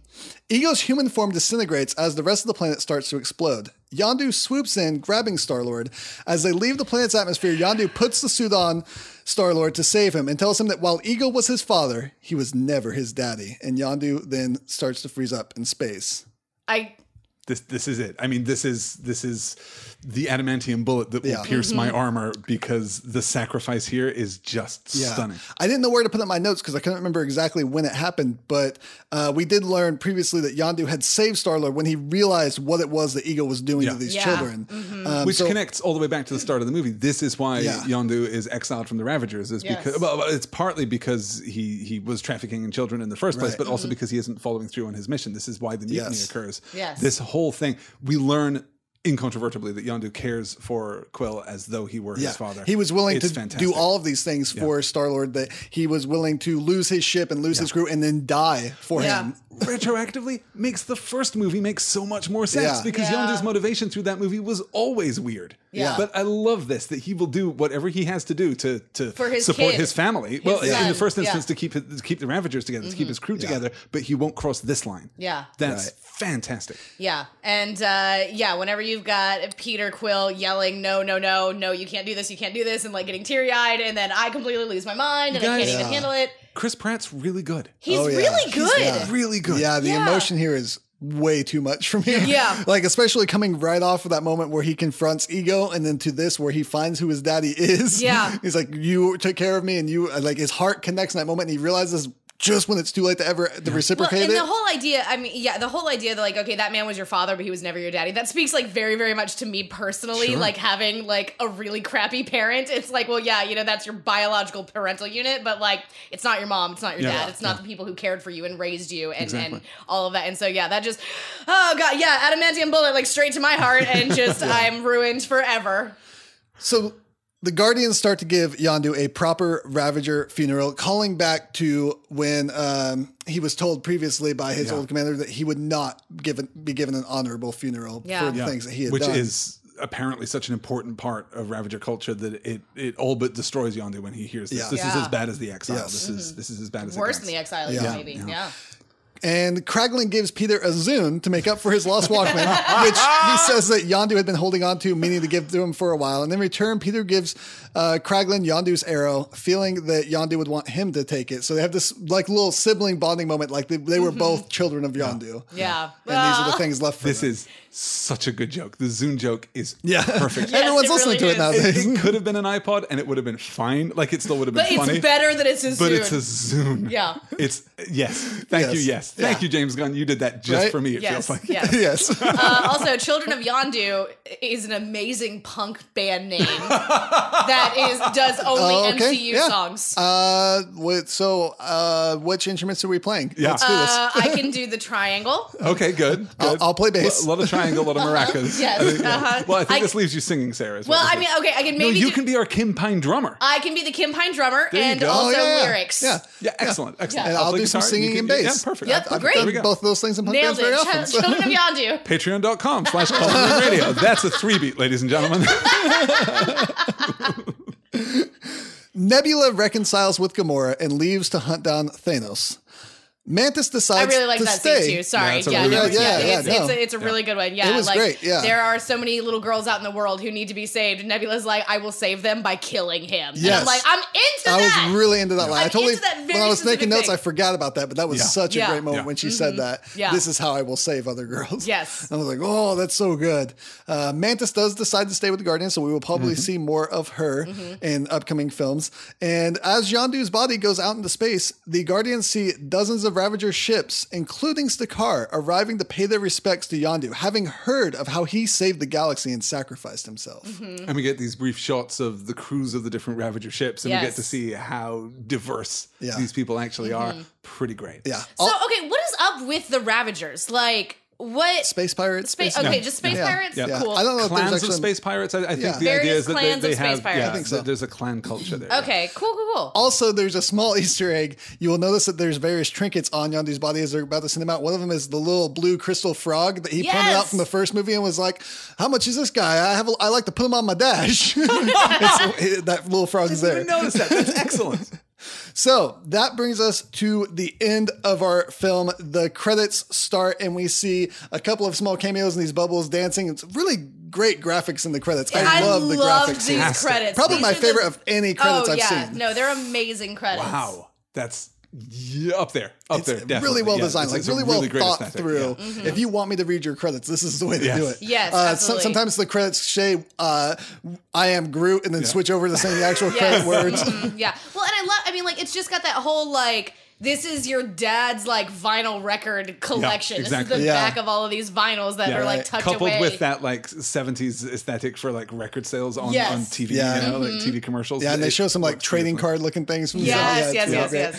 Speaker 3: Ego's human form disintegrates as the rest of the planet starts to explode. Yondu swoops in, grabbing Star Lord. As they leave the planet's atmosphere, Yondu puts the suit on Star Lord to save him and tells him that while Ego was his father, he was never his daddy. And Yondu then starts to freeze up in space.
Speaker 1: I
Speaker 2: this this is it. I mean, this is this is the adamantium bullet that will pierce my
Speaker 1: Mm-hmm.
Speaker 2: armor because the sacrifice here is just stunning.
Speaker 3: I didn't know where to put up my notes because I couldn't remember exactly when it happened, but uh, we did learn previously that Yondu had saved Star Lord when he realized what it was that Ego was doing
Speaker 2: Yeah.
Speaker 3: to these
Speaker 1: Yeah.
Speaker 3: children. Um,
Speaker 2: Which
Speaker 3: so-
Speaker 2: connects all the way back to the start of the movie. This is why
Speaker 3: Yeah.
Speaker 2: Yondu is exiled from the Ravagers. Is
Speaker 1: Yes.
Speaker 2: because well, it's partly because he he was trafficking in children in the first place,
Speaker 3: Right.
Speaker 2: but also because he isn't following through on his mission. This is why the mutiny
Speaker 3: Yes.
Speaker 2: occurs.
Speaker 1: Yes.
Speaker 2: This whole thing, we learn incontrovertibly that Yondu cares for Quill as though he were
Speaker 3: yeah,
Speaker 2: his father.
Speaker 3: he was willing
Speaker 2: It's
Speaker 3: to
Speaker 2: fantastic.
Speaker 3: do all of these things for Star Lord. That he was willing to lose his ship and lose his crew and then die for
Speaker 1: Yeah.
Speaker 3: him.
Speaker 2: Retroactively makes the first movie make so much more sense
Speaker 3: Yeah.
Speaker 2: because
Speaker 1: Yeah.
Speaker 2: Yondu's motivation through that movie was always weird.
Speaker 1: Yeah.
Speaker 2: But I love this that he will do whatever he has to do to to
Speaker 1: For his
Speaker 2: support
Speaker 1: kid.
Speaker 2: his family. well, in
Speaker 1: son,
Speaker 2: the first
Speaker 1: yeah. Mm-hmm.
Speaker 2: instance to keep his, to keep the Ravagers together, to keep his crew together, but he won't cross this line.
Speaker 1: Yeah.
Speaker 2: That's
Speaker 3: Right.
Speaker 2: fantastic.
Speaker 1: Yeah. And uh, yeah, whenever you've got Peter Quill yelling, no, no, no, no, you can't do this, you can't do this, and like getting teary eyed, and then I completely lose my mind and I
Speaker 2: guys-
Speaker 1: can't even
Speaker 3: Yeah.
Speaker 1: handle it.
Speaker 2: Chris Pratt's really good.
Speaker 1: He's
Speaker 3: Oh, yeah.
Speaker 1: really
Speaker 3: He's-
Speaker 1: good.
Speaker 3: yeah.
Speaker 2: really good.
Speaker 3: Yeah, the
Speaker 1: Yeah.
Speaker 3: emotion here is way too much for me.
Speaker 1: Yeah. (laughs)
Speaker 3: like especially coming right off of that moment where he confronts ego and then to this where he finds who his daddy (laughs) is.
Speaker 1: Yeah.
Speaker 3: He's like, You took care of me and you like his heart connects in that moment and he realizes just when it's too late to ever to
Speaker 1: Well,
Speaker 3: reciprocate
Speaker 1: and
Speaker 3: it.
Speaker 1: the whole idea, I mean, yeah, the whole idea that like, okay, that man was your father, but he was never your daddy. That speaks like very, very much to me personally.
Speaker 2: Sure.
Speaker 1: Like having like a really crappy parent. It's like, well, yeah, you know, that's your biological parental unit, but like, it's not your mom, it's not your
Speaker 2: Yeah.
Speaker 1: dad, it's not the people who cared for you and raised you, and
Speaker 2: Exactly.
Speaker 1: and all of that. And so yeah, that just, oh god, yeah, adamantium bullet like straight to my heart, and (laughs) just I'm ruined forever.
Speaker 3: So the Guardians start to give Yondu a proper Ravager funeral, calling back to when um, he was told previously by his
Speaker 2: Yeah.
Speaker 3: old commander that he would not given, be given an honorable funeral
Speaker 1: Yeah.
Speaker 3: for the
Speaker 2: Yeah.
Speaker 3: things that he had
Speaker 2: Which
Speaker 3: done.
Speaker 2: Which is apparently such an important part of Ravager culture that it it all but destroys Yondu when he hears this.
Speaker 3: Yeah.
Speaker 2: This is as bad as the exile.
Speaker 3: Yes.
Speaker 2: This is this is as bad as it
Speaker 1: Worse
Speaker 2: gets.
Speaker 1: than the exile,
Speaker 3: Yeah.
Speaker 1: maybe.
Speaker 2: Yeah.
Speaker 1: Yeah.
Speaker 3: And Kraglin gives Peter a Zune to make up for his lost Walkman, (laughs) which he says that Yondu had been holding on to, meaning to give to him for a while. And in return, Peter gives uh, Kraglin Yondu's arrow, feeling that Yondu would want him to take it. So they have this like little sibling bonding moment, like they, they were both children of Yondu.
Speaker 1: Yeah.
Speaker 3: And these are the things left for
Speaker 2: This
Speaker 3: them.
Speaker 2: is such a good joke. The Zune joke is
Speaker 3: yeah,
Speaker 2: perfect. (laughs)
Speaker 1: Yes,
Speaker 3: Everyone's listening
Speaker 1: really
Speaker 3: to it now.
Speaker 2: It could have been an iPod and it would have been fine. Like it still would have been
Speaker 1: But it's better that it's a
Speaker 2: but it's a Zune.
Speaker 1: Yeah.
Speaker 2: It's yes. Thank you.
Speaker 3: Yes.
Speaker 2: Yes. Thank
Speaker 3: Yeah.
Speaker 2: you, James Gunn. You did that just
Speaker 3: Right?
Speaker 2: for me. It
Speaker 1: Yes,
Speaker 2: feels like.
Speaker 1: yes. (laughs)
Speaker 3: yes.
Speaker 1: Uh, also, Children of Yondu is an amazing punk band name that is does only
Speaker 3: Oh, okay.
Speaker 1: MCU
Speaker 3: Yeah.
Speaker 1: songs.
Speaker 3: Uh, what, so, uh, which instruments are we playing?
Speaker 2: Yeah.
Speaker 3: Let's do this.
Speaker 1: Uh, I can (laughs) do the triangle.
Speaker 2: Okay. Good.
Speaker 3: I'll- I'll play bass.
Speaker 2: A lot of triangle, a lot of maracas.
Speaker 1: Yes,
Speaker 2: I think- yeah.
Speaker 1: uh-huh.
Speaker 2: Well, I think
Speaker 1: I-
Speaker 2: this leaves you singing, Sarah. is what
Speaker 1: Well,
Speaker 2: this
Speaker 1: I mean, okay, I can
Speaker 2: no,
Speaker 1: maybe
Speaker 2: you
Speaker 1: do,
Speaker 2: can be our Kim Pine drummer.
Speaker 1: I can be the Kim Pine drummer
Speaker 2: There you
Speaker 1: and
Speaker 2: go.
Speaker 1: also
Speaker 3: Oh, yeah, yeah.
Speaker 1: lyrics.
Speaker 3: Yeah.
Speaker 2: yeah. Excellent. Excellent.
Speaker 3: And I'll do some
Speaker 2: guitar, you
Speaker 3: singing
Speaker 2: can
Speaker 3: and bass.
Speaker 2: Yeah. Perfect.
Speaker 1: Yeah, Yep,
Speaker 3: I've, I've
Speaker 1: great.
Speaker 3: done
Speaker 1: There
Speaker 2: we go.
Speaker 3: both of those things in punk
Speaker 1: Nailed
Speaker 3: bands very often.
Speaker 1: Ch-
Speaker 3: so-
Speaker 1: Children of Yondu. (laughs)
Speaker 2: Patreon.com slash Call Radio. That's a three beat, ladies and gentlemen. (laughs)
Speaker 3: Nebula reconciles with Gamora and leaves to hunt down Thanos. Mantis decides.
Speaker 1: I
Speaker 3: decides
Speaker 1: really like
Speaker 3: to
Speaker 1: that
Speaker 3: stay.
Speaker 1: scene too. Sorry.
Speaker 2: Yeah, it's a
Speaker 1: Yeah,
Speaker 2: really
Speaker 1: no,
Speaker 2: good
Speaker 1: yeah.
Speaker 3: Yeah,
Speaker 1: it's,
Speaker 3: yeah,
Speaker 1: it's,
Speaker 3: no.
Speaker 1: a, it's a really good one. Yeah,
Speaker 3: It was
Speaker 1: like,
Speaker 3: great, yeah.
Speaker 1: There are so many little girls out in the world who need to be saved. Nebula's like, I will save them by killing him. And
Speaker 3: Yes.
Speaker 1: I'm like, I'm into
Speaker 3: I
Speaker 1: that.
Speaker 3: I was really into that line. I
Speaker 1: I'm
Speaker 3: totally,
Speaker 1: into that very
Speaker 3: when I was
Speaker 1: specific
Speaker 3: making notes,
Speaker 1: thing.
Speaker 3: I forgot about that, but that was
Speaker 2: Yeah.
Speaker 3: such a great moment
Speaker 2: Yeah.
Speaker 3: when she said that.
Speaker 1: Yeah.
Speaker 3: This is how I will save other girls.
Speaker 1: Yes. (laughs)
Speaker 3: I was like, oh, that's so good. Uh, Mantis does decide to stay with the Guardians, so we will probably
Speaker 2: Mm-hmm.
Speaker 3: see more of her
Speaker 1: Mm-hmm.
Speaker 3: in upcoming films. And as Yondu's body goes out into space, the Guardians see dozens of Ravager ships, including Stakar, arriving to pay their respects to Yondu, having heard of how he saved the galaxy and sacrificed himself.
Speaker 1: Mm-hmm.
Speaker 2: and we get these brief shots of the crews of the different Ravager ships, and we get to see how diverse
Speaker 3: Yeah.
Speaker 2: these people actually
Speaker 1: Mm-hmm.
Speaker 2: are. Pretty great.
Speaker 3: Yeah.
Speaker 1: So okay, what is up with the Ravagers? Like what?
Speaker 3: space pirates.
Speaker 1: Space.
Speaker 3: space-
Speaker 1: Okay,
Speaker 2: Yeah.
Speaker 1: just space
Speaker 3: Yeah.
Speaker 1: pirates.
Speaker 2: Yeah.
Speaker 1: Cool.
Speaker 3: I don't know if there's
Speaker 2: Clans
Speaker 3: actually
Speaker 2: of space pirates. I, I think
Speaker 3: Yeah.
Speaker 2: the idea is that they, they
Speaker 1: of
Speaker 2: have.
Speaker 1: pirates.
Speaker 2: Yeah,
Speaker 1: I
Speaker 3: think so.
Speaker 2: There's a clan culture there.
Speaker 1: Okay. Cool. Cool. Cool.
Speaker 3: Also, there's a small (laughs) Easter egg. You will notice that there's various trinkets on Yondu's body as they're about to send him out. One of them is the little blue crystal frog that he pointed out from the first movie and was like, "How much is this guy? I have. A, I like to put him on my dash." (laughs) It's- that little frog is there.
Speaker 2: Didn't notice that. That's excellent. (laughs)
Speaker 3: So that brings us to the end of our film. The credits start, and we see a couple of small cameos in these bubbles dancing. It's really great graphics in the credits. I, love the
Speaker 1: loved
Speaker 3: graphics.
Speaker 1: these
Speaker 2: Fantastic.
Speaker 1: credits.
Speaker 3: Probably
Speaker 1: These
Speaker 3: my
Speaker 1: are the-
Speaker 3: favorite of any credits
Speaker 1: oh,
Speaker 3: I've
Speaker 1: yeah.
Speaker 3: seen.
Speaker 1: No, they're amazing credits.
Speaker 2: Wow. That's yeah, up there. Up
Speaker 3: It's
Speaker 2: there.
Speaker 3: really well
Speaker 2: Yeah,
Speaker 3: designed,
Speaker 2: it's-
Speaker 3: like
Speaker 2: it's a
Speaker 3: really well thought
Speaker 2: aesthetic,
Speaker 3: through.
Speaker 2: yeah.
Speaker 3: If you want me to read your credits, this is the way to
Speaker 2: Yes.
Speaker 3: do it.
Speaker 1: Yes,
Speaker 3: Uh, so- sometimes the credits say, uh, "I am Groot," and then switch over to saying the actual
Speaker 1: Yes.
Speaker 3: credit words.
Speaker 1: Mhm, yeah. Well, and I love. I mean, like it's just got that whole like. This is your dad's like vinyl record collection. This
Speaker 2: exactly.
Speaker 1: is the
Speaker 3: Yeah.
Speaker 1: back of all of these vinyls that
Speaker 2: Yeah,
Speaker 1: are like
Speaker 3: right.
Speaker 1: tucked
Speaker 2: Coupled
Speaker 1: away.
Speaker 2: with that like 70s aesthetic for like record sales on,
Speaker 1: Yes.
Speaker 2: on TV,
Speaker 3: Yeah.
Speaker 2: you know, like TV commercials.
Speaker 3: Yeah, and they
Speaker 2: It
Speaker 3: show some like trading card looking things from the
Speaker 1: Yes,
Speaker 3: yeah,
Speaker 1: yes, yes, yes.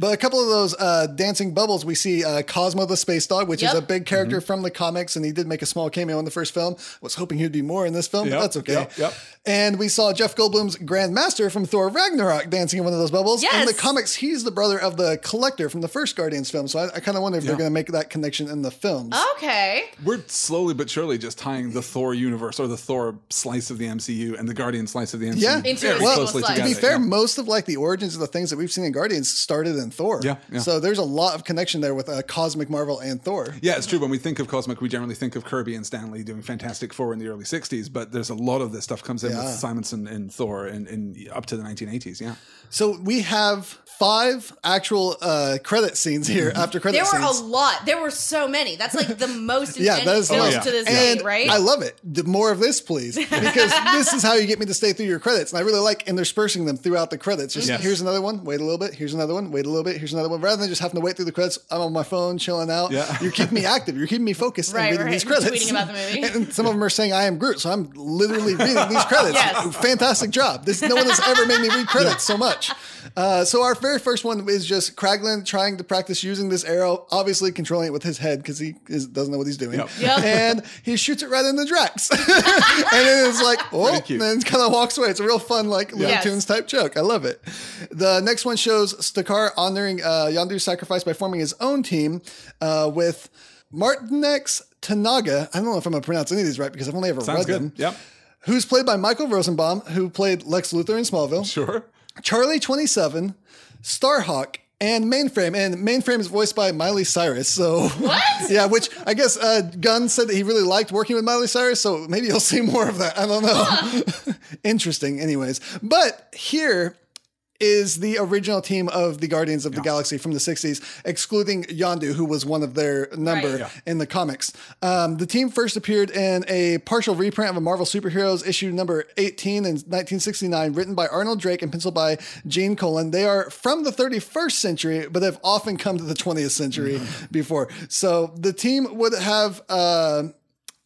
Speaker 3: Great. But a couple of those uh, dancing bubbles, we see uh, Cosmo the Space Dog, which is a big character
Speaker 2: Mm-hmm.
Speaker 3: from the comics, and he did make a small cameo in the first film. Was hoping he'd be more in this film,
Speaker 2: Yep,
Speaker 3: but that's okay.
Speaker 2: yep, yep.
Speaker 3: And we saw Jeff Goldblum's Grandmaster from Thor Ragnarok dancing in one of those bubbles.
Speaker 1: Yes.
Speaker 3: In the comics, he's the brother of the Collector from the first Guardians film, so I, I kind of wonder if they're going to make that connection in the films.
Speaker 1: okay.
Speaker 2: We're slowly but surely just tying the Thor universe or the Thor slice of the MCU and the Guardian slice of the MCU
Speaker 3: Yeah.
Speaker 1: Into
Speaker 2: very
Speaker 1: a single
Speaker 2: closely
Speaker 1: slice.
Speaker 3: To be fair,
Speaker 2: yeah.
Speaker 3: most of like the origins of the things that we've seen in Guardians started in Thor.
Speaker 2: Yeah, yeah.
Speaker 3: So there's a lot of connection there with uh, Cosmic Marvel and Thor.
Speaker 2: Yeah, it's true. When we think of Cosmic, we generally think of Kirby and Stan Lee doing Fantastic Four in the early 60s, but there's a lot of this stuff comes in
Speaker 3: Yeah.
Speaker 2: with Simonson and Thor in, in up to the 1980s. Yeah.
Speaker 3: So we have five actual uh, credit scenes here
Speaker 2: Mm-hmm.
Speaker 3: after credit
Speaker 1: There were a lot. There were so many. That's like the (laughs) most in
Speaker 3: yeah, that is
Speaker 1: film
Speaker 3: a lot.
Speaker 2: yeah.
Speaker 1: to this
Speaker 3: and
Speaker 1: day, right?
Speaker 3: I love it. The more of this, please, (laughs) because this is how you get me to stay through your credits, and I really like interspersing them throughout the credits. Just
Speaker 2: Yes.
Speaker 3: here's another one, wait a little bit. Here's another one, wait a little bit. Here's another one. Rather than just having to wait through the credits, I'm on my phone chilling out.
Speaker 2: Yeah.
Speaker 3: You're keeping me active. You're keeping me focused
Speaker 1: Right,
Speaker 3: and reading
Speaker 1: right.
Speaker 3: these credits.
Speaker 1: Tweeting about the movie. (laughs)
Speaker 3: And some of them are saying I am Groot, so I'm literally reading these credits.
Speaker 1: Yes.
Speaker 3: Fantastic job. This no one has ever made me read credits so much. Uh, so our very first one is just Kraglin trying to practice using this arrow, obviously controlling it with his head because he is, doesn't know what he's doing.
Speaker 2: Yep.
Speaker 1: Yep.
Speaker 3: And he shoots it right in the Drax. (laughs) (laughs) and then it's like, oh, and
Speaker 2: cute.
Speaker 3: then kind of walks away. It's a real fun, like Looney
Speaker 1: Yes.
Speaker 3: Tunes type joke. I love it. The next one shows Stakar honoring uh, Yondu's sacrifice by forming his own team uh, with Martinex T'Naga. I don't know if I'm going to pronounce any of these right because I've only ever
Speaker 2: Sounds
Speaker 3: read
Speaker 2: good.
Speaker 3: them.
Speaker 2: Yep.
Speaker 3: Who's played by Michael Rosenbaum, who played Lex Luthor in Smallville.
Speaker 2: Sure.
Speaker 3: Charlie 27, Starhawk, and Mainframe. And Mainframe is voiced by Miley Cyrus. So (laughs)
Speaker 1: What?
Speaker 3: yeah, which I guess uh, Gunn said that he really liked working with Miley Cyrus. So maybe you'll (laughs) see more of that. I don't know. (laughs) Interesting, anyways. But here is the original team of the Guardians of the Galaxy from the 60s, excluding Yondu, who was one of their number
Speaker 1: Right.
Speaker 2: Yeah.
Speaker 3: in the comics. Um, the team first appeared in a partial reprint of a Marvel Superheroes issue number 18 in 1969, written by Arnold Drake and penciled by Gene Colan. They are from the 31st century, but have often come to the 20th century before. So the team would have. Uh,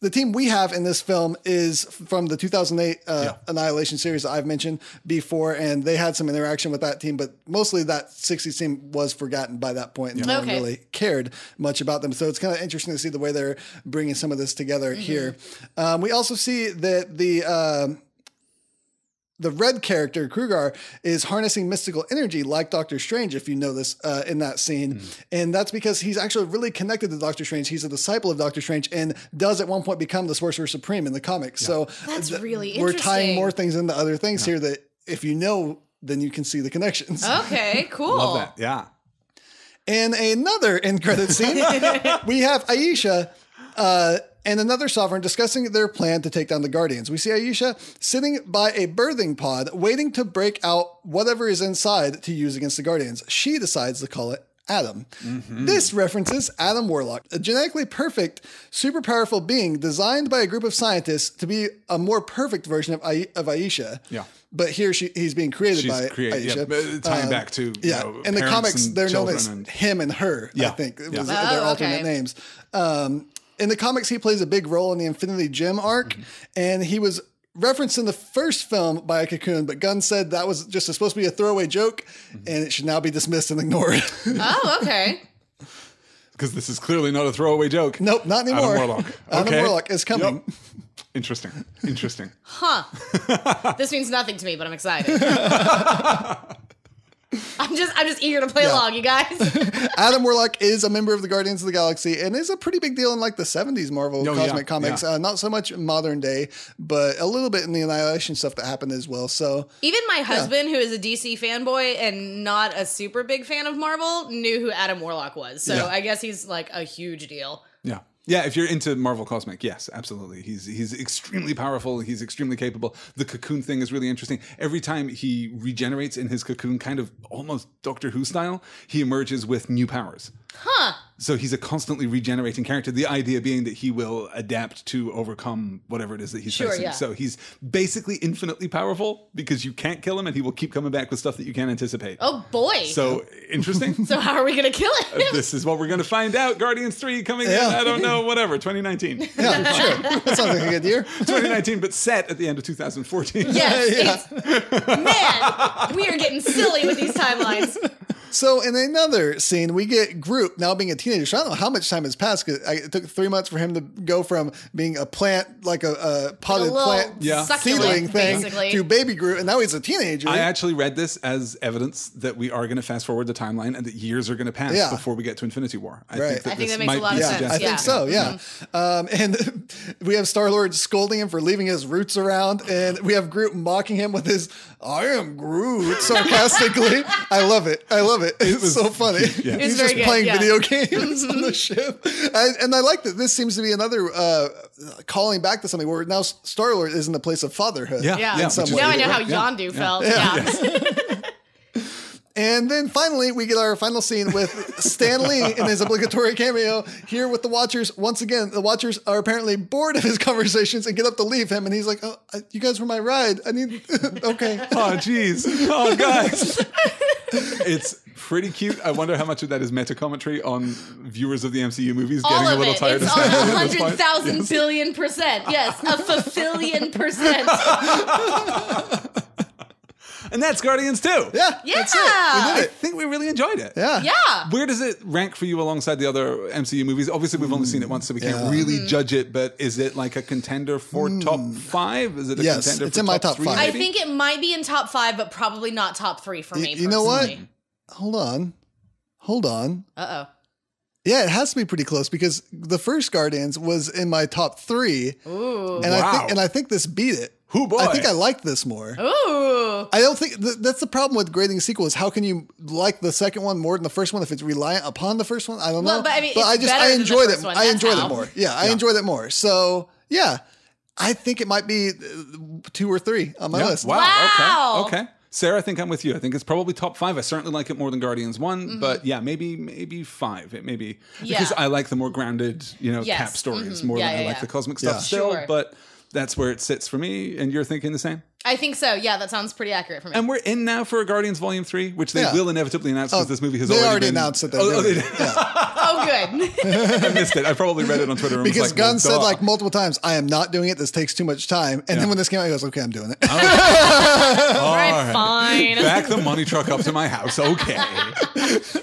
Speaker 3: the team we have in this film is from the 2008 uh,
Speaker 2: Yeah.
Speaker 3: Annihilation series that I've mentioned before, and they had some interaction with that team, but mostly that 60s team was forgotten by that point, and no one really cared much about them. So it's kind of interesting to see the way they're bringing some of this together here. Um, we also see that the. um the red character Krugarr is harnessing mystical energy like Doctor Strange, if you know this uh, in that scene, and that's because he's actually really connected to Doctor Strange. He's a disciple of Doctor Strange and does at one point become the Sorcerer Supreme in the comics. So
Speaker 1: That's really interesting.
Speaker 3: we're tying more things into other things here that if you know, then you can see the connections.
Speaker 1: Okay, (laughs) cool.
Speaker 2: Love that. Yeah.
Speaker 3: In another end credit scene, (laughs) we have Ayesha uh, and another sovereign discussing their plan to take down the Guardians. We see Ayesha sitting by a birthing pod, waiting to break out whatever is inside to use against the Guardians. She decides to call it Adam. This references Adam Warlock, a genetically perfect, super powerful being designed by a group of scientists to be a more perfect version of, Ai- of Ayesha.
Speaker 2: Yeah.
Speaker 3: But here she, he's being created
Speaker 2: She's
Speaker 3: by
Speaker 2: created,
Speaker 3: Ayesha.
Speaker 2: yeah, but tying
Speaker 3: Um,
Speaker 2: back to you
Speaker 3: yeah,
Speaker 2: know,
Speaker 3: in the comics, they're known as
Speaker 2: and-
Speaker 3: him and her.
Speaker 2: Yeah.
Speaker 3: I think it
Speaker 2: yeah.
Speaker 3: was
Speaker 1: Oh,
Speaker 3: their alternate
Speaker 1: okay.
Speaker 3: names. Um, in the comics, he plays a big role in the Infinity Gem arc,
Speaker 2: Mm-hmm.
Speaker 3: and he was referenced in the first film by a cocoon, but Gunn said that was just supposed to be a throwaway joke,
Speaker 2: Mm-hmm.
Speaker 3: and it should now be dismissed and ignored. (laughs)
Speaker 1: Oh, okay.
Speaker 2: Because this is clearly not a throwaway joke.
Speaker 3: nope, not anymore.
Speaker 2: Adam
Speaker 3: anymore.
Speaker 2: Warlock. (laughs)
Speaker 3: Adam
Speaker 2: Okay.
Speaker 3: Warlock is coming.
Speaker 2: Yep. Interesting. Interesting. Huh. (laughs)
Speaker 1: this means nothing to me, but I'm excited. (laughs) I'm just I'm just eager to play
Speaker 3: Yeah.
Speaker 1: along, you guys. (laughs)
Speaker 3: Adam Warlock is a member of the Guardians of the Galaxy and is a pretty big deal in like the 70s Marvel
Speaker 2: Oh, yeah,
Speaker 3: cosmic comics.
Speaker 2: yeah.
Speaker 3: Uh, not so much modern day, but a little bit in the Annihilation stuff that happened as well. So
Speaker 1: Even my husband, who is a DC fanboy and not a super big fan of Marvel, knew who Adam Warlock was. So
Speaker 2: Yeah.
Speaker 1: I guess he's like a huge deal.
Speaker 2: Yeah. Yeah, if you're into Marvel Cosmic, yes, absolutely. He's he's extremely powerful. He's extremely capable. The cocoon thing is really interesting. Every time he regenerates in his cocoon, kind of almost Doctor Who style, he emerges with new powers.
Speaker 1: Huh.
Speaker 2: So he's a constantly regenerating character. The idea being that he will adapt to overcome whatever it is that he's
Speaker 1: Sure,
Speaker 2: facing.
Speaker 1: yeah.
Speaker 2: So he's basically infinitely powerful because you can't kill him, and he will keep coming back with stuff that you can't anticipate.
Speaker 1: Oh boy. So,
Speaker 2: interesting. (laughs)
Speaker 1: So how are we gonna kill him?
Speaker 2: Uh, this is what we're going to find out. Guardians 3 coming in,
Speaker 3: Yeah.
Speaker 2: I don't know, (laughs) whatever, 2019.
Speaker 3: yeah, sure. (laughs) That sounds like a good year.
Speaker 2: 2019, but set at the end of 2014.
Speaker 1: yes. it's- Man, we are getting silly with these timelines.
Speaker 3: So in another scene, we get Groot now being a teenager. So I don't know how much time has passed. 'cause I- It took three months for him to go from being a plant, like a, a potted
Speaker 1: little
Speaker 3: plant
Speaker 2: Yeah.
Speaker 3: seedling thing,
Speaker 1: basically.
Speaker 3: to baby Groot, and now he's a teenager.
Speaker 2: I actually read this as evidence that we are going to fast forward the timeline and that years are going to pass
Speaker 3: Yeah.
Speaker 2: before we get to Infinity War. I
Speaker 3: Right.
Speaker 2: think that
Speaker 1: I think that makes a lot
Speaker 2: be
Speaker 1: of
Speaker 3: yeah,
Speaker 1: sense,
Speaker 3: I
Speaker 2: suggesting-
Speaker 3: think so. Yeah, um, and (laughs) we have Star Lord scolding him for leaving his roots around, and we have Groot mocking him with his "I am Groot" sarcastically. (laughs) I love it. I love it. It's
Speaker 2: was
Speaker 3: so funny.
Speaker 2: Yeah.
Speaker 3: He's just
Speaker 1: good,
Speaker 3: playing
Speaker 1: yeah.
Speaker 3: video (laughs) games on the ship, and, and I like that. This seems to be another uh, calling back to something where now Star Lord is in the place of fatherhood.
Speaker 2: Yeah,
Speaker 1: Yeah.
Speaker 2: yeah.
Speaker 3: In some
Speaker 2: which is
Speaker 3: way.
Speaker 1: Now I
Speaker 2: really
Speaker 1: know how
Speaker 2: great. Yeah.
Speaker 1: Yondu
Speaker 2: Yeah.
Speaker 1: felt.
Speaker 3: Yeah. (laughs)
Speaker 1: Yeah.
Speaker 3: And then finally, we get our final scene with Stan Lee in his obligatory cameo here with the Watchers. Once again, the Watchers are apparently bored of his conversations and get up to leave him. And he's like, oh, You guys were my ride. I need, (laughs) okay. (laughs)
Speaker 2: Oh, jeez. Oh, guys. (laughs) it's pretty cute. I wonder how much of that is meta commentary on viewers of the MCU movies
Speaker 1: All
Speaker 2: getting a
Speaker 1: of
Speaker 2: little
Speaker 1: it.
Speaker 2: tired
Speaker 1: It's
Speaker 2: of
Speaker 1: a
Speaker 2: Stan Lee at this
Speaker 1: hundred
Speaker 2: point.
Speaker 1: thousand
Speaker 2: Yes.
Speaker 1: billion percent. Yes, a fulfillion percent.
Speaker 2: And that's Guardians too.
Speaker 3: Yeah. That's it. We
Speaker 1: Yeah.
Speaker 3: did
Speaker 2: I
Speaker 3: it.
Speaker 2: think we really enjoyed it.
Speaker 3: Yeah.
Speaker 1: Yeah.
Speaker 2: Where does it rank for you alongside the other MCU movies? Obviously, we've only seen it once, so we can't really
Speaker 1: Mm-hmm.
Speaker 2: judge it. But is it like a contender for top five? Is it a
Speaker 3: Yes,
Speaker 2: contender
Speaker 3: it's
Speaker 2: for
Speaker 3: in my top
Speaker 2: three,
Speaker 3: five.
Speaker 1: I
Speaker 2: maybe?
Speaker 1: think it might be in top five, but probably not top three for me.
Speaker 3: You, you know what? Hold on. Hold on.
Speaker 1: Uh oh.
Speaker 3: Yeah, it has to be pretty close because the first Guardians was in my top three.
Speaker 1: oh. Ooh.
Speaker 3: And I
Speaker 2: Wow.
Speaker 3: think and I think this beat it.
Speaker 2: Hoo boy.
Speaker 3: I think I like this more.
Speaker 1: Ooh.
Speaker 3: I don't think th- that's the problem with grading sequels. How can you like the second one more than the first one if it's reliant upon the first one? I don't know.
Speaker 1: But I mean, it's
Speaker 3: I just I
Speaker 1: than the
Speaker 3: enjoyed it.
Speaker 1: one.
Speaker 3: I
Speaker 1: That's
Speaker 3: enjoyed
Speaker 1: how.
Speaker 3: it more. Yeah, I enjoyed it more. So yeah, I think it might be uh, two or three on my
Speaker 2: Yeah.
Speaker 3: list.
Speaker 2: Wow.
Speaker 1: Wow.
Speaker 2: Okay. Okay. Sarah, I think I'm with you. I think it's probably top five. I certainly like it more than Guardians one, but yeah, maybe maybe five. It maybe because
Speaker 1: Mm-hmm. Yeah.
Speaker 2: I like the more grounded, you know,
Speaker 1: Yes.
Speaker 2: cap stories
Speaker 1: Mhm.
Speaker 2: more
Speaker 1: Yeah,
Speaker 2: than I
Speaker 1: yeah,
Speaker 2: like the cosmic stuff
Speaker 3: Yeah.
Speaker 2: still.
Speaker 1: Sure.
Speaker 2: But that's where it sits for me. And you're thinking the same.
Speaker 1: I think so. Yeah, that sounds pretty accurate for me.
Speaker 2: And we're in now for a Guardians Volume Three, which they
Speaker 3: Yeah.
Speaker 2: will inevitably announce because
Speaker 3: Oh,
Speaker 2: this movie has
Speaker 3: they
Speaker 2: already,
Speaker 3: already
Speaker 2: been,
Speaker 3: announced that they're
Speaker 2: Oh, oh,
Speaker 3: doing
Speaker 2: they-
Speaker 3: Yeah. (laughs)
Speaker 1: oh, good. (laughs)
Speaker 2: I missed it. I probably read it on Twitter and
Speaker 3: Because
Speaker 2: was like,
Speaker 3: Gunn
Speaker 2: well,
Speaker 3: said
Speaker 2: duh.
Speaker 3: like multiple times, "I am not doing it. This takes too much time." And
Speaker 2: Yeah.
Speaker 3: then when this came out, he goes, "Okay, I'm doing it."
Speaker 2: All (laughs)
Speaker 1: All right,
Speaker 2: right.
Speaker 1: fine.
Speaker 2: Back the money truck up to my house. Okay.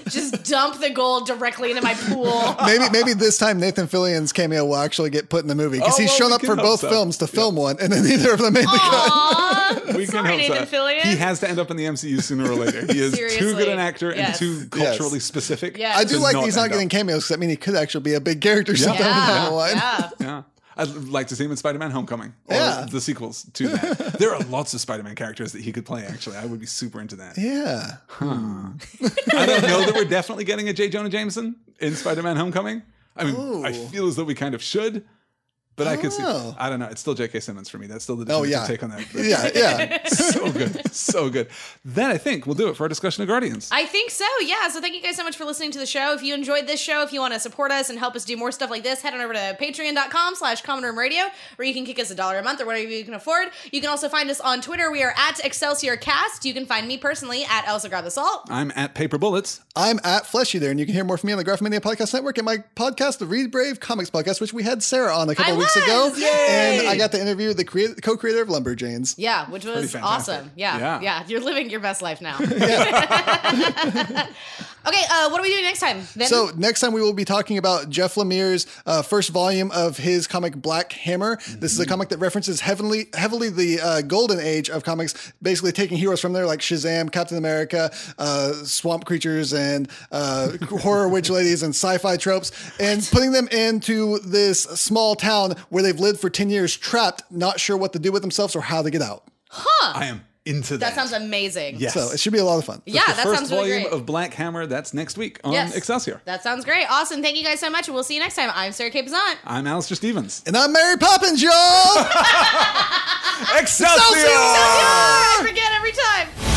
Speaker 1: Just dump the gold directly into my pool.
Speaker 3: maybe maybe this time Nathan Fillion's cameo will actually get put in the movie because
Speaker 2: Oh,
Speaker 3: he's
Speaker 2: well,
Speaker 3: shown
Speaker 2: we
Speaker 3: up
Speaker 2: can
Speaker 3: for
Speaker 2: hope
Speaker 3: both
Speaker 2: so.
Speaker 3: films to film one, and then neither of them made the cut.
Speaker 1: Aw. (laughs)
Speaker 2: We can
Speaker 1: Sorry, Nathan
Speaker 2: so.
Speaker 1: Fillion.
Speaker 2: He has to end up in the MCU sooner or later. He is too good an actor
Speaker 1: Yes.
Speaker 2: and too culturally specific.
Speaker 1: Yes.
Speaker 3: I do like that he's not getting
Speaker 2: up.
Speaker 3: cameos because I mean he could actually be a big character sometime down the
Speaker 1: Yeah,
Speaker 3: line.
Speaker 1: yeah.
Speaker 2: Yeah. I'd like to see him in Spider-Man: Homecoming or
Speaker 3: Yeah.
Speaker 2: the sequels to that. (laughs) there are lots of Spider-Man characters that he could play. Actually, I would be super into that.
Speaker 3: Yeah. Hmm.
Speaker 2: I don't know that we're (laughs) definitely getting a J. Jonah Jameson in Spider-Man: Homecoming. I mean, I feel as though we kind of should, but I, could see.
Speaker 3: know.
Speaker 2: I don't know. It's still J.K. Simmons for me. That's still the
Speaker 3: Oh
Speaker 2: definitive
Speaker 3: yeah.
Speaker 2: take on that. But (laughs)
Speaker 3: Yeah, yeah. (laughs)
Speaker 2: so good, so good. Then I think we'll do it for our discussion of Guardians.
Speaker 1: I think so, yeah. So thank you guys so much for listening to the show. If you enjoyed this show, if you want to support us and help us do more stuff like this, head on over to patreon.com slash common room radio, where you can kick us a dollar a month or whatever you can afford. You can also find us on Twitter. We are at Excelsior Cast. You can find me personally at Elsa Grab the Salt.
Speaker 2: I'm at Paper Bullets.
Speaker 3: I'm at Fleshy there, and you can hear more from me on the Graphmania Podcast Network and my podcast, the Read Brave Comics Podcast, which we had Sarah on a couple
Speaker 1: I
Speaker 3: of weeks ago.
Speaker 1: Yay!
Speaker 3: And I got to interview the creat- co-creator of Lumberjanes.
Speaker 1: Yeah, which was awesome. Yeah,
Speaker 2: Yeah.
Speaker 1: yeah, You're living your best life now. (laughs) (laughs) (laughs) okay, uh, what are we doing next time? Then?
Speaker 3: So next time we will be talking about Jeff Lemire's uh, first volume of his comic Black Hammer. This is a comic that references heavily, heavily the uh, golden age of comics, basically taking heroes from there like Shazam, Captain America, uh, swamp creatures, and uh, (laughs) horror witch ladies and sci-fi tropes, and putting them into this small town where they've lived for ten years, trapped, not sure what to do with themselves or how to get out. Huh.
Speaker 2: I am into that.
Speaker 1: That sounds amazing.
Speaker 2: Yes.
Speaker 3: So it should be a lot of fun.
Speaker 1: That's yeah,
Speaker 2: the
Speaker 1: that
Speaker 2: first
Speaker 1: sounds really
Speaker 2: volume
Speaker 1: great.
Speaker 2: of Black Hammer. That's next week on
Speaker 1: yes.
Speaker 2: Excelsior.
Speaker 1: That sounds great. Awesome. Thank you guys so much. We'll see you next time. I'm Sarah K.
Speaker 2: I'm Alistair Stevens.
Speaker 3: And I'm Mary Poppins, y'all. (laughs)
Speaker 2: Excelsior! Excelsior! I forget every time.